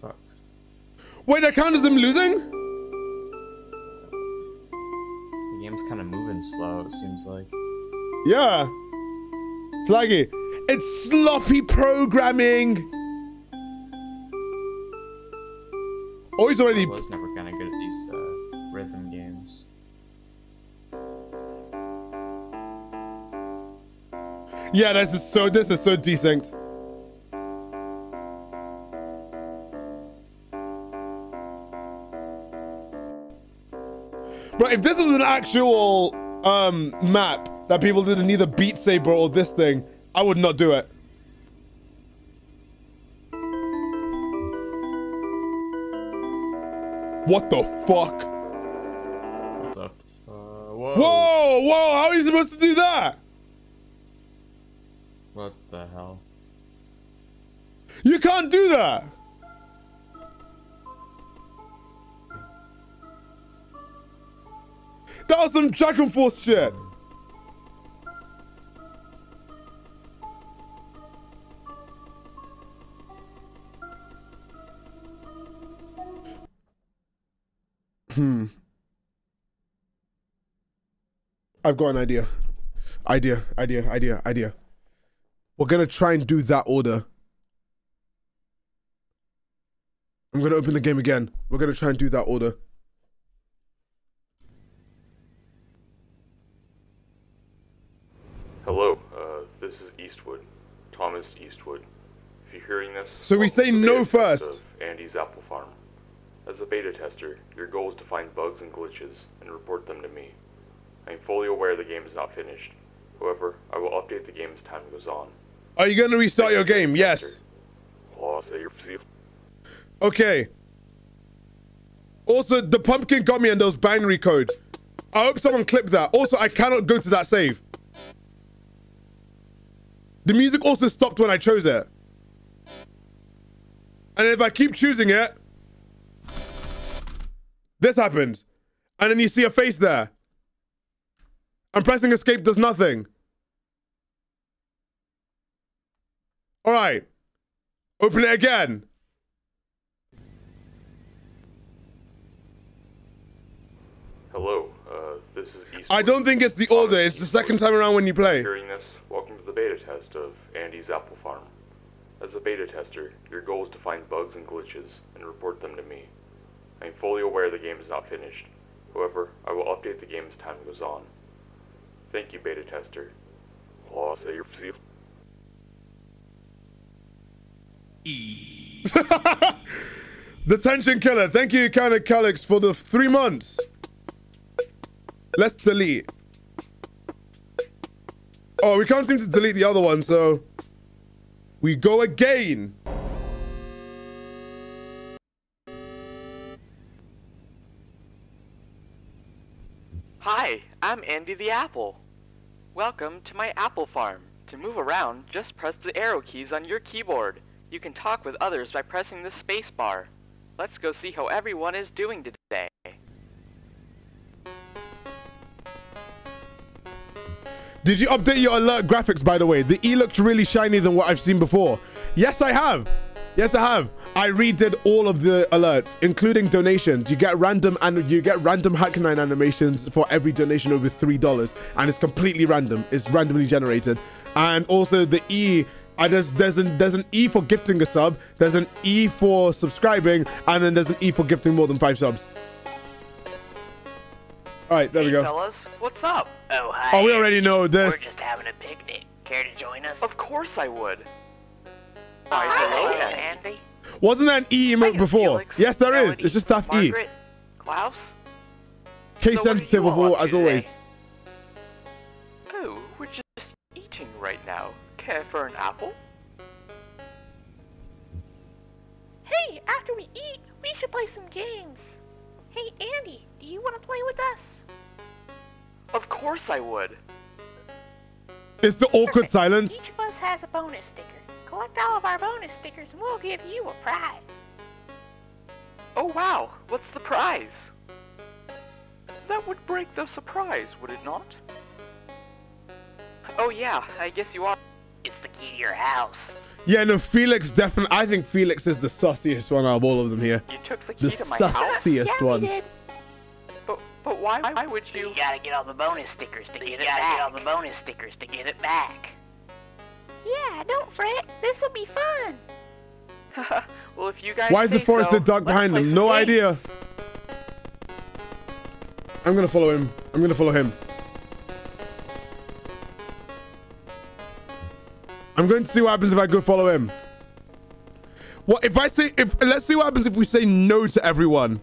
Fuck. Wait, that counts as him losing? The game's kind of moving slow, it seems like. Yeah. It's laggy. It's sloppy programming. Oh, he's already. I was never kind of good at these uh, rhythm games. Yeah, this is so. This is so desynced. But if this was an actual um map that people did in either Beat Saber or this thing, I would not do it. What the fuck? What the f- uh, whoa. Whoa, whoa, how are you supposed to do that? What the hell? You can't do that. That was some Dragon Force shit. Hmm. I've got an idea. Idea, idea, idea, idea. We're gonna try and do that order. I'm gonna open the game again. We're gonna try and do that order. Hello, uh, this is Eastwood. Thomas Eastwood. If you're hearing this, So we say no first. Andy's Apple Farm. As a beta tester, your goal is to find bugs and glitches and report them to me. I am fully aware the game is not finished. However, I will update the game as time goes on. Are you gonna restart your game? Yes. Say your- see- Okay. Also, the pumpkin got me in those binary code. I hope someone clipped that. Also, I cannot go to that save. The music also stopped when I chose it. And if I keep choosing it, this happens. And then you see a face there. And pressing escape does nothing. All right. Open it again. Hello, uh, this is Eastwood. I don't think it's the order. It's the second time around when you play. Hearing this, welcome to the beta test of Andy's Apple Farm. As a beta tester, your goal is to find bugs and glitches and report them to me. I am fully aware the game is not finished. However, I will update the game as time goes on. Thank you, beta tester. Oh, say your see. The tension killer. Thank you, Kind of Calix, for the three months. Let's delete. Oh, we can't seem to delete the other one, so we go again. Hi, I'm Andy the Apple. Welcome to my apple farm. To move around, just press the arrow keys on your keyboard. You can talk with others by pressing the space bar. Let's go see how everyone is doing today. Did you update your alert graphics, by the way? The E looks really shiny than what I've seen before. Yes, I have. Yes, I have. I redid all of the alerts, including donations. You get random and you get random Hack9 animations for every donation over three dollars, and it's completely random. It's randomly generated, and also the E. Uh, I just there's an there's an E for gifting a sub. There's an E for subscribing, and then there's an E for gifting more than five subs. All right, there we go. fellas, what's up? Oh, hi. Oh, we already know this. We're just having a picnic. Care to join us? Of course I would. Why, hello. hello, Andy. Wasn't that an E emote before? Felix, Yes, there is. Melody, It's just tough E. Claus? Case So sensitive of all all, as to always. Oh, we're just eating right now. Care for an apple? Hey, after we eat, we should play some games. Hey, Andy, do you want to play with us? Of course I would. It's the awkward Perfect. silence. Each of us has a bonus sticker. Collect all of our bonus stickers and we'll give you a prize. Oh wow, what's the prize? that would break the surprise, would it not? Oh yeah, I guess you are. It's the key to your house. Yeah, no, Felix definitely. I think Felix is the sussiest one out of all of them here. You took the key The to my house? sussiest Yeah, one. did. But, but why, why would You you... gotta get all the bonus stickers to You get it gotta back. get all the bonus stickers to get it back. Yeah, don't fret. This'll be fun. well, if you guys Why is the forested so, duck behind play him? No games. idea. I'm gonna follow him. I'm gonna follow him. I'm going to see what happens if I go follow him. What if I say if let's see what happens if we say no to everyone.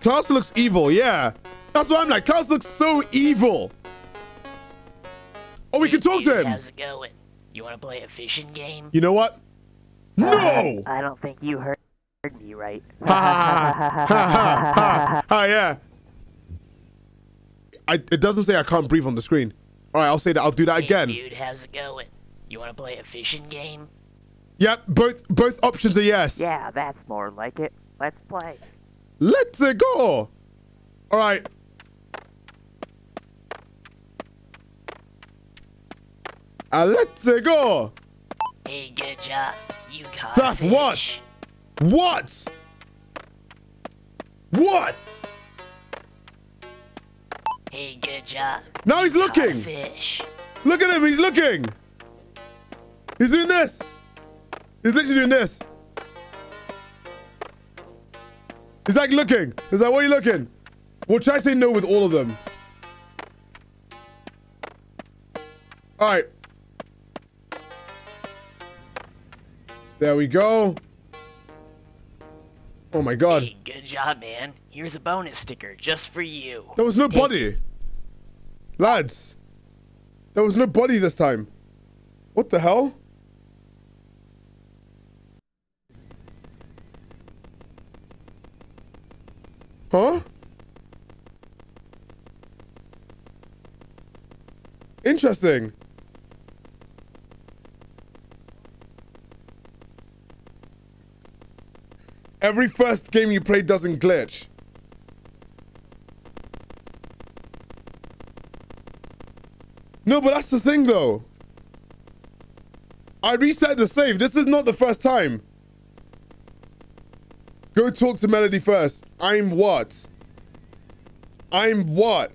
Claus looks evil, yeah. That's what I'm like. Claus looks so evil. Oh, we can talk to him. How's it going? You wanna play a fishing game? You know what? No! I don't think you heard me right. Ha ha ha ha ha ha ha yeah. I, it doesn't say I can't breathe on the screen. All right, I'll say that. I'll do that Hey, again. dude, how's it going? You wanna play a fishing game? Yep, both both options are yes. Yeah, that's more like it. Let's play. Let's uh, go. All right. Uh, let's uh, go. Hey, good job. You caught Stuff, a fish. what? What? What? Hey, good job. Now he's You looking. Fish. Look at him. He's looking. He's doing this. He's literally doing this. He's like looking. He's like, what are you looking? Well, try say no with all of them. All right. There we go. Oh my god. Hey, good job, man. Here's a bonus sticker just for you. There was no Hey, body. Lads. There was no body this time. What the hell? Huh? Interesting. Every first game you play doesn't glitch. No, but that's the thing though. I reset the save. This is not the first time. Go talk to Melody first. I'm what? I'm what?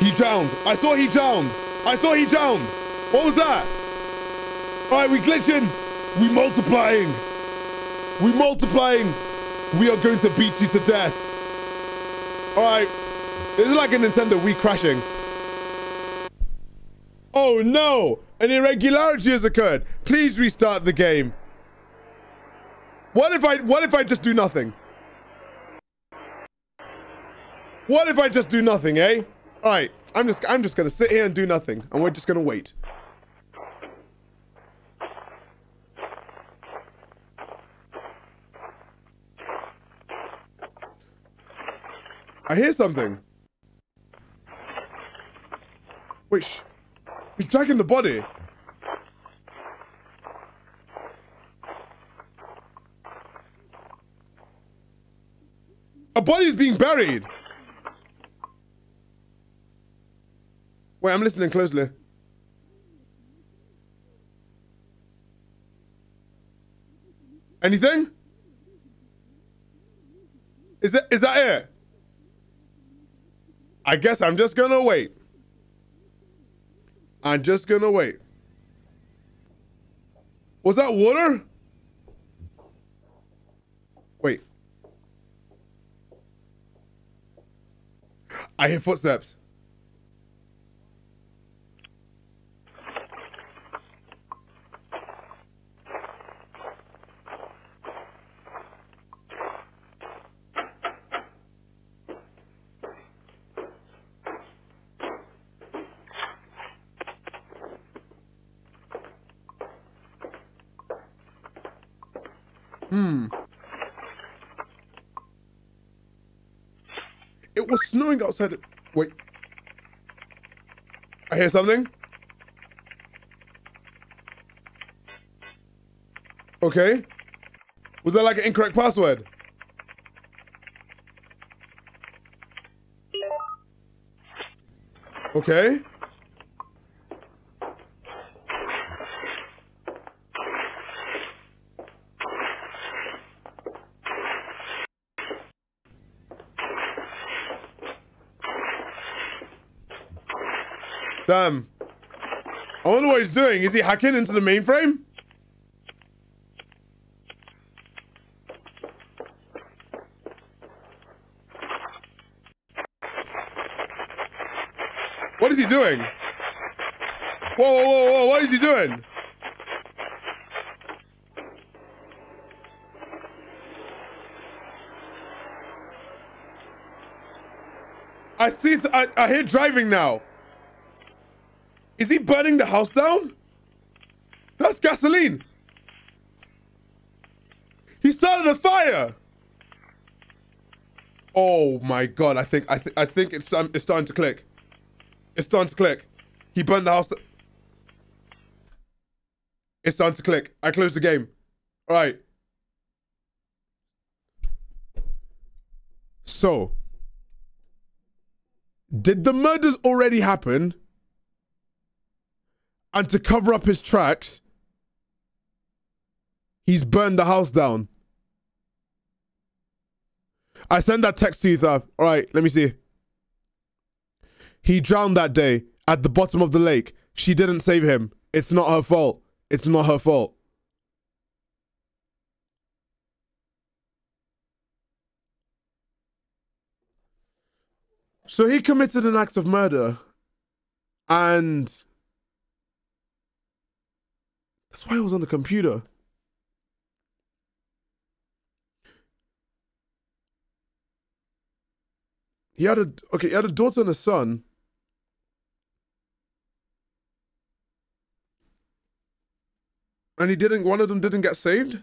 He drowned. I saw he drowned. I saw he drowned. What was that? All right, we glitching. We multiplying. We multiplying. We are going to beat you to death. All right. This is like a Nintendo Wii crashing. Oh no! An irregularity has occurred. Please restart the game. What if I what if I just do nothing? What if I just do nothing, eh? All right. I'm just I'm just to sit here and do nothing and we're just to wait. I hear something. Wait, sh- he's dragging the body. A body is being buried. Wait, I'm listening closely. Anything? Is that is that it? I guess I'm just gonna wait. I'm just gonna wait. Was that water? Wait. I hear footsteps. Hmm. It was snowing outside. Wait. I hear something. Okay. Was that like an incorrect password? Okay. Damn. I wonder what he's doing. Is he hacking into the mainframe? What is he doing? Whoa, whoa, whoa, whoa, what is he doing? I see, I, I hear driving now. Is he burning the house down? That's gasoline. He started a fire. Oh my god! I think I think I think it's um, it's starting to click. It's starting to click. He burned the house. It's starting to click. I closed the game. All right. So, did the murders already happen? And to cover up his tracks, he's burned the house down. I sent that text to you, Thaf. All right, let me see. He drowned that day at the bottom of the lake. She didn't save him. It's not her fault. It's not her fault. So he committed an act of murder and that's why I was on the computer. He had a okay, he had a daughter and a son. And he didn't one of them didn't get saved?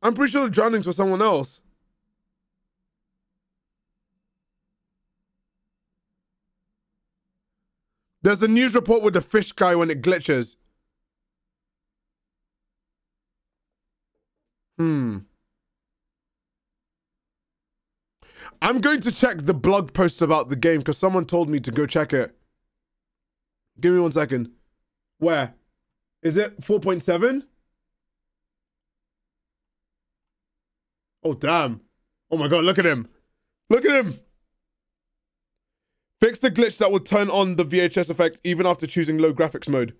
I'm pretty sure the drowning's for someone else. There's a news report with the fish guy when it glitches. Hmm. I'm going to check the blog post about the game because someone told me to go check it. Give me one second. Where? Is it 4.7? Oh, damn. Oh my god, look at him. Look at him. Fix the glitch that will turn on the VHS effect even after choosing low graphics mode.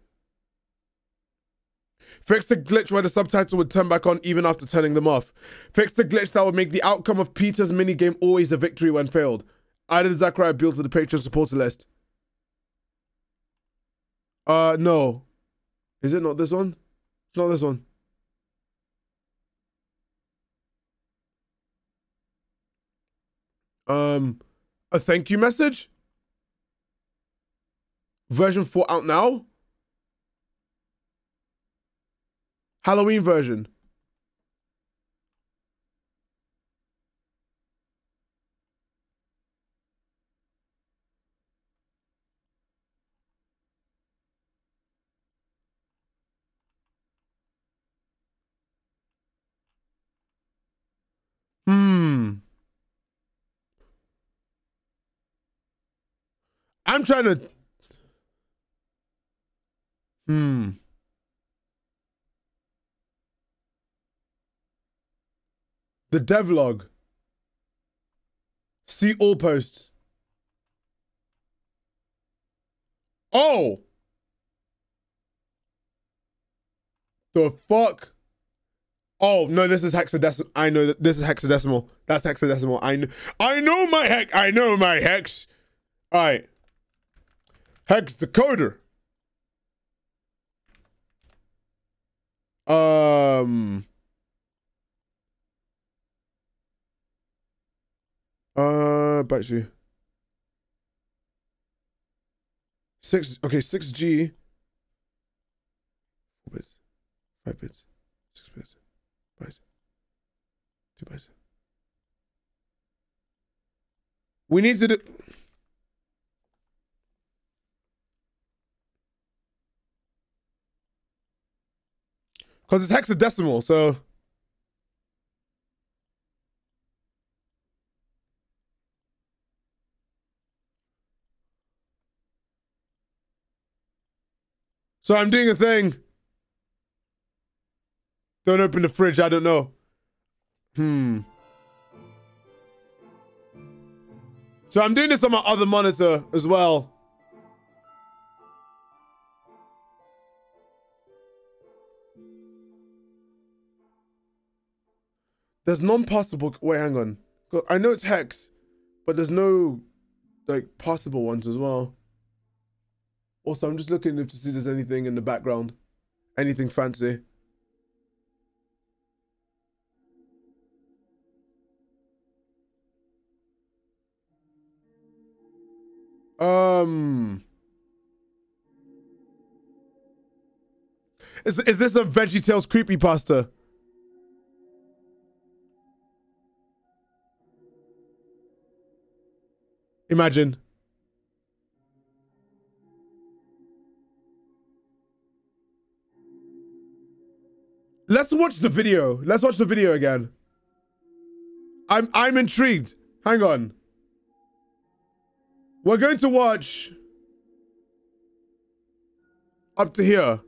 Fix the glitch where the subtitle would turn back on even after turning them off. Fix the glitch that would make the outcome of Peter's minigame always a victory when failed. Added Zachariah built to the Patreon supporter list. Uh, no. Is it not this one? It's not this one. Um, a thank you message? Version 4 out now? Halloween version. Hmm. I'm trying to. Hmm. The devlog. See all posts. Oh! The fuck? Oh no, this is hexadecimal. I know that this is hexadecimal. That's hexadecimal. I know. I know my hex. I know my hex. All right. Hex decoder. Um. Uh, to you. Six. Okay, six G. Four bits, five bits, six bits, bytes, two bytes. We need to do. Because it's hexadecimal, so. So I'm doing a thing. Don't open the fridge, I don't know. Hmm. So I'm doing this on my other monitor as well. There's non-passable. Wait, hang on. I know it's hex, but there's no like passable ones as well. Also, I'm just looking if to see there's anything in the background, anything fancy. Um. Is is this a VeggieTales creepypasta? Imagine. Let's watch the video. Let's watch the video again. I'm I'm intrigued. Hang on. We're going to watch up to here.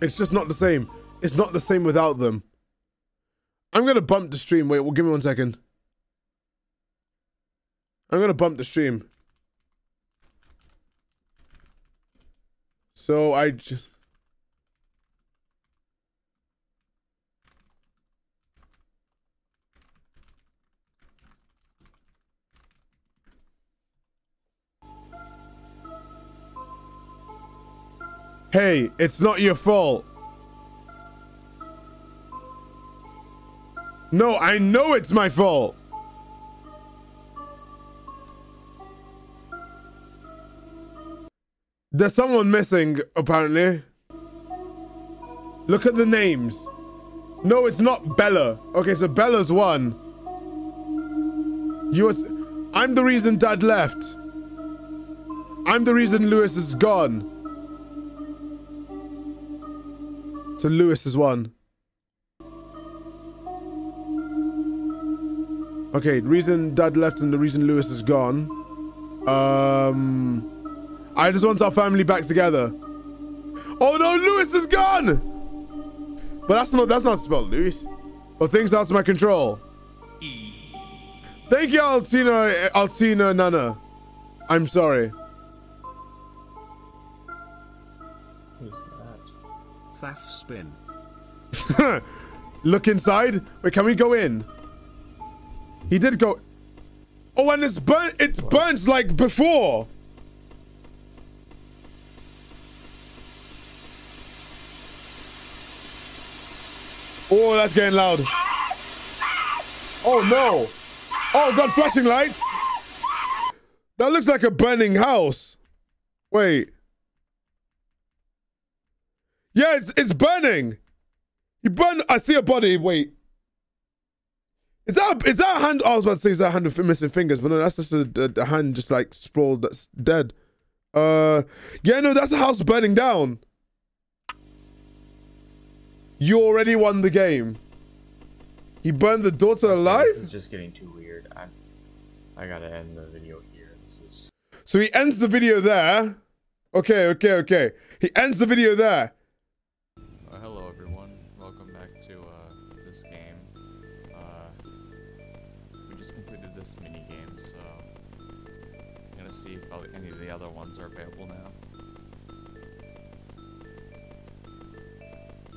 It's just not the same. It's not the same without them. I'm gonna bump the stream. Wait, well, give me one second. I'm gonna bump the stream. So I just. Hey, it's not your fault. No, I know it's my fault. There's someone missing, apparently. Look at the names. No, it's not Bella. Okay, so Bella's one. You was... I'm the reason Dad left. I'm the reason Lewis is gone. So Lewis is one. Okay, the reason Dad left and the reason Lewis is gone. Um, I just want our family back together. Oh no, Lewis is gone. But that's not that's not spelled Lewis. But things out of my control. Thank you, Altina, Altina Nana. I'm sorry. That? Faff spin. Look inside. Wait, can we go in? He did go. Oh, and it's burnt. It burns like before. Oh, that's getting loud. Oh no. Oh god, flashing lights. That looks like a burning house. Wait. Yeah, it's it's burning. You burn. I see a body. Wait. Is that is that a hand? I was about to say is that a hand with missing fingers, but no, that's just a, a, a hand just like sprawled that's dead. Uh, yeah, no, that's a house burning down. You already won the game. He burned the daughter alive. This is just getting too weird. I, I gotta end the video here. This is. So he ends the video there. Okay, okay, okay. He ends the video there.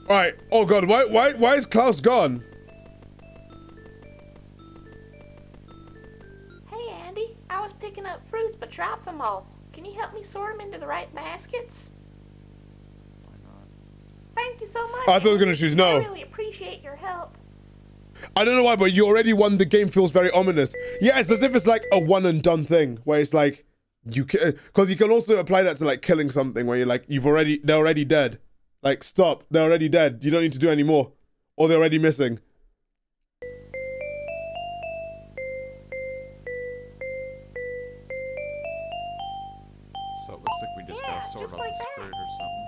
All right. Oh god, why why why is Claus gone? Hey, Andy. I was picking up fruits but dropped them all. Can you help me sort them into the right baskets? Why not? Thank you so much. I thought I was gonna choose no. I really appreciate your help. I don't know why, but you already won. The game feels very ominous. Yeah, it's as if it's like a one and done thing, where it's like you can, because you can also apply that to like killing something, where you're like you've already they're already dead. Like stop, they're already dead. You don't need to do any more, or they're already missing. So it looks like we just Yeah, gotta sort out like this that. fruit or something.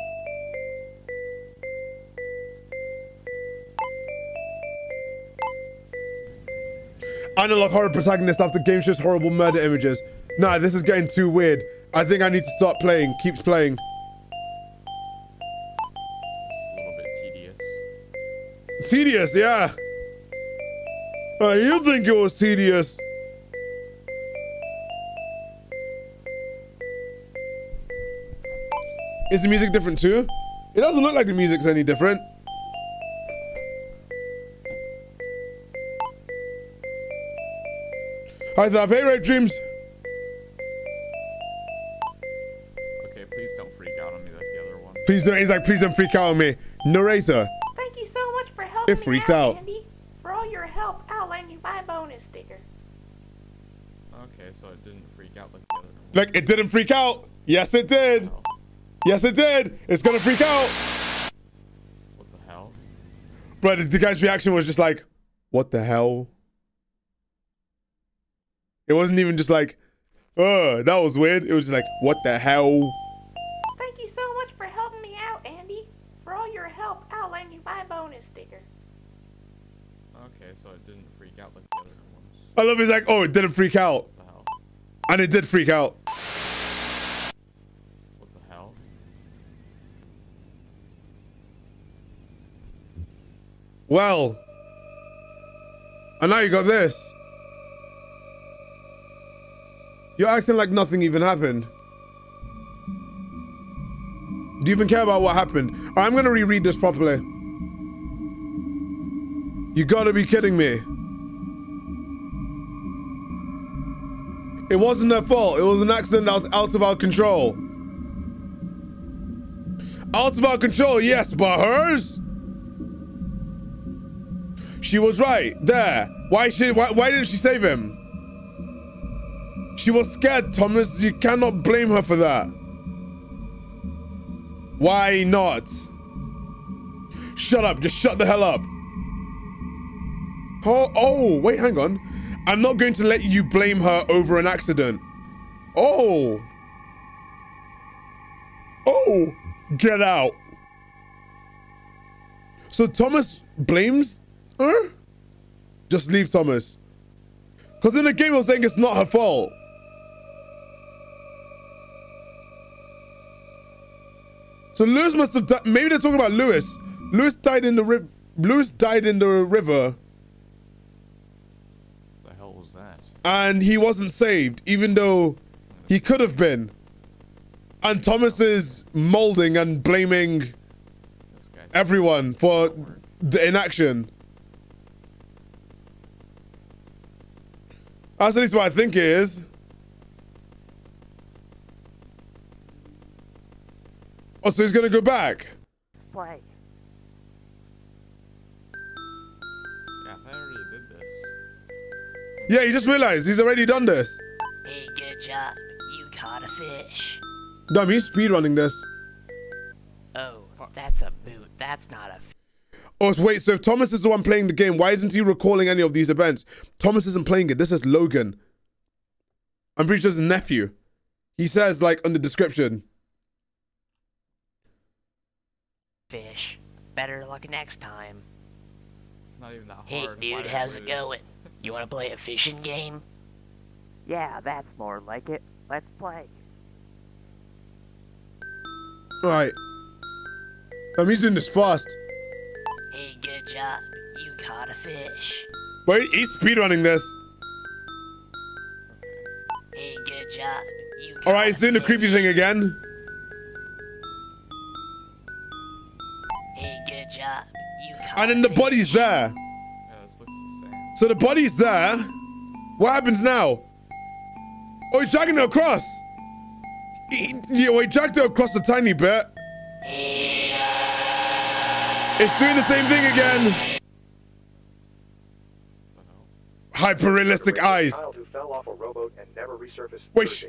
Analog horror protagonist after game shows horrible murder images. Nah, this is getting too weird. I think I need to stop playing. Keeps playing. Tedious. Yeah. Uh, you think it was tedious? Is the music different too? It doesn't look like the music's any different. Hi there, hey Rape Dreams. Okay, please don't freak out on me like the other one. Please don't, he's like, please don't freak out on me. Narrator. It freaked out, out. Andy. For all your help, I'll lend you my bonus sticker. Okay, so it didn't freak out like the other one. Like, it didn't freak out. Yes, it did. Yes, it did. It's gonna freak out. What the hell? But the guy's reaction was just like, what the hell? It wasn't even just like, uh, that was weird. It was just like, what the hell? I love he's like, oh, it didn't freak out. What the hell? And it did freak out. What the hell? Well. And now you got this. You're acting like nothing even happened. Do you even care about what happened? I'm gonna reread this properly. You gotta be kidding me. It wasn't her fault. It was an accident that was out of our control. Out of our control, yes, but hers? She was right there. Why she? Why, why didn't she save him? She was scared, Thomas. You cannot blame her for that. Why not? Shut up. Just shut the hell up. Oh, oh, wait, hang on. I'm not going to let you blame her over an accident. Oh. Oh, get out. So Thomas blames her? Just leave Thomas. Because in the game, I was saying it's not her fault. So Lewis must have died. Maybe they're talking about Lewis. Lewis died in the river. Lewis died in the river, What the hell was that? And he wasn't saved, even though he could have been. And Thomas is molding and blaming everyone for the inaction. That's at least what I think it is. Oh, so he's gonna go back. Yeah, he just realized he's already done this. Hey, good job. You caught a fish. Damn, he's speedrunning this. Oh, that's a boot. That's not a Oh, so wait, so if Thomas is the one playing the game, why isn't he recalling any of these events? Thomas isn't playing it. This is Logan. I'm pretty sure it's his nephew. He says, like, on the description. fish. Better luck next time. It's not even that hard. Hey, dude, how's it, it is. going? You want to play a fishing game? Yeah, that's more like it. Let's play. Alright. I'm using this fast. Hey, good job. You caught a fish. Wait, he's speedrunning this. Hey, good job. You Alright, he's doing the creepy thing again. Hey, good job. You caught And then the fish. body's there. So the body's there. What happens now? Oh, he's dragging it across. He, yeah, well, he dragged it across a tiny bit. It's doing the same thing again. Hyper realistic eyes. Wait,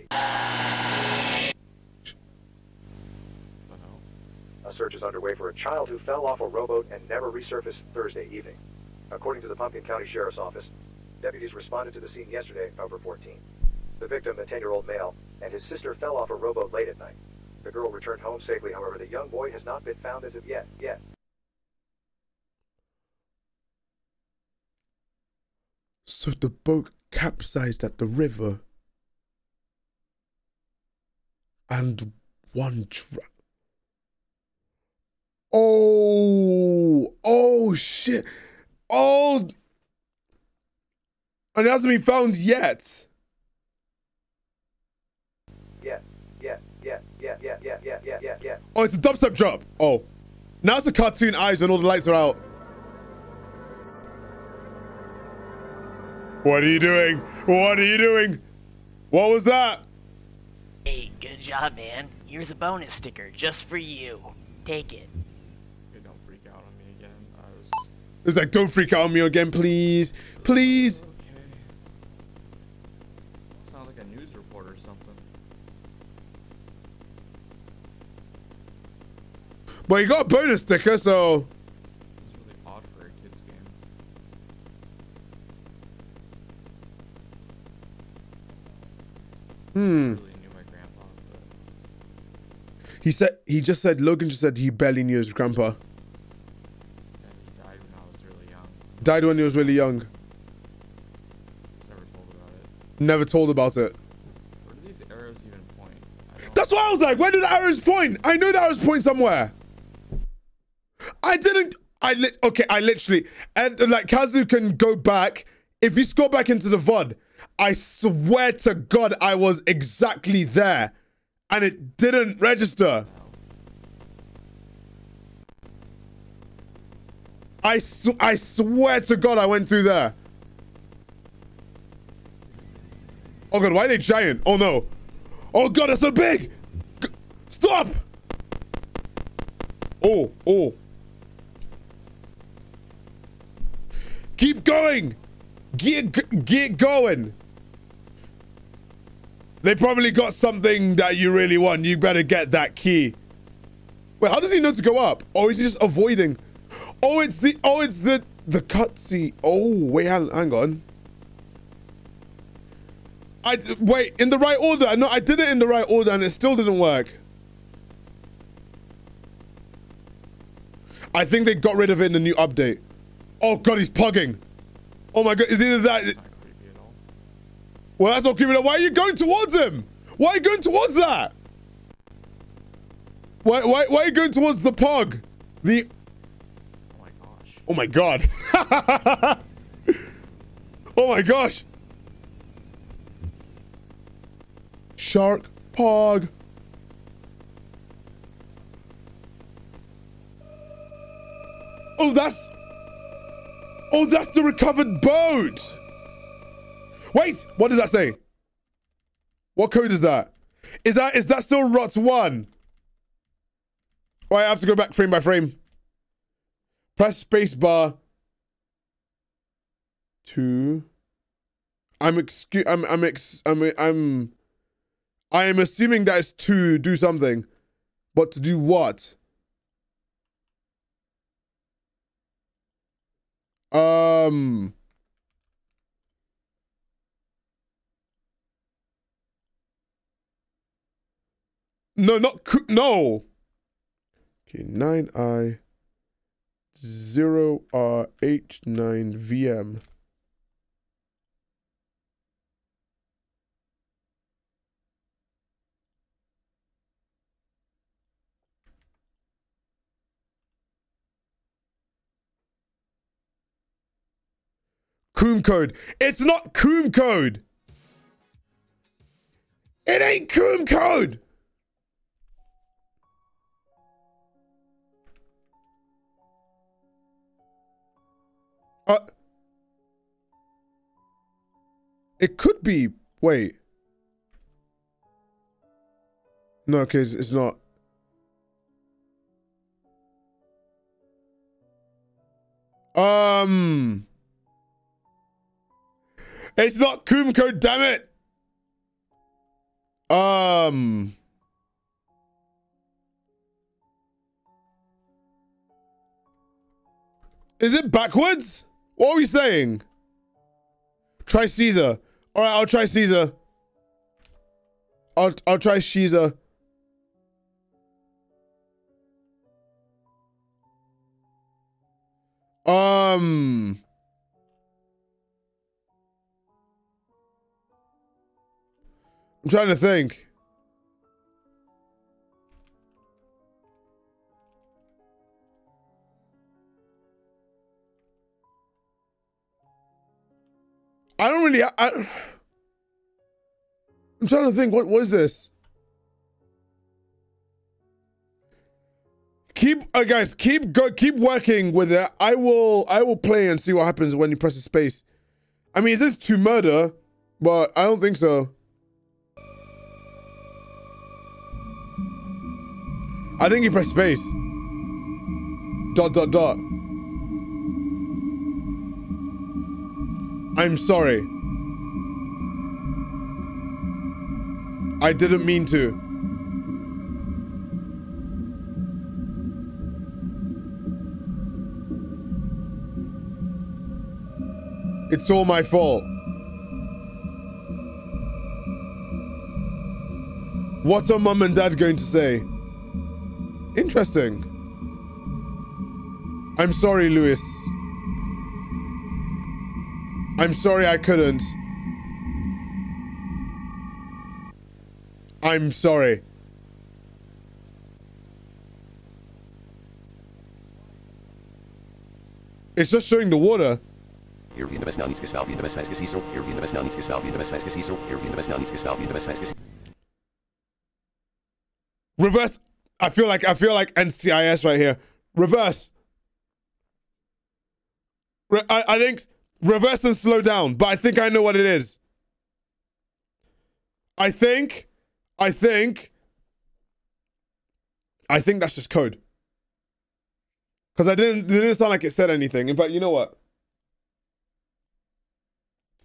A search is underway for a child who fell off a rowboat and never resurfaced Thursday evening. According to the Pumpkin County Sheriff's Office, deputies responded to the scene yesterday, October 14. The victim, a 10-year-old male, and his sister fell off a rowboat late at night. The girl returned home safely, however, the young boy has not been found as of yet. Yet. So the boat capsized at the river. And one dra- Oh, oh shit. Oh. And it hasn't been found yet. Yeah, yeah, yeah, yeah, yeah, yeah, yeah, yeah, yeah, yeah. Oh, it's a dubstep drop. Oh. Now it's a cartoon eyes when all the lights are out. What are you doing? What are you doing? What was that? Hey, good job, man. Here's a bonus sticker just for you. Take it. It's like, don't freak out on me again, please. Please. Okay. Sound like a news report or something. But you got a bonus sticker, so. It's really odd for a kid's game. Hmm. Really grandpa, but He said, he just said, Logan just said he barely knew his grandpa. Died when he was really young. Never told about it. Never told about it. Where do these arrows even point? That's what I was like. Where did the arrows point? I knew the arrows point somewhere. I didn't. I lit. Okay, I literally and like Kazu can go back. If you scroll back into the VOD, I swear to God, I was exactly there, and it didn't register. I sw- I swear to God, I went through there. Oh God, why are they giant? Oh no. Oh God, that's so big. G- Stop. Oh, oh. Keep going. Get, get going. They probably got something that you really want. You better get that key. Wait, how does he know to go up? Or is he just avoiding? Oh, it's the, oh, it's the, the cutscene. Oh, wait, hang, on. I, wait, in the right order. No, I did it in the right order and it still didn't work. I think they got rid of it in the new update. Oh god, he's pugging. Oh my god, is either that... At all. Well, that's not creepy. Why are you going towards him? Why are you going towards that? Why, why, why are you going towards the pug? The... Oh my god. oh my gosh. Shark pog. Oh, that's... Oh, that's the recovered boat. Wait, what does that say? What code is that? Is that is that still ROTS 1? Oh, I have to go back frame by frame. Press spacebar. Two. I'm excuse. I'm. I'm. Ex I'm. I'm. I am assuming that it's to do something, but to do what? Um. No, not no. Okay, nine I zero uh, R H nine VM. Coom code. It's not Coom code. It ain't Coom code. It could be. Wait. No, it's, it's not. Um. It's not Kumko, damn it. Um. Is it backwards? What are we saying? Try Caesar. All right, I'll try Caesar. I'll I'll try Caesar. Um. I'm trying to think. I don't really. I, I'm trying to think. What was this? Keep, uh, guys. Keep go. Keep working with it. I will. I will play and see what happens when you press the space. I mean, is this to murder? But I don't think so. I think you press space. Dot dot dot. I'm sorry. I didn't mean to. It's all my fault. What's our mum and dad going to say? Interesting. I'm sorry, Lewis. I'm sorry I couldn't. I'm sorry. It's just showing the water. Reverse. I feel like I feel like NCIS right here. Reverse. Re I, I think reverse and slow down, but I think I know what it is. I think, I think, I think that's just code. Because I didn't, it didn't sound like it said anything. In fact, you know what?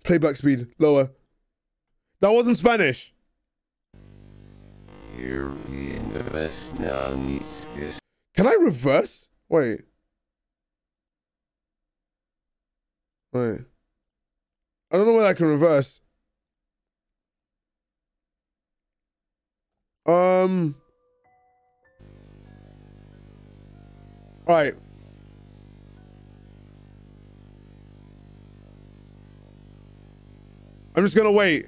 Playback speed, lower. That wasn't Spanish. Can I reverse? Wait. Wait. I don't know whether I can reverse. Um. Alright. I'm just gonna wait.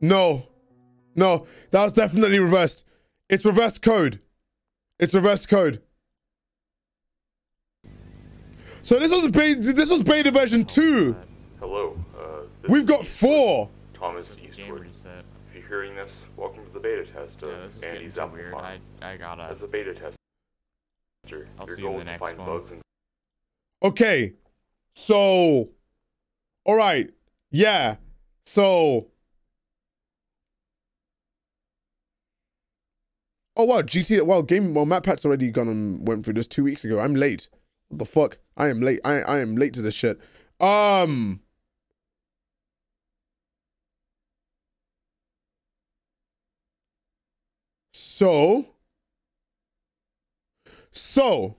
No. No, that was definitely reversed. It's reverse code. It's reverse code. So this was beta, this was beta version 2. Hello, uh, this We've got 4. Thomas Eastwood. If you're hearing this, welcome to the beta test of Yeah, this is getting Andy's too Apple weird. I, I gotta. As a beta tester, I'll your see you in goal the to next find one. Okay. So All right. Yeah. So Oh wow, GT well game well MatPat's already gone and went through this two weeks ago. I'm late. What the fuck? I am late. I I am late to this shit. Um So So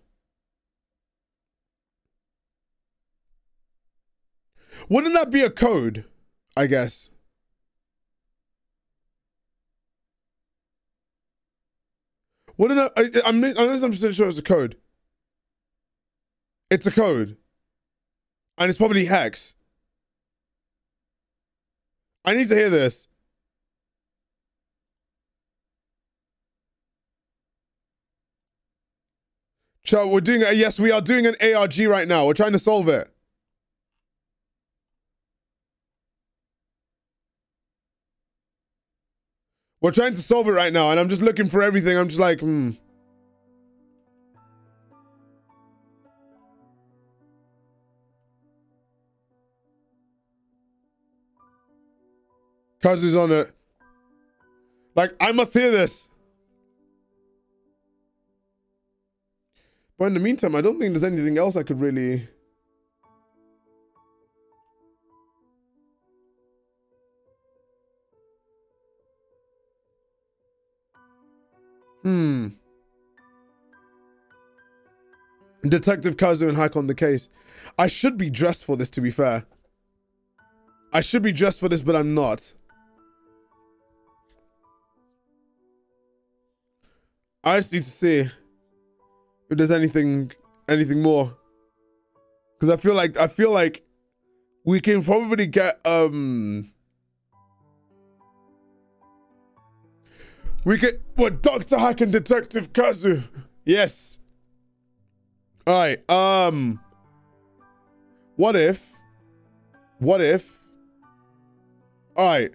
Wouldn't that be a code? I guess. Wouldn't that, I, I'm, I'm I'm sure it's a code. It's a code. And it's probably hex. I need to hear this. Chat, we're doing a, yes, we are doing an ARG right now. We're trying to solve it. We're trying to solve it right now, and I'm just looking for everything. I'm just like, hmm. Kazu's on it. Like, I must hear this. But in the meantime, I don't think there's anything else I could really... Hmm. Detective Kazu and hack on the case. I should be dressed for this, to be fair. I should be dressed for this, but I'm not. I just need to see if there's anything anything more. Cause I feel like I feel like we can probably get um We get what Dr. Hack and Detective Kazu. Yes. Alright, um what if what if Alright.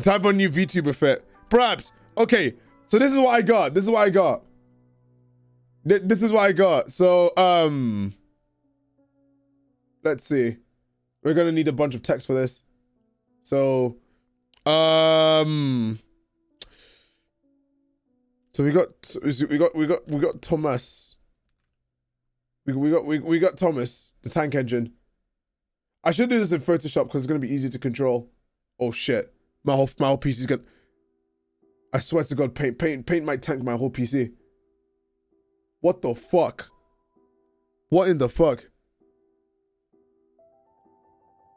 Type on new VTuber fit. Perhaps. Okay. So this is what I got. This is what I got. Th this is what I got. So, um, let's see. We're going to need a bunch of text for this. So, um, so we got, we got, we got, we got Thomas. We, we got, we, we got Thomas, the tank engine. I should do this in Photoshop because it's to be easy to control. Oh shit. My whole, my whole PC is to... I swear to God, paint, paint, paint my tank my whole PC. What the fuck? What in the fuck?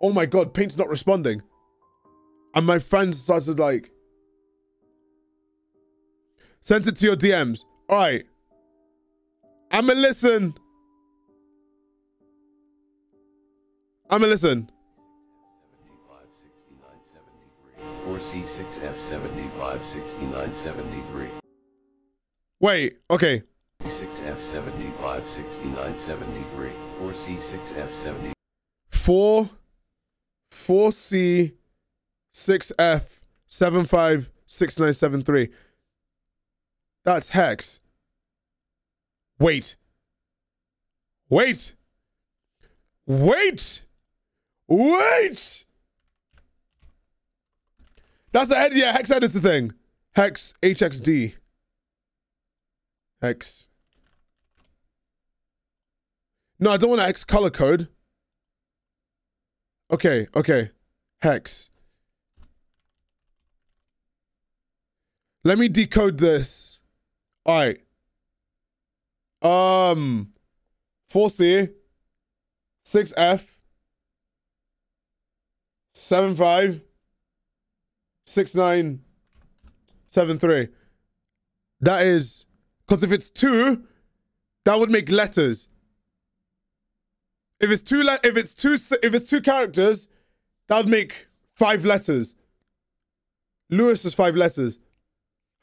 Oh my God, paint's not responding. And my friends started like... Sent it to your DMs. All right. I'ma listen. I'ma listen. 4C6F756973. Wait, okay. 6F756973. 4C6F70. 4 4C 6F 756973. That's hex. Wait. Wait. Wait. Wait. That's a yeah, hex editor thing. Hex HXD. Hex. No, I don't want to X color code. Okay, okay. Hex. Let me decode this. All right. Um, 4C, 6F, 75, 6973. That is, because if it's two, that would make letters. If it's two, le- if it's two, if it's two characters, that would make five letters. Lewis is five letters.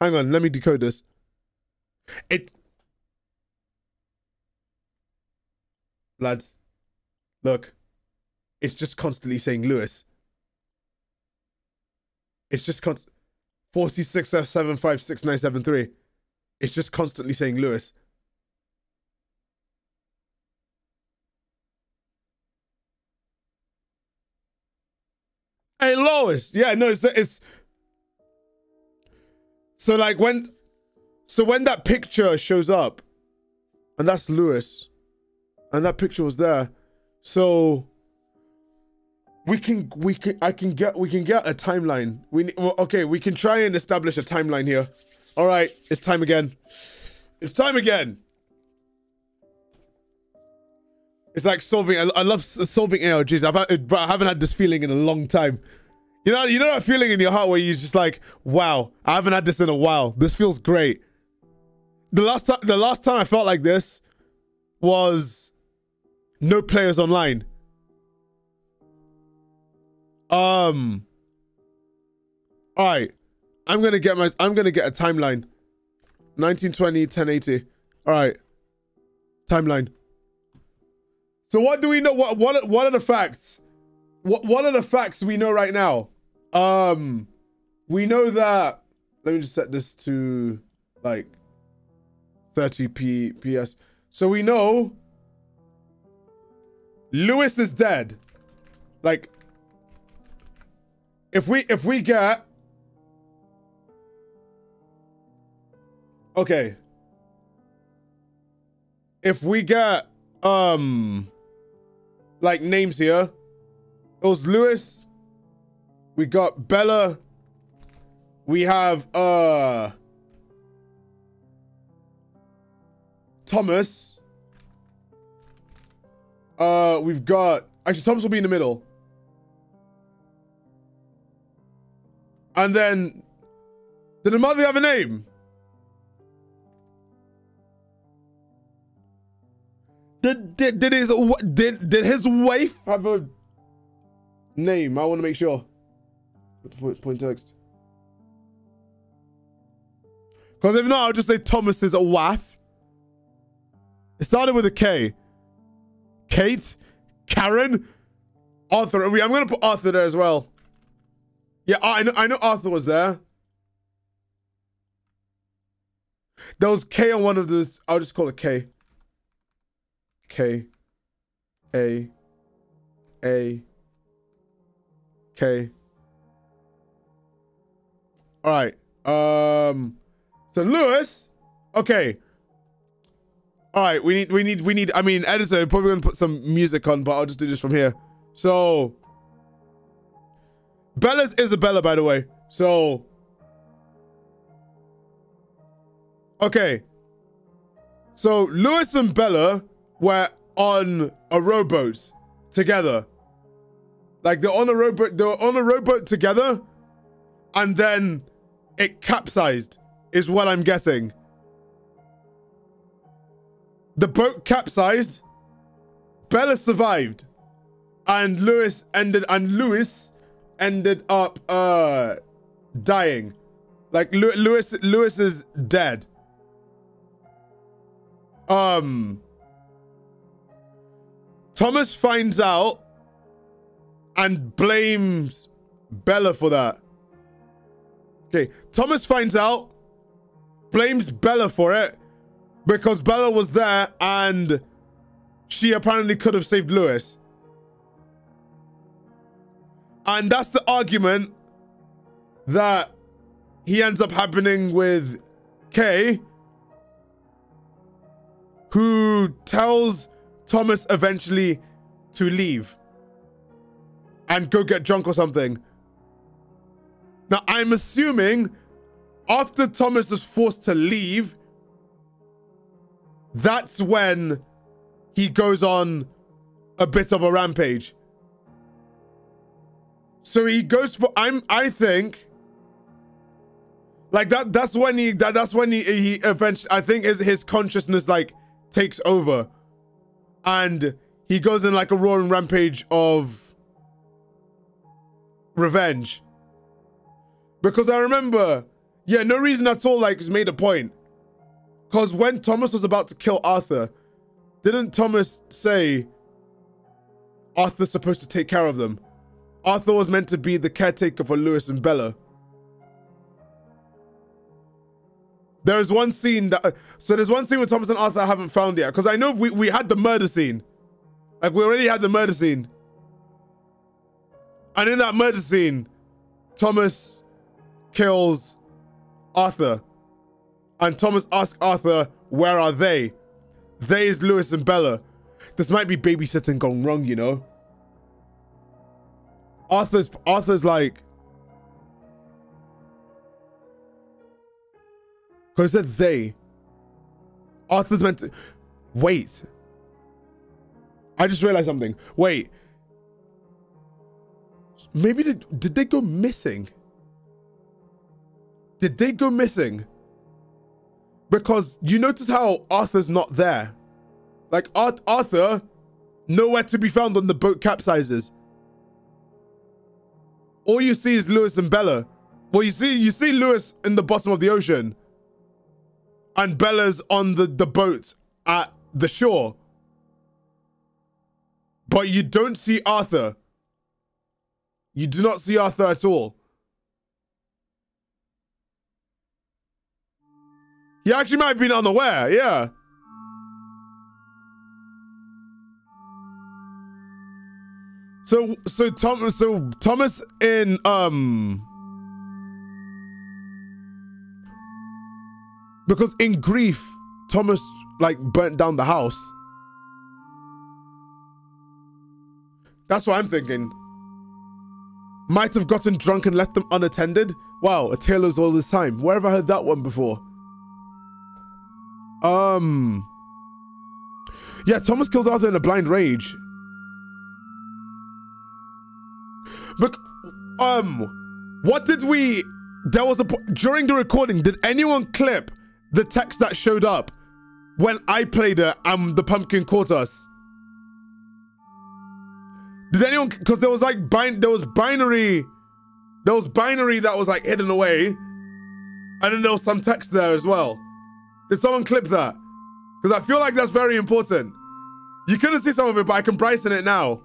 Hang on, let me decode this. It. Lads, look, it's just constantly saying Lewis. It's just const. 46F756973. It's just constantly saying Lewis. Hey, Lois. Yeah, no, it's, it's so like when so when that picture shows up, and that's Lewis, and that picture was there, so we can we can I can get we can get a timeline. We well, okay, we can try and establish a timeline here. All right, it's time again. It's time again. It's like solving. I, I love solving ARGs. I've had, I haven't had this feeling in a long time. You know, you know that feeling in your heart where you're just like, wow, I haven't had this in a while. This feels great. The last time, the last time I felt like this was no players online. Um. All right, I'm gonna get my. I'm gonna get a timeline. 1920, 1080. All right, timeline. So what do we know? What what what are the facts? What what are the facts we know right now? Um, we know that. Let me just set this to like 30 p ps. So we know Lewis is dead. Like if we if we get okay if we get um like names here it was lewis we got bella we have uh thomas uh we've got actually thomas will be in the middle and then did the mother have a name Did did did his did did his wife have a name? I want to make sure. Point, point text. Because if not, I'll just say Thomas is a wife. It started with a K. Kate, Karen, Arthur. I'm gonna put Arthur there as well. Yeah, I know. I know Arthur was there. There was K on one of the. I'll just call it K. K A A K. All right. Um so Lewis, okay. All right, we need we need we need I mean editor probably to put some music on, but I'll just do this from here. So Bella's Isabella by the way. So Okay. So Lewis and Bella were on a rowboat together. Like they're on a rowboat, they were on a rowboat together, and then it capsized, is what I'm guessing. The boat capsized, Bella survived, and Lewis ended and Lewis ended up uh dying. Like Lew- Lewis Lewis is dead. Um Thomas finds out and blames Bella for that. Okay, Thomas finds out, blames Bella for it because Bella was there and she apparently could have saved Lewis. And that's the argument that he ends up happening with Kay, who tells Thomas eventually to leave and go get drunk or something. Now, I'm assuming after Thomas is forced to leave, that's when he goes on a bit of a rampage. So he goes for I'm I think like that that's when he that, that's when he he eventually I think his his consciousness like takes over and he goes in like a roaring rampage of revenge. Because I remember, yeah, no reason at all, like, made a point. Because when Thomas was about to kill Arthur, didn't Thomas say Arthur's supposed to take care of them? Arthur was meant to be the caretaker for Lewis and Bella. There's one scene that, so there's one scene with Thomas and Arthur I haven't found yet. Because I know we, we had the murder scene. Like, we already had the murder scene. And in that murder scene, Thomas kills Arthur. And Thomas asks Arthur, where are they? They is Lewis and Bella. This might be babysitting gone wrong, you know? Arthur's Arthur's like Because said they. Arthur's meant to wait. I just realized something. Wait. Maybe did did they go missing? Did they go missing? Because you notice how Arthur's not there. Like Ar Arthur, nowhere to be found on the boat capsizes. All you see is Lewis and Bella. Well, you see, you see Lewis in the bottom of the ocean. And Bella's on the, the boat at the shore. But you don't see Arthur. You do not see Arthur at all. He actually might have been unaware, yeah. So so Tom so Thomas in um because in grief Thomas like burnt down the house. That's what I'm thinking. Might have gotten drunk and left them unattended. Wow, a tale as all this time. Where have I heard that one before? Um. Yeah, Thomas kills Arthur in a blind rage. But, um, what did we? There was a during the recording. Did anyone clip the text that showed up when I played it and the pumpkin caught us? Did anyone? Because there was like bin there was binary, there was binary that was like hidden away, and then there was some text there as well. Did someone clip that? Because I feel like that's very important. You couldn't see some of it, but I can Bryson it now.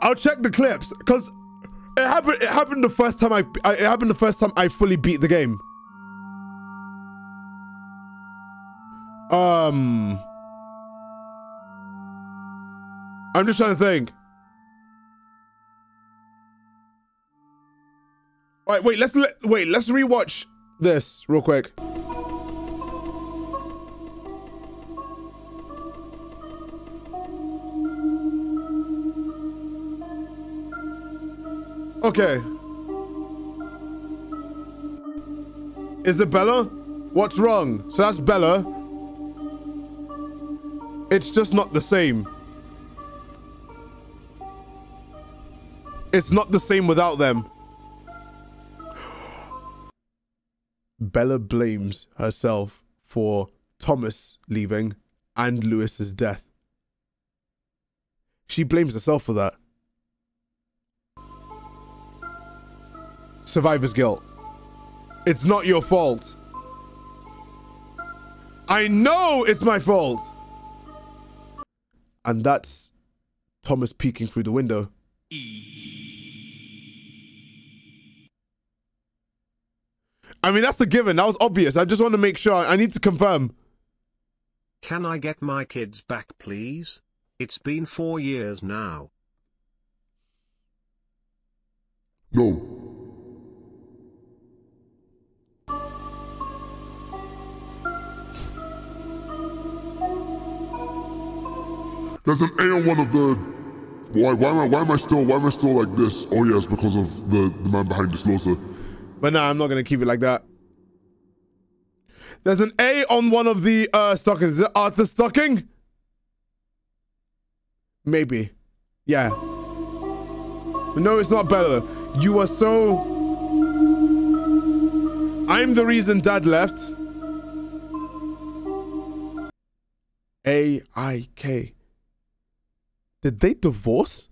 I'll check the clips because it happened. It happened the first time I, I. It happened the first time I fully beat the game. Um, I'm just trying to think. All right, wait. Let's let, wait. Let's rewatch this real quick. Okay. Is it Bella? What's wrong? So that's Bella. It's just not the same. It's not the same without them. Bella blames herself for Thomas leaving and Lewis's death. She blames herself for that. survivor's guilt. It's not your fault. I know it's my fault. And that's Thomas peeking through the window. I mean, that's a given. That was obvious. I just want to make sure. I need to confirm. Can I get my kids back, please? It's been four years now. No. There's an A on one of the. Why? Why am I? Why am I still? Why am I still like this? Oh yes, because of the the man behind the slaughter. But nah, I'm not gonna keep it like that. There's an A on one of the uh stockings. Is it Arthur stocking? Maybe. Yeah. No, it's not Bella. You are so. I'm the reason Dad left. A I K. Did they divorce?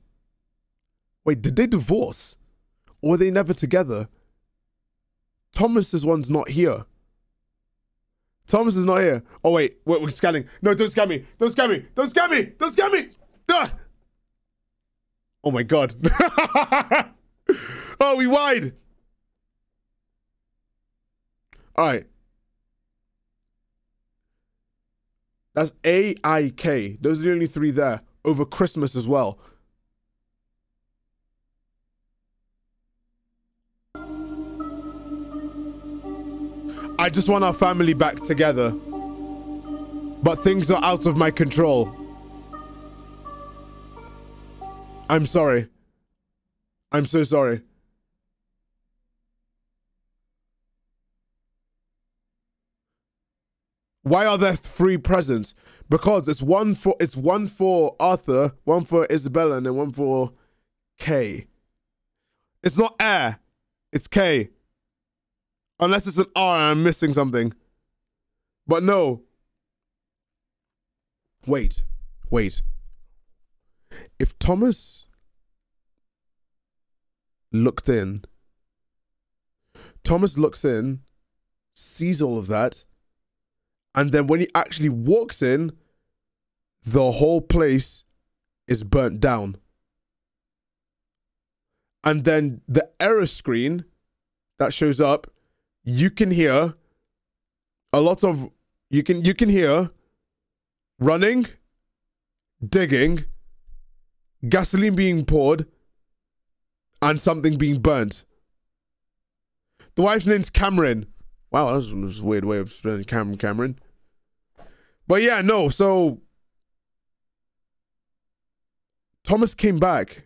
Wait, did they divorce? Or were they never together? Thomas's one's not here. Thomas is not here. Oh wait, wait, we're scanning. No, don't scan me. Don't scan me. Don't scan me. Don't scan me. Ah! Oh my god. oh, we wide. All right. That's A I K. Those are the only three there over Christmas as well. I just want our family back together. But things are out of my control. I'm sorry. I'm so sorry. Why are there three presents? because it's one for it's one for Arthur, one for Isabella, and then one for K. It's not air, it's K. Unless it's an R and I'm missing something. But no. Wait, wait. If Thomas looked in, Thomas looks in, sees all of that, and then when he actually walks in, the whole place is burnt down. And then the error screen that shows up, you can hear a lot of You can you can hear running, digging, gasoline being poured, and something being burnt. The wife's name's Cameron. Wow, that was, a weird way of spelling Cam Cameron. But yeah, no, so Thomas came back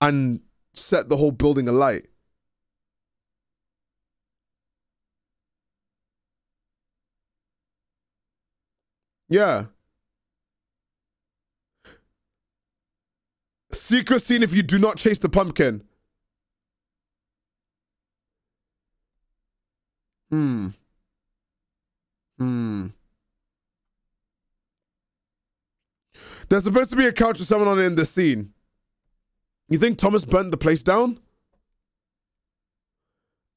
and set the whole building alight. Yeah. Secret scene if you do not chase the pumpkin. Hmm. Hmm. There's supposed to be a couch with someone on it in this scene. You think Thomas burnt the place down?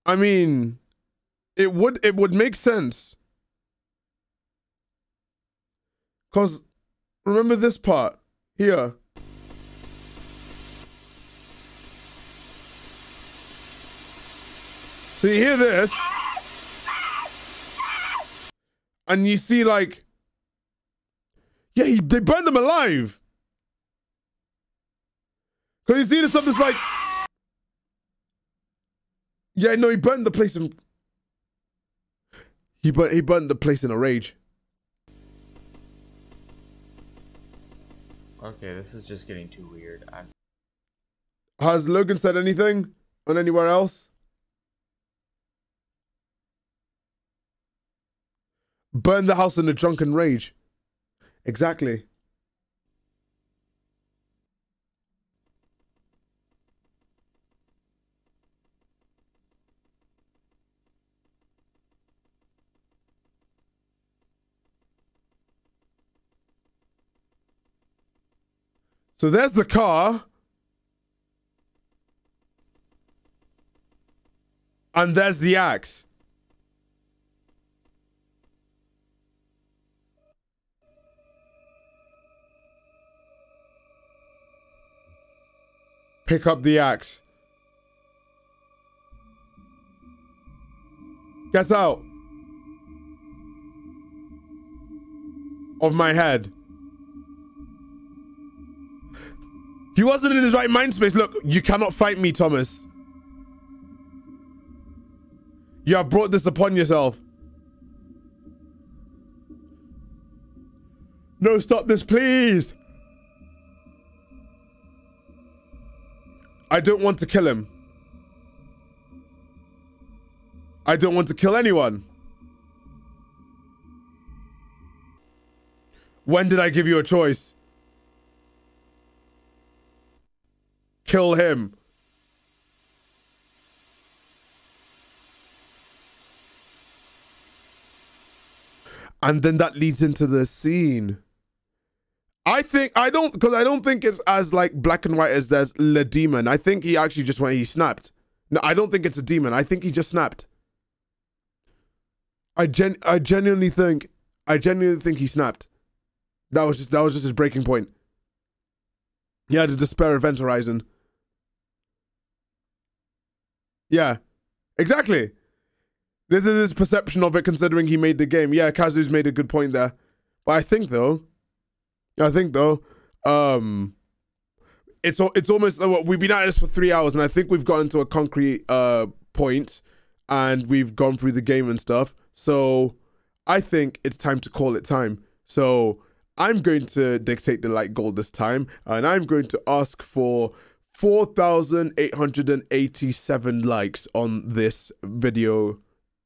I mean, it would it would make sense. Cause remember this part here. So you hear this, and you see like, yeah, he, they burned them alive. Cause you see this stuff that's like, yeah, no, he burned the place in. He burnt, he burned the place in a rage. Okay, this is just getting too weird. I, Has Logan said anything on anywhere else? Burn the house in a drunken rage. Exactly. So there's the car. And there's the axe. Pick up the axe. Get out. Of my head. He wasn't in his right mind space. Look, you cannot fight me, Thomas. You have brought this upon yourself. No, stop this, please. I don't want to kill him. I don't want to kill anyone. When did I give you a choice? Kill him. And then that leads into the scene. I think I don't because I don't think it's as like black and white as there's the demon. I think he actually just went he snapped. No, I don't think it's a demon. I think he just snapped. I gen I genuinely think I genuinely think he snapped. That was just that was just his breaking point. He had a despair event horizon. Yeah, exactly. This is his perception of it, considering he made the game. Yeah, Kazu's made a good point there. But I think though, I think though, um, it's it's almost uh, we've been at this for three hours, and I think we've gotten to a concrete uh point, and we've gone through the game and stuff. So I think it's time to call it time. So I'm going to dictate the light goal this time, and I'm going to ask for 4,887 likes on this video.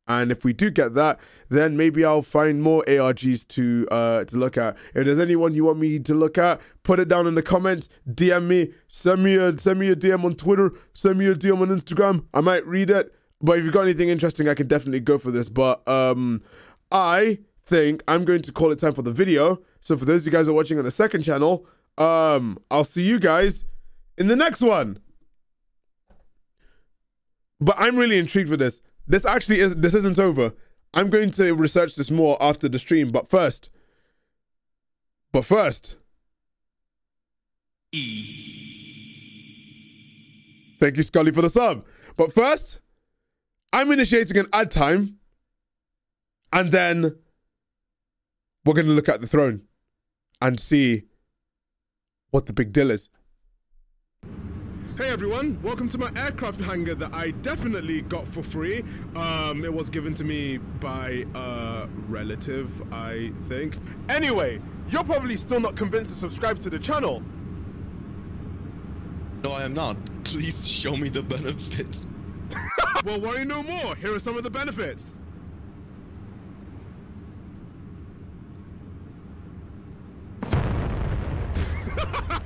And if we do get that, then maybe I'll find more ARGs to uh to look at. If there's anyone you want me to look at, put it down in the comments, DM me, send me a send me a DM on Twitter, send me a DM on Instagram. I might read it. But if you've got anything interesting, I can definitely go for this. But um I think I'm going to call it time for the video. So for those of you guys who are watching on the second channel, um, I'll see you guys in the next one. But I'm really intrigued with this. This actually is this isn't over. I'm going to research this more after the stream, but first. But first. Thank you, Scully, for the sub. But first, I'm initiating an ad time. And then we're going to look at the throne and see what the big deal is. Hey everyone, welcome to my aircraft hangar that I definitely got for free. Um, it was given to me by a relative, I think. Anyway, you're probably still not convinced to subscribe to the channel. No, I am not. Please show me the benefits. well, worry no more. Here are some of the benefits.